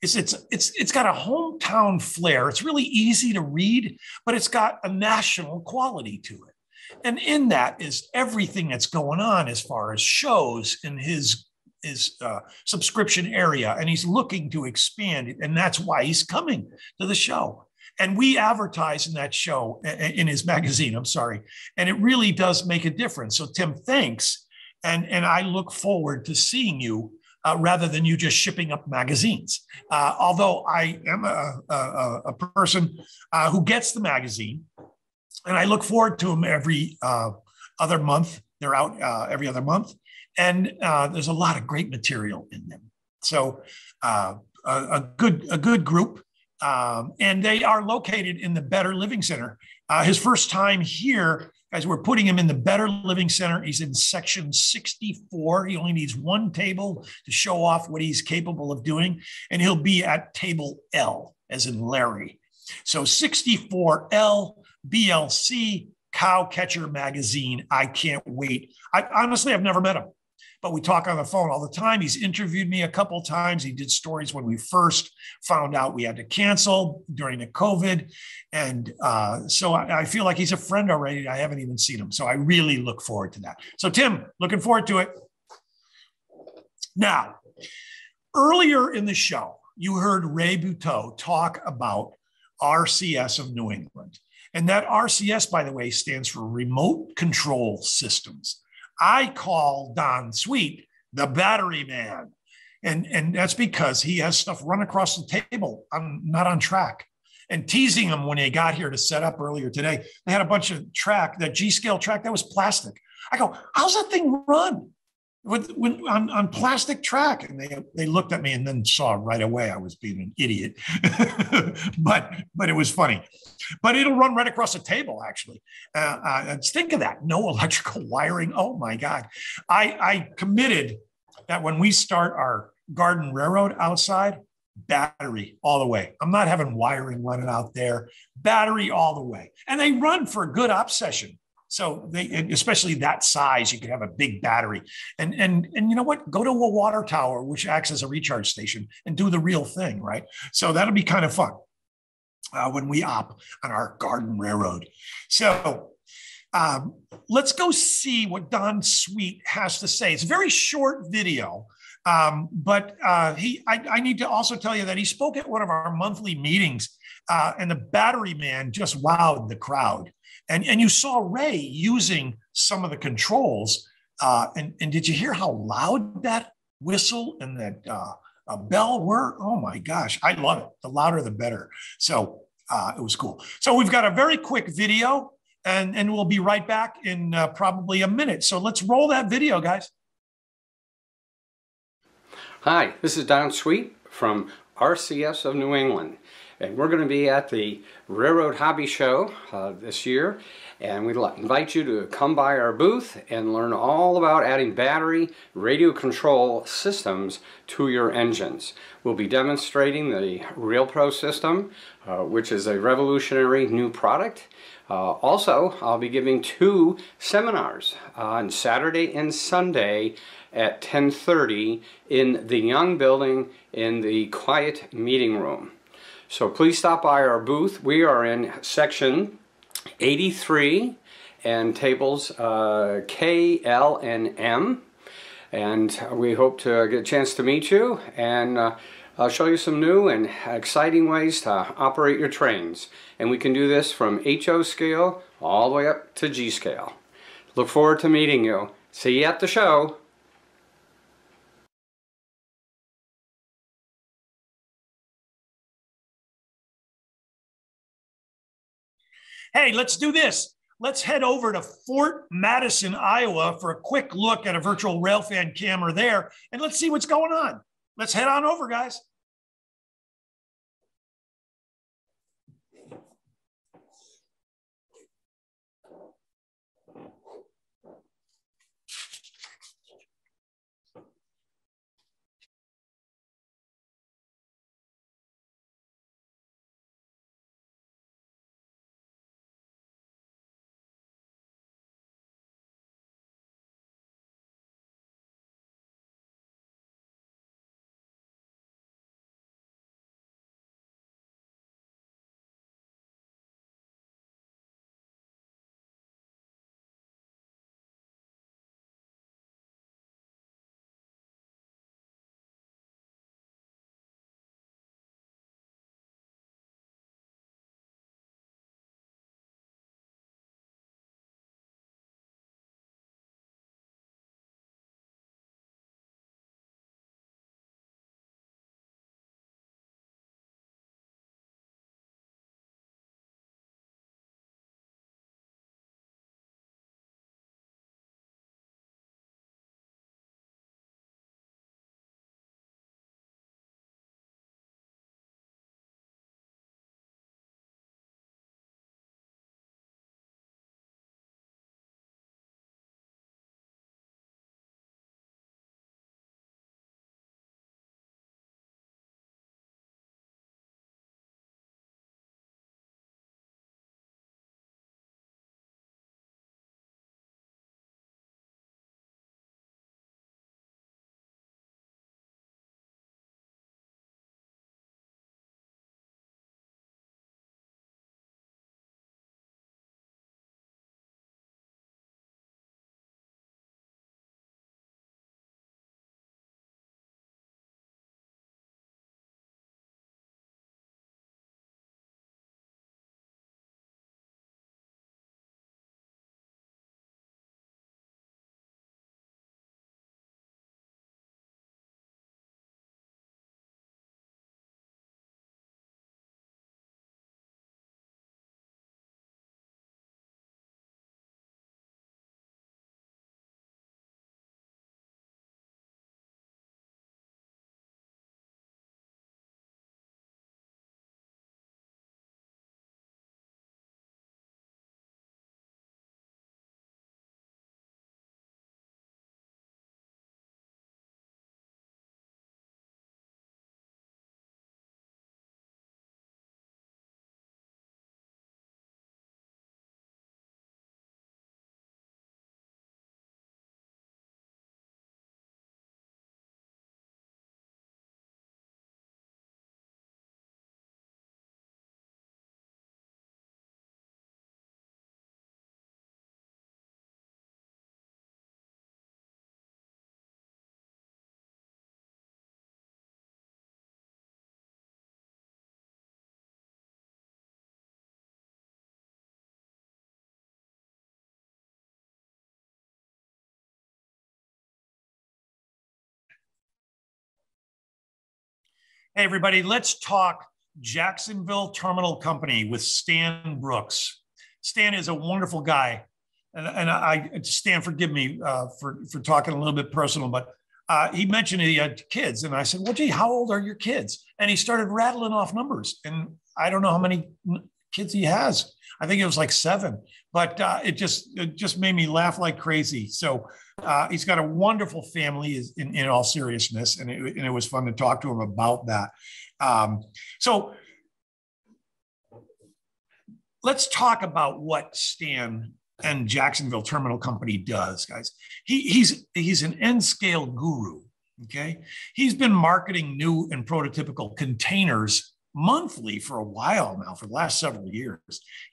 is it's it's it's got a hometown flair. It's really easy to read, but it's got a national quality to it. And in that is everything that's going on as far as shows in his his uh, subscription area, and he's looking to expand and that's why he's coming to the show. And we advertise in that show in his magazine. I'm sorry, and it really does make a difference. So Tim, thanks, and and I look forward to seeing you uh, rather than you just shipping up magazines. Uh, although I am a, a, a person uh, who gets the magazine, and I look forward to them every uh, other month. They're out uh, every other month, and uh, there's a lot of great material in them. So a, a, good a good group, um, and they are located in the Better Living Center. his first time here Guys, we're putting him in the Better Living Center. He's in section 64. He only needs one table to show off what he's capable of doing, and he'll be at table L, as in Larry. So 64L, BLC, Cowcatcher Magazine. I can't wait. I honestly, I've never met him but we talk on the phone all the time. He's interviewed me a couple times. He did stories when we first found out we had to cancel during the COVID. And uh, so I, I, feel like he's a friend already. I haven't even seen him. So I really look forward to that. So, Tim, looking forward to it. Now, earlier in the show, you heard Ray Buteau talk about RCS of New England. And that RCS, by the way, stands for Remote Control Systems. I call Don Sweet the battery man. And, and that's because he has stuff run across the table. I'm not on track. And teasing him when he got here to set up earlier today, they had a bunch of track, that G scale track that was plastic. I go, how's that thing run? With, with on, on plastic track. And they they looked at me and then saw right away I was being an idiot. But but it was funny. But it'll run right across the table actually. Uh, uh, think of that. No electrical wiring. Oh my god. I I committed that when we start our garden railroad outside battery all the way. I'm not having wiring running out there. Battery all the way. And they run for a good op session so they, especially that size, you could have a big battery, and and and you know what? Go to a water tower, which acts as a recharge station, and do the real thing, right? So that'll be kind of fun uh, when we op on our garden railroad. So um, let's go see what Don Sweet has to say. It's a very short video. Um, but uh, he, I, I, need to also tell you that he spoke at one of our monthly meetings, uh, and the battery man just wowed the crowd. And, and you saw Ray using some of the controls. Uh, and, and did you hear how loud that whistle and that uh, uh, bell were? Oh my gosh, I love it. The louder, the better. So uh, it was cool. So we've got a very quick video and, and we'll be right back in uh, probably a minute. So let's roll that video, guys. Hi, this is Don Sweet from RCS of New England. And we're going to be at the Railroad Hobby Show uh, this year. And we'd invite you to come by our booth and learn all about adding battery radio control systems to your engines. We'll be demonstrating the RailPro system, uh, which is a revolutionary new product. Uh, also, I'll be giving two seminars on Saturday and Sunday at 10.30 in the Young Building in the Quiet Meeting Room. So please stop by our booth. We are in section 83 and tables uh, K, L, and M. And we hope to get a chance to meet you and uh, I'll show you some new and exciting ways to operate your trains. And we can do this from HO scale all the way up to G scale. Look forward to meeting you. See you at the show. Hey, let's do this. let's head over to Fort Madison, Iowa for a quick look at a virtual railfan camera there, and let's see what's going on. Let's head on over, guys. Hey, everybody, let's talk Jacksonville Terminal Company with Stan Brooks. Stan is a wonderful guy. And, and I, Stan, forgive me uh, for, for talking a little bit personal, but uh, he mentioned he had kids. And I said, Well, gee, how old are your kids? And he started rattling off numbers. And I don't know how many kids he has. I think it was like seven, but uh, it just it just made me laugh like crazy. So uh, he's got a wonderful family, in, in all seriousness, and it, and it was fun to talk to him about that. Um, so let's talk about what Stan and Jacksonville Terminal Company does, guys. He, he's he's an N scale guru. Okay, he's been marketing new and prototypical containers monthly for a while now, for the last several years.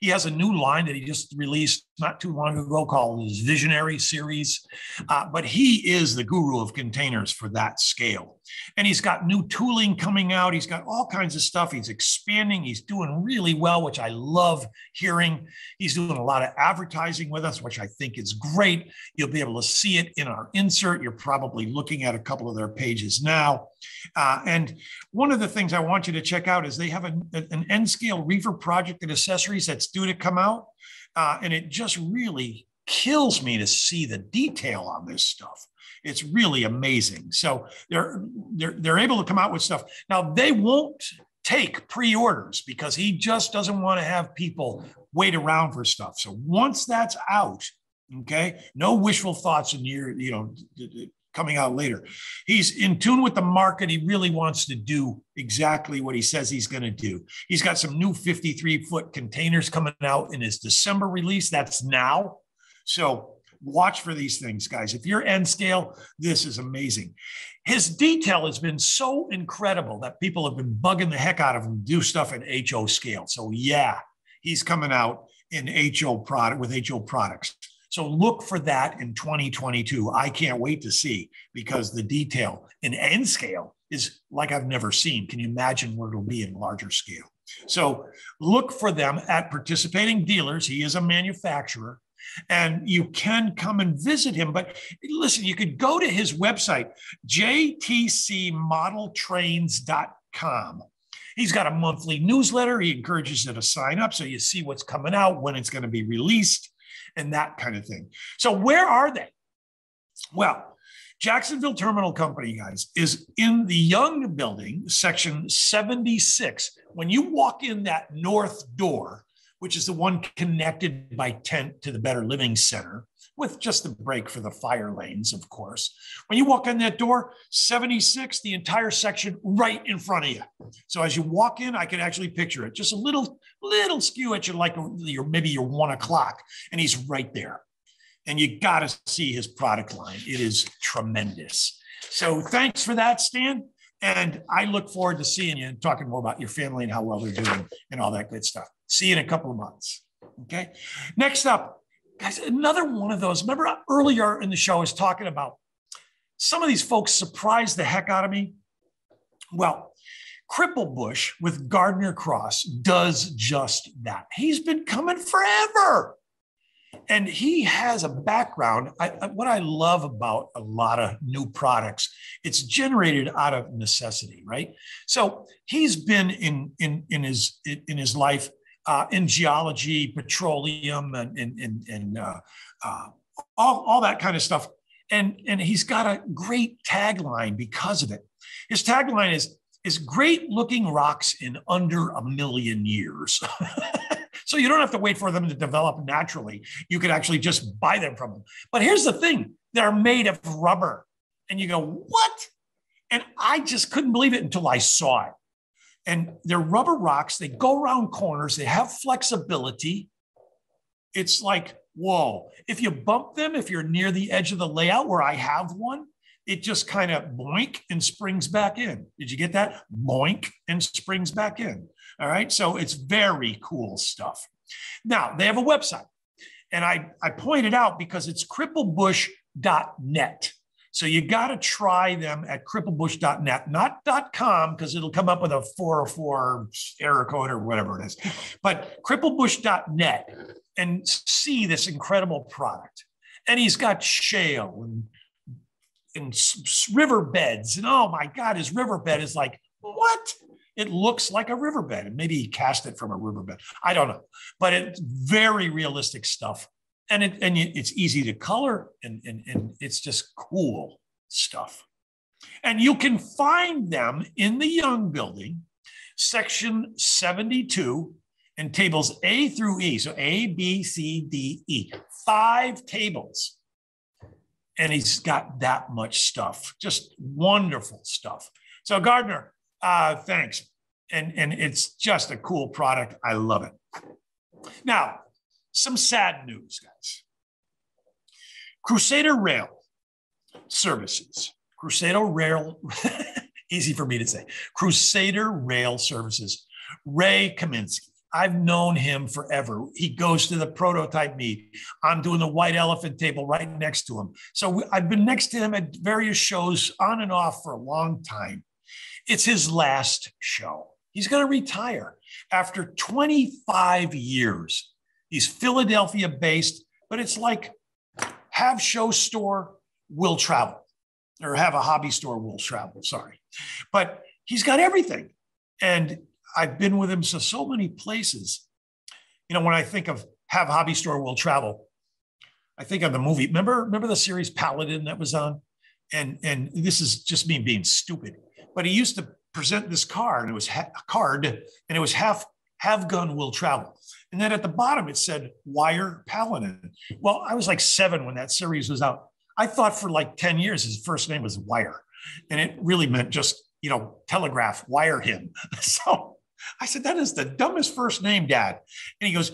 He has a new line that he just released not too long ago called his Visionary Series. Uh, but he is the guru of containers for that scale. And he's got new tooling coming out. He's got all kinds of stuff. He's expanding. He's doing really well, which I love hearing. He's doing a lot of advertising with us, which I think is great. You'll be able to see it in our insert. You're probably looking at a couple of their pages now. Uh, and one of the things I want you to check out is they have an, an N scale reefer project and accessories that's due to come out. Uh, and it just really kills me to see the detail on this stuff. It's really amazing. So they're they're they're able to come out with stuff. Now they won't take pre-orders because he just doesn't want to have people wait around for stuff. So once that's out, okay, no wishful thoughts in your, you know, coming out later. He's in tune with the market. He really wants to do exactly what he says he's going to do. He's got some new 53 foot containers coming out in his December release. That's now. So watch for these things, guys. If you're N scale, this is amazing. His detail has been so incredible that people have been bugging the heck out of him to do stuff at HO scale. So yeah, he's coming out in HO product with HO products. So look for that in 2022. I can't wait to see because the detail in N scale is like I've never seen. Can you imagine where it'll be in larger scale? So look for them at participating dealers. He is a manufacturer and you can come and visit him. But listen, you could go to his website, jtcmodeltrains.com. He's got a monthly newsletter. He encourages you to sign up so you see what's coming out, when it's going to be released, and that kind of thing. So, where are they? Well, Jacksonville Terminal Company, guys, is in the Young Building, section 76. When you walk in that north door, which is the one connected by tent to the Better Living Center, with just the break for the fire lanes, of course. When you walk in that door, 76, the entire section right in front of you. So as you walk in, I can actually picture it. Just a little, little skew at you, like your maybe your one o'clock, and he's right there. And you got to see his product line. It is tremendous. So thanks for that, Stan. And I look forward to seeing you and talking more about your family and how well they're doing and all that good stuff. See you in a couple of months. Okay. Next up, guys, another one of those. Remember earlier in the show, I was talking about some of these folks surprised the heck out of me. Well, Cripple Bush with Gardner Cross does just that. He's been coming forever and he has a background. I, what I love about a lot of new products, it's generated out of necessity, right? So he's been in in in his in his life uh, in geology, petroleum, and and and, uh, uh, all all that kind of stuff. And and he's got a great tagline because of it. His tagline is is great looking rocks in under a million years. So you don't have to wait for them to develop naturally. You could actually just buy them from them. But here's the thing they're made of rubber. And you go, what? And I just couldn't believe it until I saw it. And they're rubber rocks. They go around corners. They have flexibility. It's like, whoa. If you bump them, if you're near the edge of the layout where I have one, it just kind of boink and springs back in. Did you get that? Boink and springs back in. All right. So it's very cool stuff. Now they have a website, and I, I pointed out because it's cripplebush.net. So you got to try them at cripplebush.net, not .com, because it'll come up with a 404 error code or whatever it is, but cripplebush.net and see this incredible product. And he's got shale and, and riverbeds. And oh my God, his riverbed is like, what? it looks like a riverbed. And maybe he cast it from a riverbed. I don't know, but it's very realistic stuff. And it and it's easy to color and, and, and it's just cool stuff. And you can find them in the Young Building, section 72, and tables A through E. So A, B, C, D, E. Five tables. And he's got that much stuff, just wonderful stuff. So, Gardner, uh, thanks. And, and it's just a cool product. I love it. Now, some sad news, guys. Crusader Rail Services, Crusader Rail, easy for me to say, Crusader Rail Services, Ray Kaminsky. I've known him forever. He goes to the prototype meet. I'm doing the white elephant table right next to him. So I've been next to him at various shows on and off for a long time. It's his last show. He's going to retire after 25 years. He's Philadelphia based, but it's like have show store, will travel, or have a hobby store, will travel. Sorry. But he's got everything. And I've been with him to so many places. You know, when I think of have hobby store will travel, I think of the movie. Remember, remember the series Paladin that was on? And and this is just me being stupid. But he used to present this card, and it was ha- a card, and it was half have gun will travel. And then at the bottom it said wire Paladin. Well, I was like seven when that series was out. I thought for like 10 years his first name was Wire. And it really meant just, you know, telegraph, wire him. So I said, that is the dumbest first name, Dad. And he goes,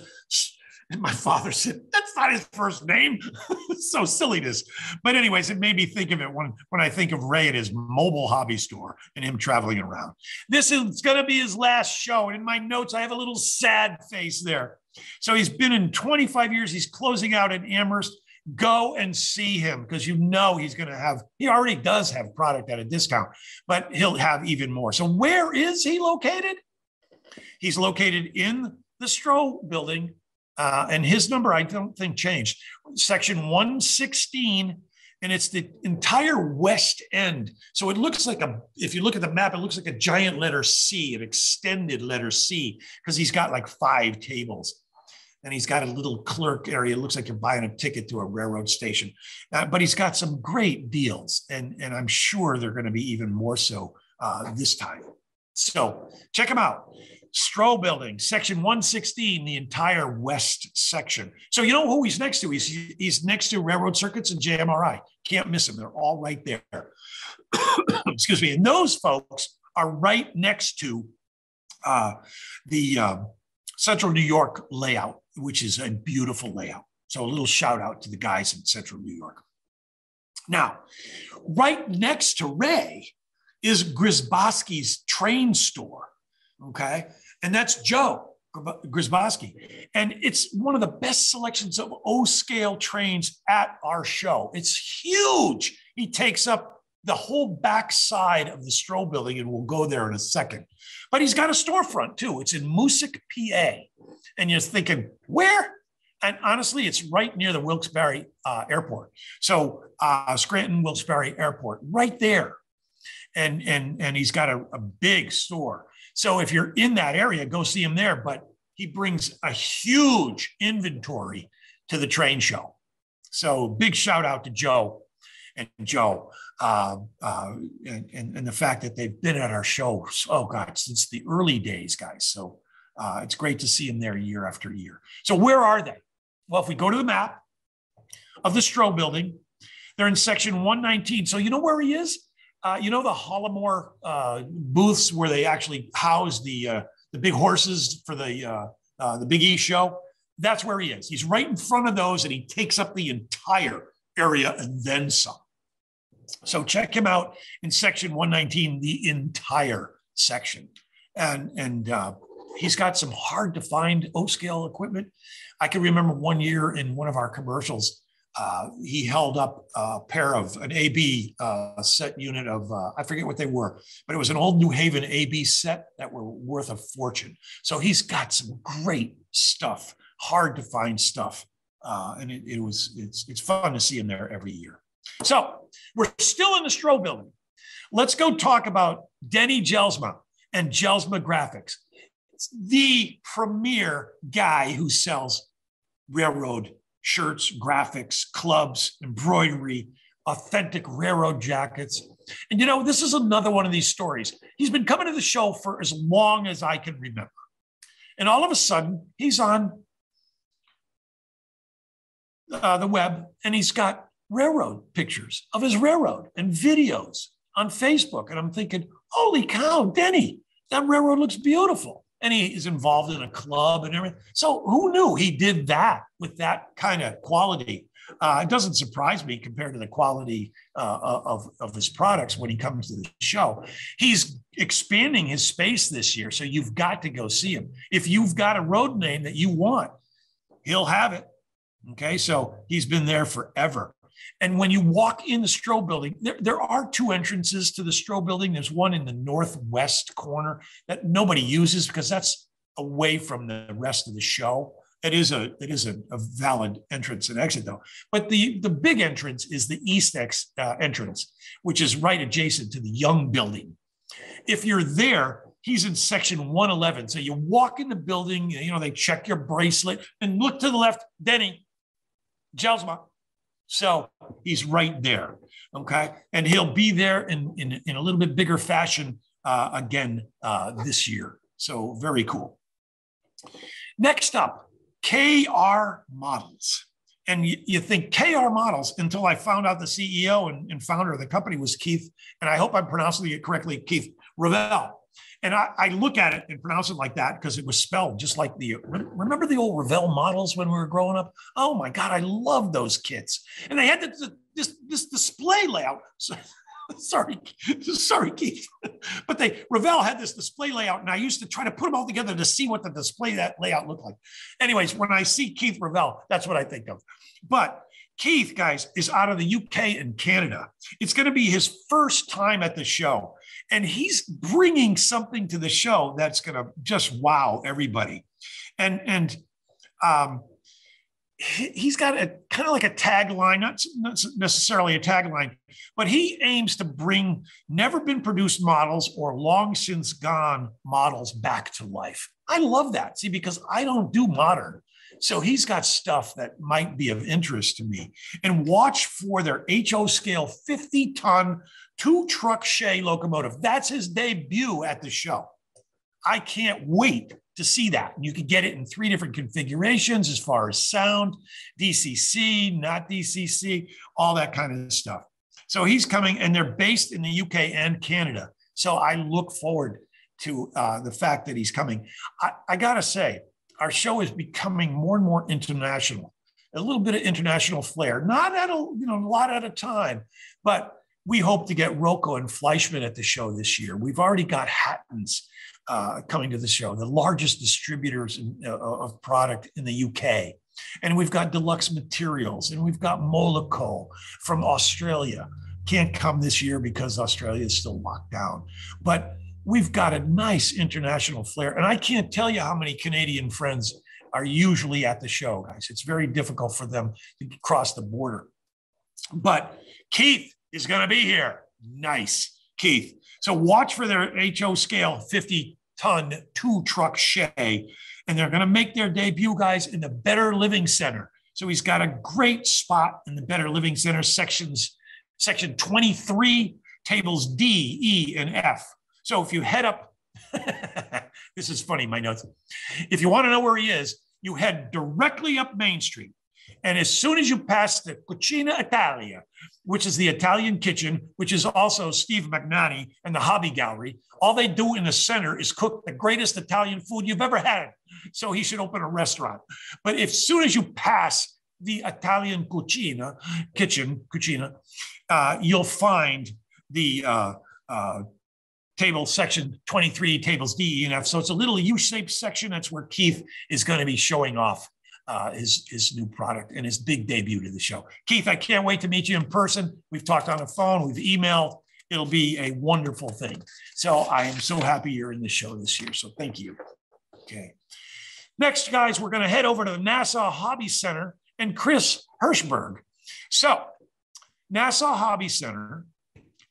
and my father said, That's not his first name. so silliness. But, anyways, it made me think of it when, when I think of Ray at his mobile hobby store and him traveling around. This is going to be his last show. And in my notes, I have a little sad face there. So he's been in 25 years. He's closing out in Amherst. Go and see him because you know he's going to have, he already does have product at a discount, but he'll have even more. So, where is he located? He's located in the Stroh building uh, and his number, I don't think changed. Section 116, and it's the entire west end. So it looks like a, if you look at the map, it looks like a giant letter C, an extended letter C, because he's got like five tables. And he's got a little clerk area. It looks like you're buying a ticket to a railroad station. Uh, but he's got some great deals. And, and I'm sure they're going to be even more so uh, this time. So check him out. Stroh Building, section 116, the entire west section. So you know who he's next to? He's, he's next to Railroad Circuits and JMRI. Can't miss them. They're all right there. Excuse me. And those folks are right next to uh, the uh, Central New York layout, which is a beautiful layout. So a little shout out to the guys in Central New York. Now, right next to Ray is Grzybowski's train store. Okay and that's Joe Grzybowski. And it's one of the best selections of O scale trains at our show. It's huge. He takes up the whole back side of the Stroh building, and we'll go there in a second. But he's got a storefront too. It's in Moosic, PA. And you're thinking, where? And honestly, it's right near the Wilkes-Barre uh, Airport. So uh, Scranton Wilkes-Barre Airport, right there. And, and, and he's got a, a big store. So if you're in that area, go see him there. But he brings a huge inventory to the train show. So big shout out to Joe and Joe uh, uh, and, and, and, the fact that they've been at our show, oh God, since the early days, guys. So uh, it's great to see them there year after year. So where are they? Well, if we go to the map of the Stroh building, they're in section 119. So you know where he is? Uh, you know the Hollamore uh, booths where they actually house the uh, the big horses for the uh, uh, the Big E show. That's where he is. He's right in front of those, and he takes up the entire area and then some. So check him out in section 119, the entire section, and and uh, he's got some hard to find O scale equipment. I can remember one year in one of our commercials uh, he held up a pair of an AB uh, set unit of, uh, I forget what they were, but it was an old New Haven AB set that were worth a fortune. So he's got some great stuff, hard to find stuff. Uh, and it, it, was, it's, it's fun to see him there every year. So we're still in the Stroh building. Let's go talk about Denny Gelsma and Gelsma Graphics. It's the premier guy who sells railroad shirts, graphics, clubs, embroidery, authentic railroad jackets. And you know, this is another one of these stories. He's been coming to the show for as long as I can remember. And all of a sudden, he's on uh, the web and he's got railroad pictures of his railroad and videos on Facebook. And I'm thinking, holy cow, Denny, that railroad looks beautiful and he is involved in a club and everything. So who knew he did that with that kind of quality? Uh, it doesn't surprise me compared to the quality uh, of, of his products when he comes to the show. He's expanding his space this year, so you've got to go see him. If you've got a road name that you want, he'll have it. Okay, so he's been there forever. And when you walk in the Stroh building, there, there are two entrances to the Stroh building. There's one in the northwest corner that nobody uses because that's away from the rest of the show. It is a it is a, a valid entrance and exit though. But the the big entrance is the east ex, uh, entrance, which is right adjacent to the Young building. If you're there, he's in section 111. So you walk in the building, you know, they check your bracelet and look to the left, Denny, Jelsma. So he's right there. Okay. And he'll be there in, in, in a little bit bigger fashion uh, again uh, this year. So very cool. Next up, KR Models. And you, you, think KR Models until I found out the CEO and, and, founder of the company was Keith, and I hope I'm pronouncing it correctly, Keith Ravel. And I, I look at it and pronounce it like that because it was spelled just like the, remember the old Revell models when we were growing up? Oh my God, I love those kits. And they had this, this, this display layout. So, sorry, sorry, Keith. but they Revell had this display layout, and I used to try to put them all together to see what the display that layout looked like. Anyways, when I see Keith Revell, that's what I think of. But Keith, guys, is out of the UK and Canada. It's going to be his first time at the show. And he's bringing something to the show that's going to just wow everybody. And, and, um, he's got a kind of like a tagline, not, not necessarily a tagline, but he aims to bring never been produced models or long since gone models back to life. I love that. See, because I don't do modern. So he's got stuff that might be of interest to me. And watch for their HO scale 50 ton two truck Shay locomotive. That's his debut at the show. I can't wait to see that. You can get it in three different configurations as far as sound, DCC, not DCC, all that kind of stuff. So he's coming, and they're based in the UK and Canada. So I look forward to uh, the fact that he's coming. I, I got to say, our show is becoming more and more international. A little bit of international flair, not at a you know a lot at a time, but we hope to get Roco and Fleischmann at the show this year. We've already got Hattons uh, coming to the show, the largest distributors in, uh, of product in the UK. And we've got Deluxe Materials and we've got Monaco from Australia. Can't come this year because Australia is still locked down. But we've got a nice international flair. And I can't tell you how many Canadian friends are usually at the show, guys. It's very difficult for them to cross the border. But Keith is going to be here. Nice, Keith. So watch for their HO scale 50 ton two truck Shay. And they're going to make their debut, guys, in the Better Living Center. So he's got a great spot in the Better Living Center sections, section 23, tables D, E, and F. So if you head up, this is funny, my notes. If you want to know where he is, you head directly up Main Street. And as soon as you pass the Cucina Italia, which is the Italian kitchen, which is also Steve Magnani and the Hobby Gallery, all they do in the center is cook the greatest Italian food you've ever had. So he should open a restaurant. But if, as soon as you pass the Italian cucina, kitchen, cucina, uh, you'll find the uh, uh, table section 23, tables D, E, and F. So it's a little U-shaped section. That's where Keith is going to be showing off uh, his, his new product and his big debut to the show. Keith, I can't wait to meet you in person. We've talked on the phone, we've emailed. It'll be a wonderful thing. So I am so happy you're in the show this year. So thank you. Okay. Next, guys, we're going to head over to the Nassau Hobby Center and Chris Hirschberg. So, Nassau Hobby Center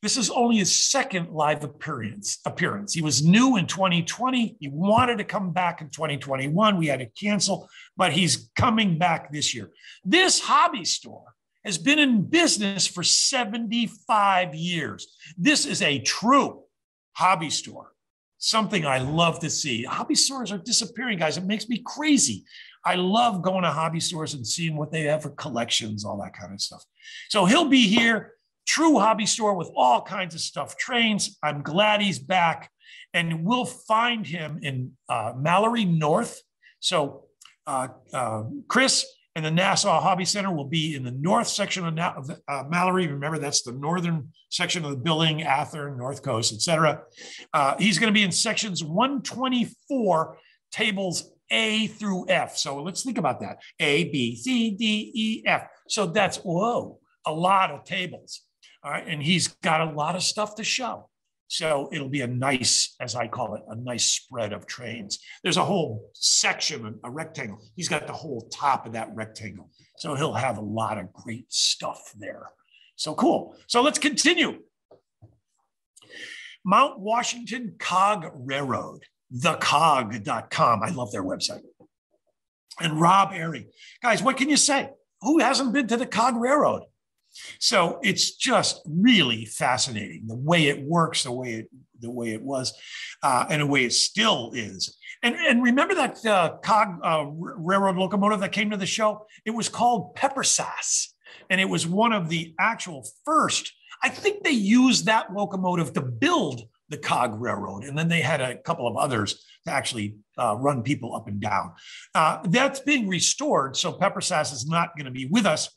this is only his second live appearance. Appearance. He was new in 2020. He wanted to come back in 2021. We had to cancel, but he's coming back this year. This hobby store has been in business for 75 years. This is a true hobby store. Something I love to see. Hobby stores are disappearing, guys. It makes me crazy. I love going to hobby stores and seeing what they have for collections, all that kind of stuff. So he'll be here true hobby store with all kinds of stuff, trains. I'm glad he's back. And we'll find him in uh, Mallary North. So, uh, uh, Chris and the Nassau Hobby Center will be in the north section of, Na- uh, Mallary. Remember, that's the northern section of the building, Athearn, North Coast, etc. Uh, he's going to be in sections 124, tables A through F. So let's think about that A, B, C, D, E, F. So that's, whoa, a lot of tables. All right. And he's got a lot of stuff to show. So it'll be a nice, as I call it, a nice spread of trains. There's a whole section, a rectangle. He's got the whole top of that rectangle. So he'll have a lot of great stuff there. So cool. So let's continue. Mount Washington Cog Railroad, thecog.com. I love their website. And Rob Airy. Guys, what can you say? Who hasn't been to the Cog Railroad? So it's just really fascinating the way it works, the way it the way it was, uh, and the way it still is. And, and remember that uh, cog uh, railroad locomotive that came to the show? It was called Peppersass, and it was one of the actual first. I think they used that locomotive to build the cog railroad, and then they had a couple of others to actually uh, run people up and down. Uh, that's being restored, so Peppersass is not going to be with us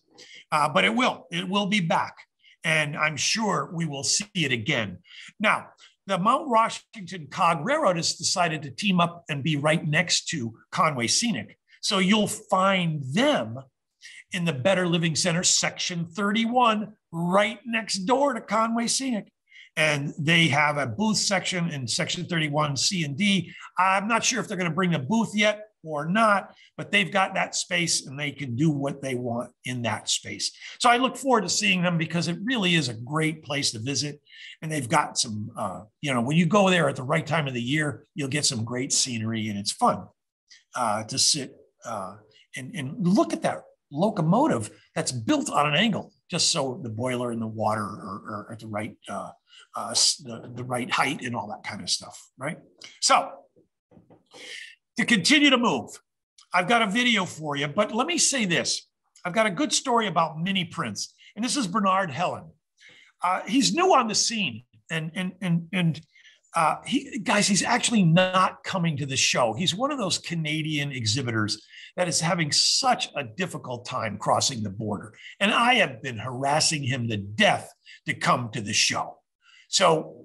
uh, but it will. It will be back. And I'm sure we will see it again. Now, the Mount Washington Cog Railroad has decided to team up and be right next to Conway Scenic. So you'll find them in the Better Living Center, section 31, right next door to Conway Scenic. And they have a booth section in section 31, C and D. I'm not sure if they're going to bring a booth yet or not, but they've got that space and they can do what they want in that space. So I look forward to seeing them because it really is a great place to visit. And they've got some, uh, you know, when you go there at the right time of the year, you'll get some great scenery and it's fun uh, to sit uh, and, and look at that locomotive that's built on an angle, just so the boiler and the water are, are at the right uh, uh, the, the right height and all that kind of stuff, right? So to continue to move. I've got a video for you, but let me say this. I've got a good story about Mini Prints, and this is Bernard Helen. Uh, he's new on the scene, and and and and uh, he guys, he's actually not coming to the show. He's one of those Canadian exhibitors that is having such a difficult time crossing the border, and I have been harassing him to death to come to the show. So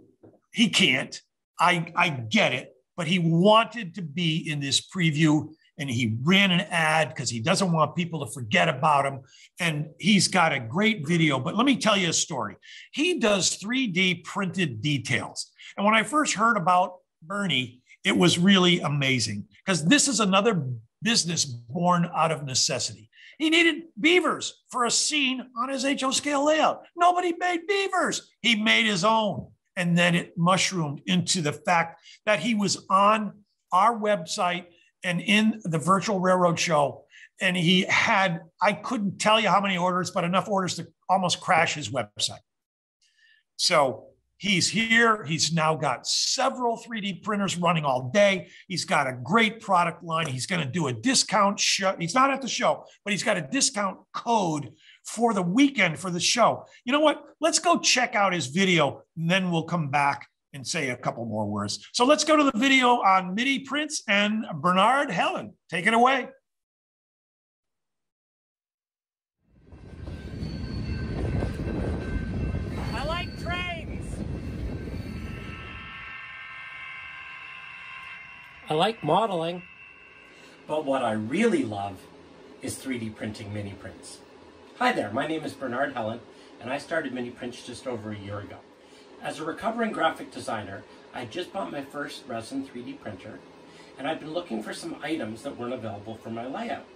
he can't. I I get it but he wanted to be in this preview and he ran an ad because he doesn't want people to forget about him. And he's got a great video. But let me tell you a story. He does 3D printed details. And when I first heard about Bernie, it was really amazing because this is another business born out of necessity. He needed beavers for a scene on his HO scale layout. Nobody made beavers. He made his own. And then it mushroomed into the fact that he was on our website and in the virtual railroad show. And he had, I couldn't tell you how many orders, but enough orders to almost crash his website. So he's here. He's now got several 3D printers running all day. He's got a great product line. He's going to do a discount show. He's not at the show, but he's got a discount code for the weekend for the show. You know what? Let's go check out his video, and then we'll come back and say a couple more words. So let's go to the video on Mini Prints and Bernard Helen. Take it away. I like trains. I like modeling. But what I really love is 3D printing mini prints. Hi there, my name is Bernard Helen, and I started Mini Prints just over a year ago. As a recovering graphic designer, I just bought my first resin 3D printer, and I've been looking for some items that weren't available for my layout.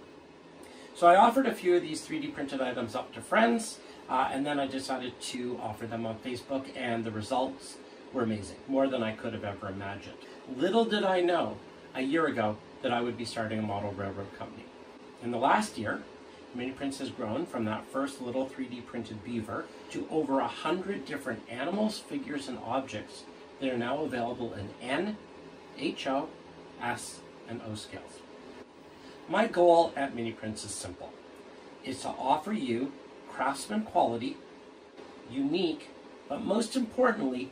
So I offered a few of these 3D printed items up to friends, uh, and then I decided to offer them on Facebook, and the results were amazing, more than I could have ever imagined. Little did I know a year ago that I would be starting a model railroad company. In the last year, Mini Prints has grown from that first little 3D printed beaver to over a hundred different animals, figures, and objects that are now available in N, HO, S, and O scales. My goal at Mini Prints is simple. It's to offer you craftsman quality, unique, but most importantly,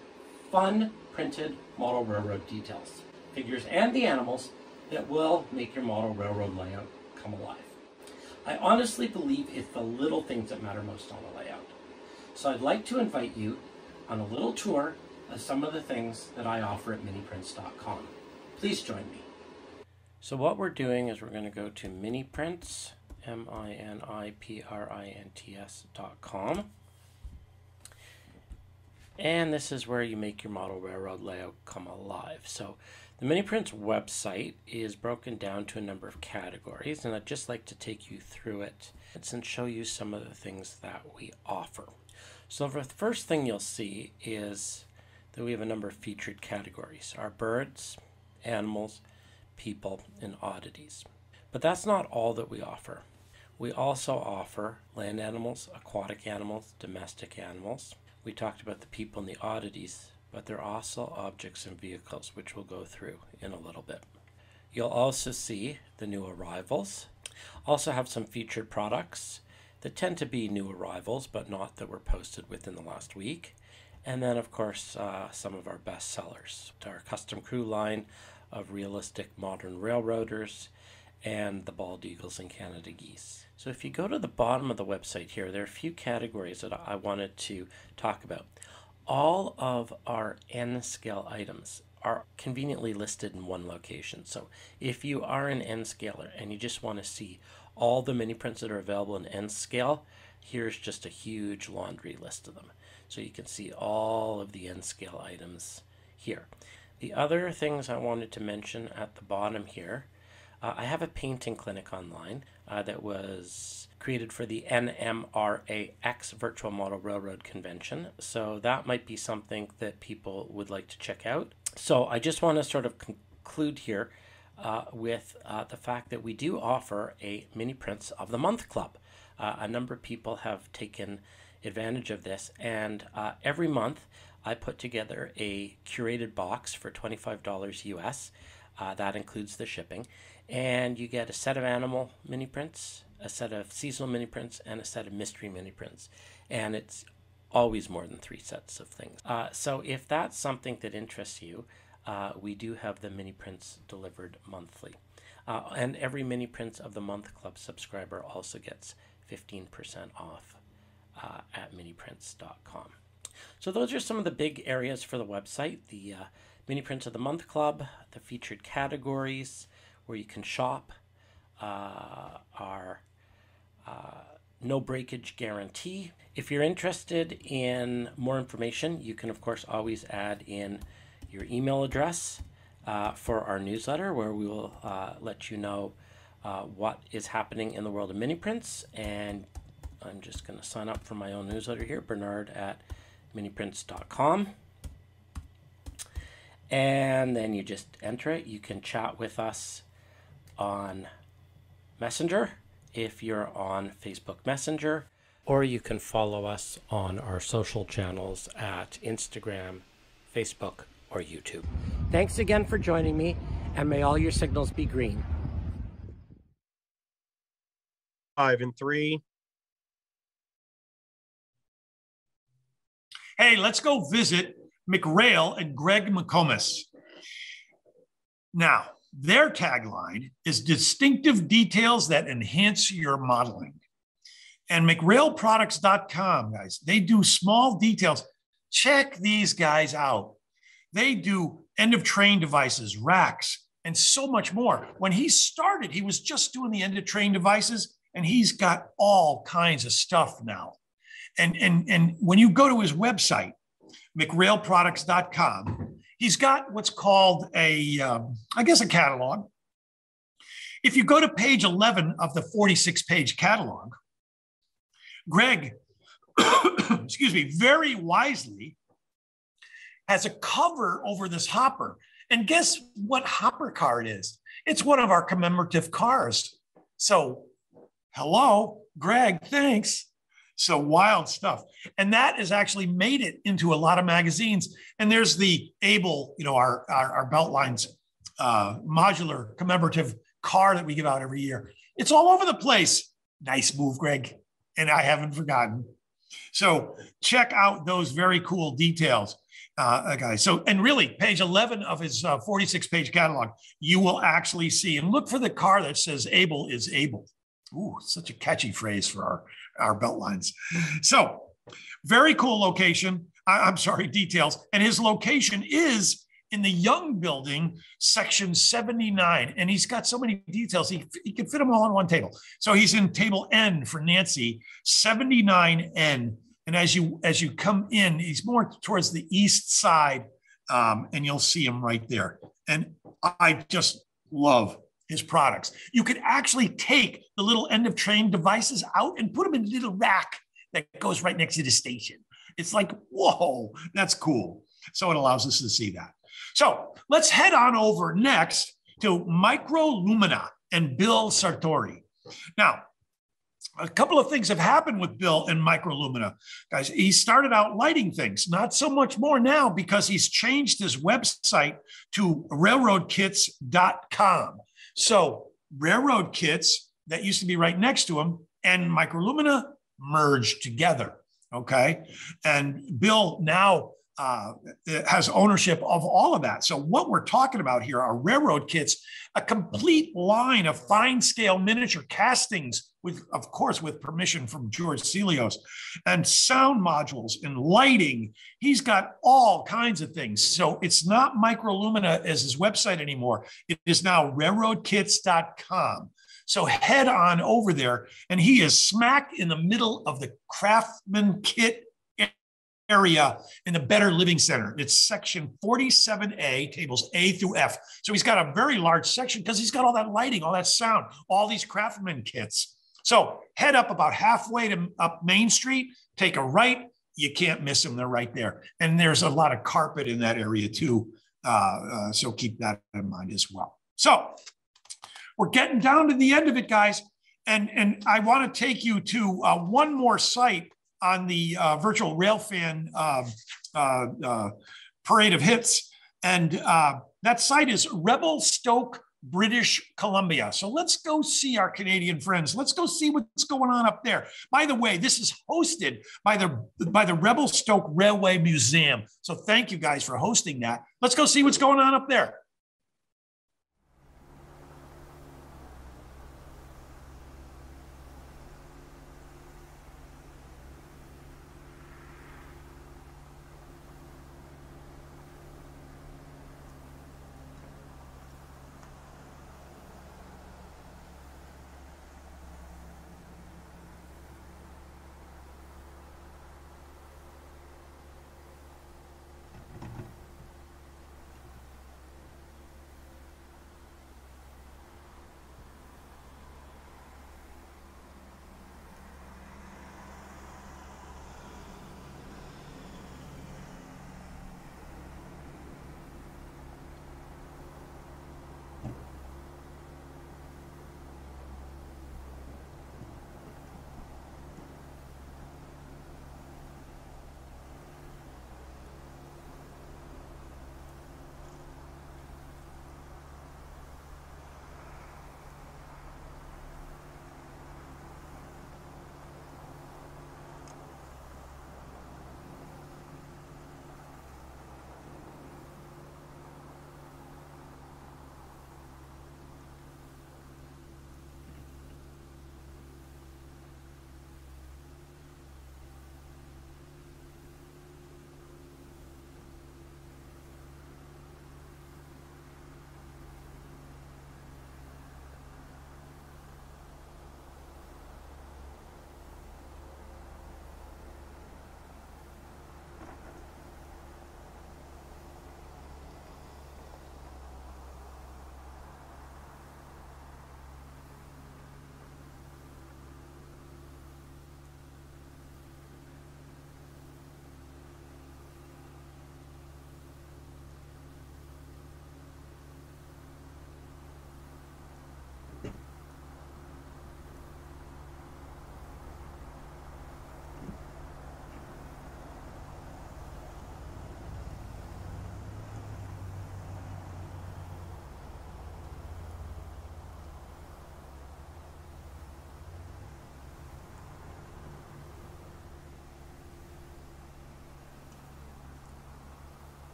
fun printed model railroad details, figures, and the animals that will make your model railroad layout come alive. I honestly believe it's the little things that matter most on a layout. So I'd like to invite you on a little tour of some of the things that I offer at miniprints.com. Please join me. So what we're doing is we're going to go to miniprints, M-I-N-I-P-R-I-N-T-S dot com. And this is where you make your model railroad layout come alive. So the MiniPrints website is broken down to a number of categories, and I'd just like to take you through it and show you some of the things that we offer. So the first thing you'll see is that we have a number of featured categories our birds, animals, people, and oddities. But that's not all that we offer. We also offer land animals, aquatic animals, domestic animals. We talked about the people and the oddities, but there are also objects and vehicles, which we'll go through in a little bit. You'll also see the new arrivals. Also have some featured products that tend to be new arrivals, but not that were posted within the last week. And then, of course, uh, some of our best sellers. Our custom crew line of realistic modern railroaders and the bald eagles and Canada geese. So if you go to the bottom of the website here, there are a few categories that I wanted to talk about. All of our N scale items are conveniently listed in one location. So if you are an N scaler and you just want to see all the mini prints that are available in N scale, here's just a huge laundry list of them. So you can see all of the N scale items here. The other things I wanted to mention at the bottom here, uh, I have a painting clinic online uh, that was created for the NMRAX Virtual Model Railroad Convention. So that might be something that people would like to check out. So I just want to sort of conclude here uh, with uh, the fact that we do offer a mini prints of the month club. Uh, a number of people have taken advantage of this, and uh, every month I put together a curated box for $25 US. Uh, that includes the shipping, and you get a set of animal mini prints, a set of seasonal mini prints, and a set of mystery mini prints, and it's always more than three sets of things. Uh, so if that's something that interests you, uh, we do have the mini prints delivered monthly. Uh, and every mini prints of the month club subscriber also gets 15% off uh, at miniprints.com. So those are some of the big areas for the website. The uh, mini prints of the month club, the featured categories where you can shop, uh, our no breakage guarantee. If you're interested in more information, you can of course always add in your email address uh, for our newsletter where we will uh, let you know uh, what is happening in the world of mini prints. And I'm just going to sign up for my own newsletter here, Bernard at miniprints.com. And then you just enter it. You can chat with us on Messenger if you're on Facebook Messenger, or you can follow us on our social channels at Instagram, Facebook, or YouTube. Thanks again for joining me, and may all your signals be green. Five and three. Hey, let's go visit McRail and Greg McComas. Now, their tagline is distinctive details that enhance your modeling. And McRailProducts.com, guys, they do small details. Check these guys out. They do end of train devices, racks, and so much more. When he started, he was just doing the end of train devices, and he's got all kinds of stuff now. And, and, and when you go to his website, McRailProducts.com, he's got what's called a, um, I guess, a catalog. If you go to page 11 of the 46 page catalog, Greg, excuse me, very wisely has a cover over this hopper. And guess what hopper car it is? It's one of our commemorative cars. So, hello, Greg, thanks. So wild stuff. And that has actually made it into a lot of magazines. And there's the Able, you know, our, our, our Beltlines uh, modular commemorative car that we give out every year. It's all over the place. Nice move, Greg. And I haven't forgotten. So check out those very cool details, uh, uh guys. So, and really, page 11 of his uh, 46 page catalog, you will actually see and look for the car that says Able is able. Ooh, such a catchy phrase for our, our belt lines. So, very cool location. I, am sorry, details. And his location is in the Young Building, section 79. And he's got so many details, he, he can fit them all on one table. So he's in table N for Nancy, 79N. And as you as you come in, he's more towards the east side, um, and you'll see him right there. And I just love his products. You could actually take the little end of train devices out and put them in a little rack that goes right next to the station. It's like, whoa, that's cool. So it allows us to see that. So let's head on over next to Microlumina and Bill Sartori. Now, a couple of things have happened with Bill and Microlumina. Guys, he started out lighting things, not so much more now because he's changed his website to railroadkits.com. So, railroad kits that used to be right next to him and Microlumina merged together. Okay. And Bill now uh, has ownership of all of that. So, what we're talking about here are railroad kits, a complete line of fine scale miniature castings, with, of course, with permission from George Sellios, and sound modules and lighting. He's got all kinds of things. So, it's not Microlumina as his website anymore. It is now railroadkits.com. So head on over there, and he is smack in the middle of the Craftsman Kit area in the Better Living Center. It's section 47A, tables A through F. So he's got a very large section because he's got all that lighting, all that sound, all these Craftsman kits. So head up about halfway to up Main Street, take a right. You can't miss them. They're right there. And there's a lot of carpet in that area too. Uh, uh, so keep that in mind as well. So we're getting down to the end of it, guys. And, and I want to take you to uh, one more site on the uh, virtual railfan uh, uh, uh, parade of hits. And uh, that site is Revelstoke, British Columbia. So let's go see our Canadian friends. Let's go see what's going on up there. By the way, this is hosted by the by the Revelstoke Railway Museum. So thank you guys for hosting that. Let's go see what's going on up there.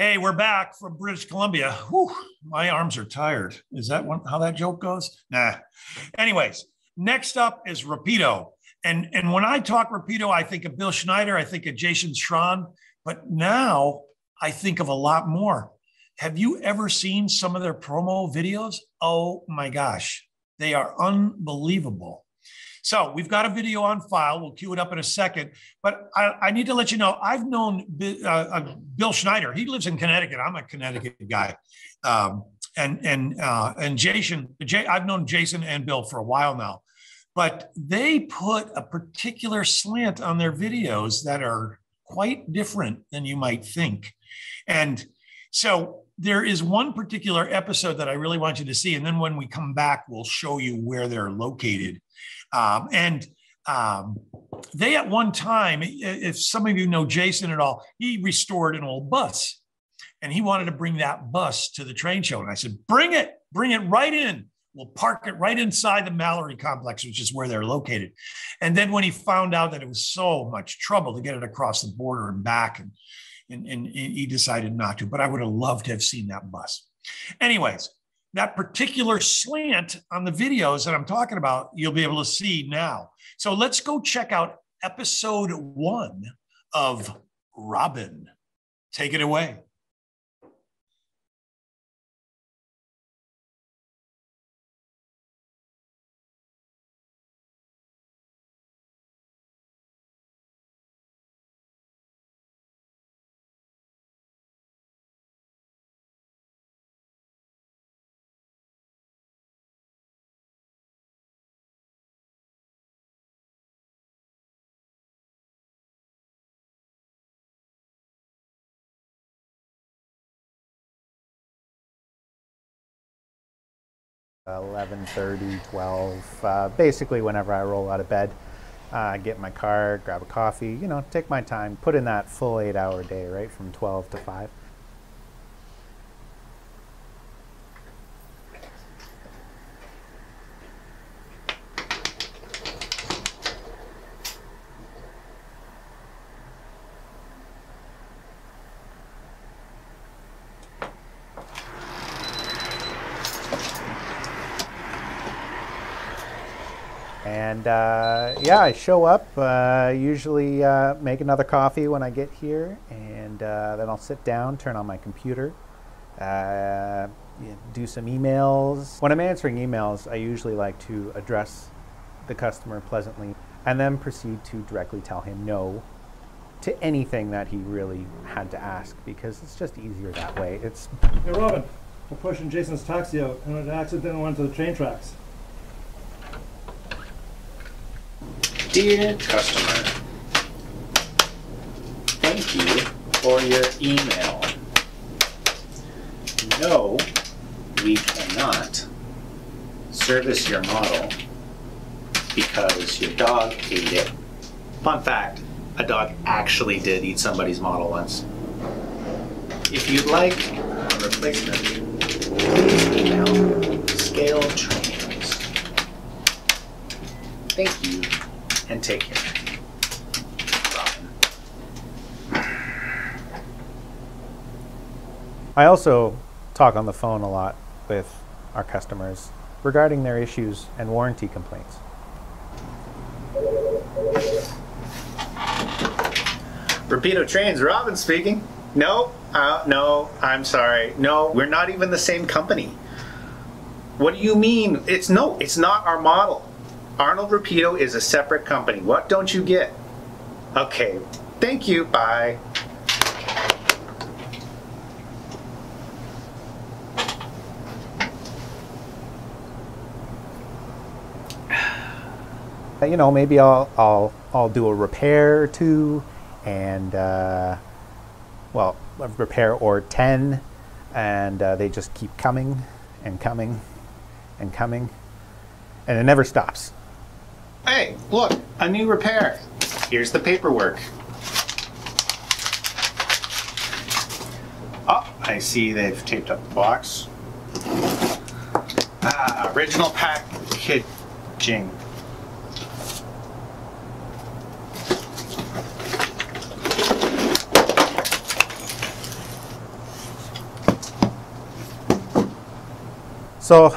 Hey, we're back from British Columbia. Whew, my arms are tired. Is that one, how that joke goes? Nah. Anyways, next up is Rapido. And, and when I talk Rapido, I think of Bill Schneider, I think of Jason Shron, but now I think of a lot more. Have you ever seen some of their promo videos? Oh my gosh, they are unbelievable. So we've got a video on file. We'll cue it up in a second. But I, I need to let you know I've known uh, uh, Bill Schneider. He lives in Connecticut. I'm a Connecticut guy. Um, and and uh, and Jason, Jay, I've known Jason and Bill for a while now, but they put a particular slant on their videos that are quite different than you might think. And so there is one particular episode that I really want you to see. And then when we come back, we'll show you where they're located. Um, and um, they, at one time, if some of you know Jason at all, he restored an old bus and he wanted to bring that bus to the train show. And I said, Bring it, bring it right in. We'll park it right inside the Mallary complex, which is where they're located. And then when he found out that it was so much trouble to get it across the border and back, and, and, and he decided not to. But I would have loved to have seen that bus. Anyways, that particular slant on the videos that I'm talking about, you'll be able to see now. So let's go check out episode one of Robin. Take it away. Eleven thirty, 12, uh, basically whenever I roll out of bed, uh, get in my car, grab a coffee, you know, take my time, put in that full eight hour day, right, from 12 to 5. And uh, yeah, I show up, uh, usually uh, make another coffee when I get here, and uh, then I'll sit down, turn on my computer, uh, do some emails. When I'm answering emails, I usually like to address the customer pleasantly and then proceed to directly tell him no to anything that he really had to ask because it's just easier that way. It's Hey Robin, we're pushing Jason's taxi out and it accidentally went to the train tracks. Dear customer, thank you for your email. No, we cannot service your model because your dog ate it. Fun fact, a dog actually did eat somebody's model once. If you'd like a replacement, please email scale trains. Thank you and take care. I also talk on the phone a lot with our customers regarding their issues and warranty complaints. Rapido Trains, Robin speaking. No, uh, no, I'm sorry. No, we're not even the same company. What do you mean? It's no, it's not our model. Arnold Rapido is a separate company. What don't you get? Okay, thank you, bye. you know, maybe I'll I'll I'll do a repair or two, and uh, well, repair or ten, and uh, they just keep coming and coming and coming, and it never stops. Hey, look, a new repair. Here's the paperwork. Oh, I see they've taped up the box. Ah, original packaging. So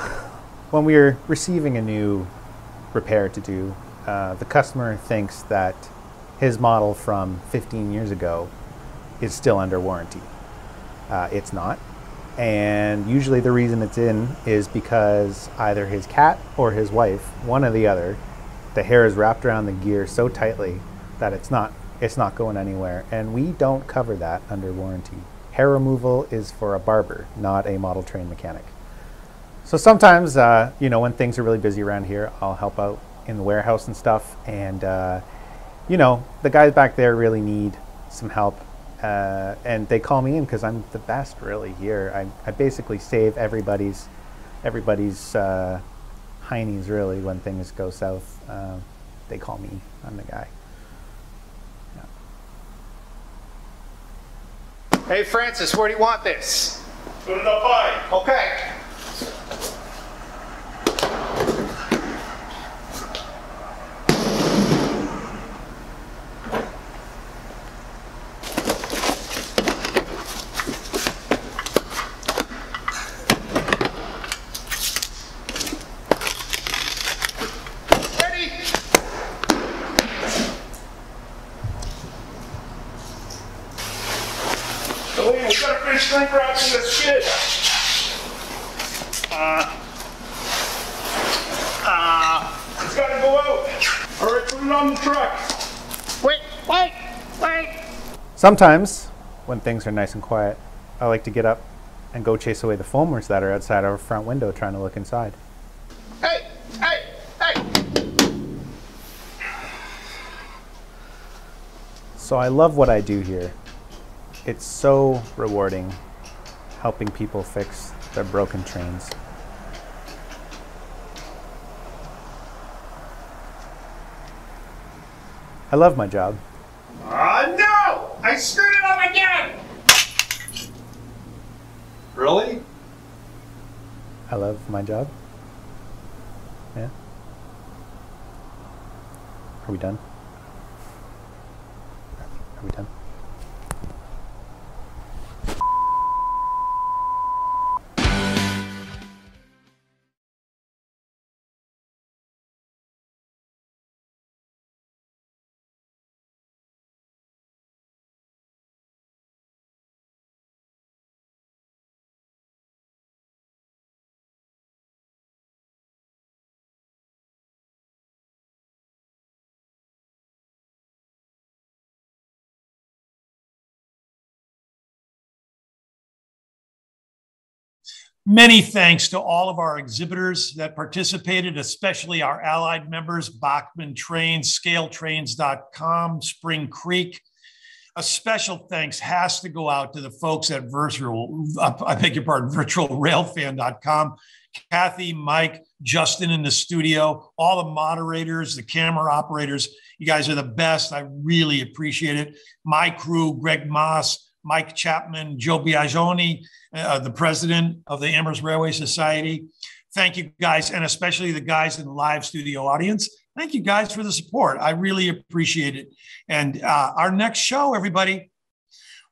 when we are receiving a new repair to do, uh, the customer thinks that his model from 15 years ago is still under warranty. Uh, it's not. And usually the reason it's in is because either his cat or his wife, one or the other, the hair is wrapped around the gear so tightly that it's not it's not going anywhere. And we don't cover that under warranty. Hair removal is for a barber, not a model train mechanic. So sometimes, uh, you know, when things are really busy around here, I'll help out in the warehouse and stuff. And, uh, you know, the guys back there really need some help. Uh, and they call me in because I'm the best really here. I, I basically save everybody's, everybody's uh, heinies really when things go south. Uh, they call me, I'm the guy. Hey, Francis, where do you want this? Put it up high. Okay. So we gotta finish shrink wrapping this shit. Uh, uh, it's gotta go out. All right, put it on the truck. Wait, wait, wait. Sometimes, when things are nice and quiet, I like to get up and go chase away the foamers that are outside our front window trying to look inside. Hey, hey, hey. So I love what I do here. It's so rewarding helping people fix their broken trains. I love my job. Ah, no! I screwed it up again! Really? I love my job. Yeah. Are we done? Are we done? Many thanks to all of our exhibitors that participated, especially our allied members, Bachmann Trains, ScaleTrains.com, Spring Creek. A special thanks has to go out to the folks at Virtual, I beg your pardon, VirtualRailFan.com. Kathy, Mike, Justin in the studio, all the moderators, the camera operators. You guys are the best. I really appreciate it. My crew, Greg Moss, Mike Chapman, Joe Biagioni, uh, the president of the Amherst Railway Society. Thank you guys, and especially the guys in the live studio audience. Thank you guys for the support. I really appreciate it. And uh, our next show, everybody,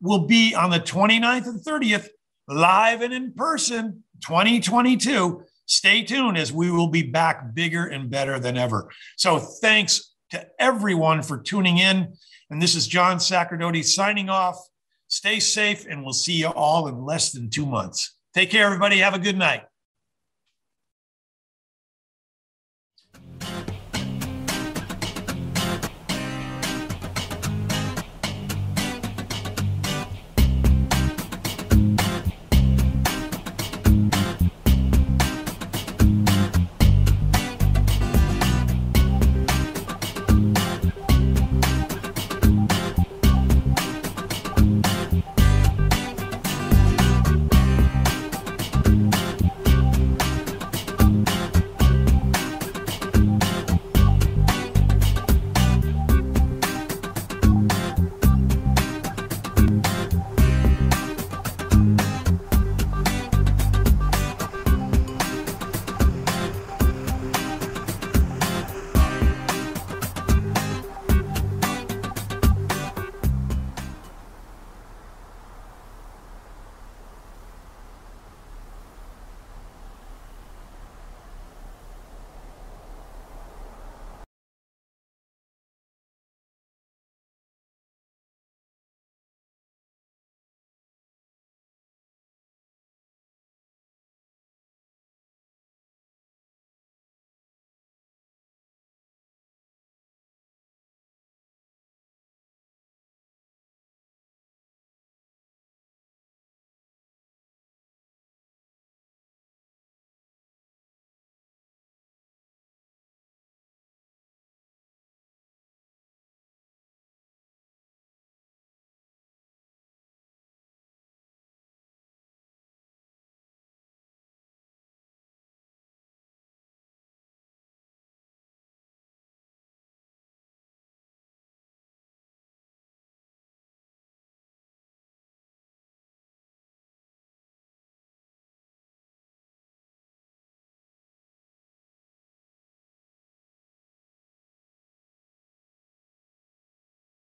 will be on the 29th and 30th, live and in person, 2022. Stay tuned as we will be back bigger and better than ever. So thanks to everyone for tuning in. And this is John Sacerdoti signing off. Stay safe, and we'll see you all in less than two months. Take care, everybody. Have a good night.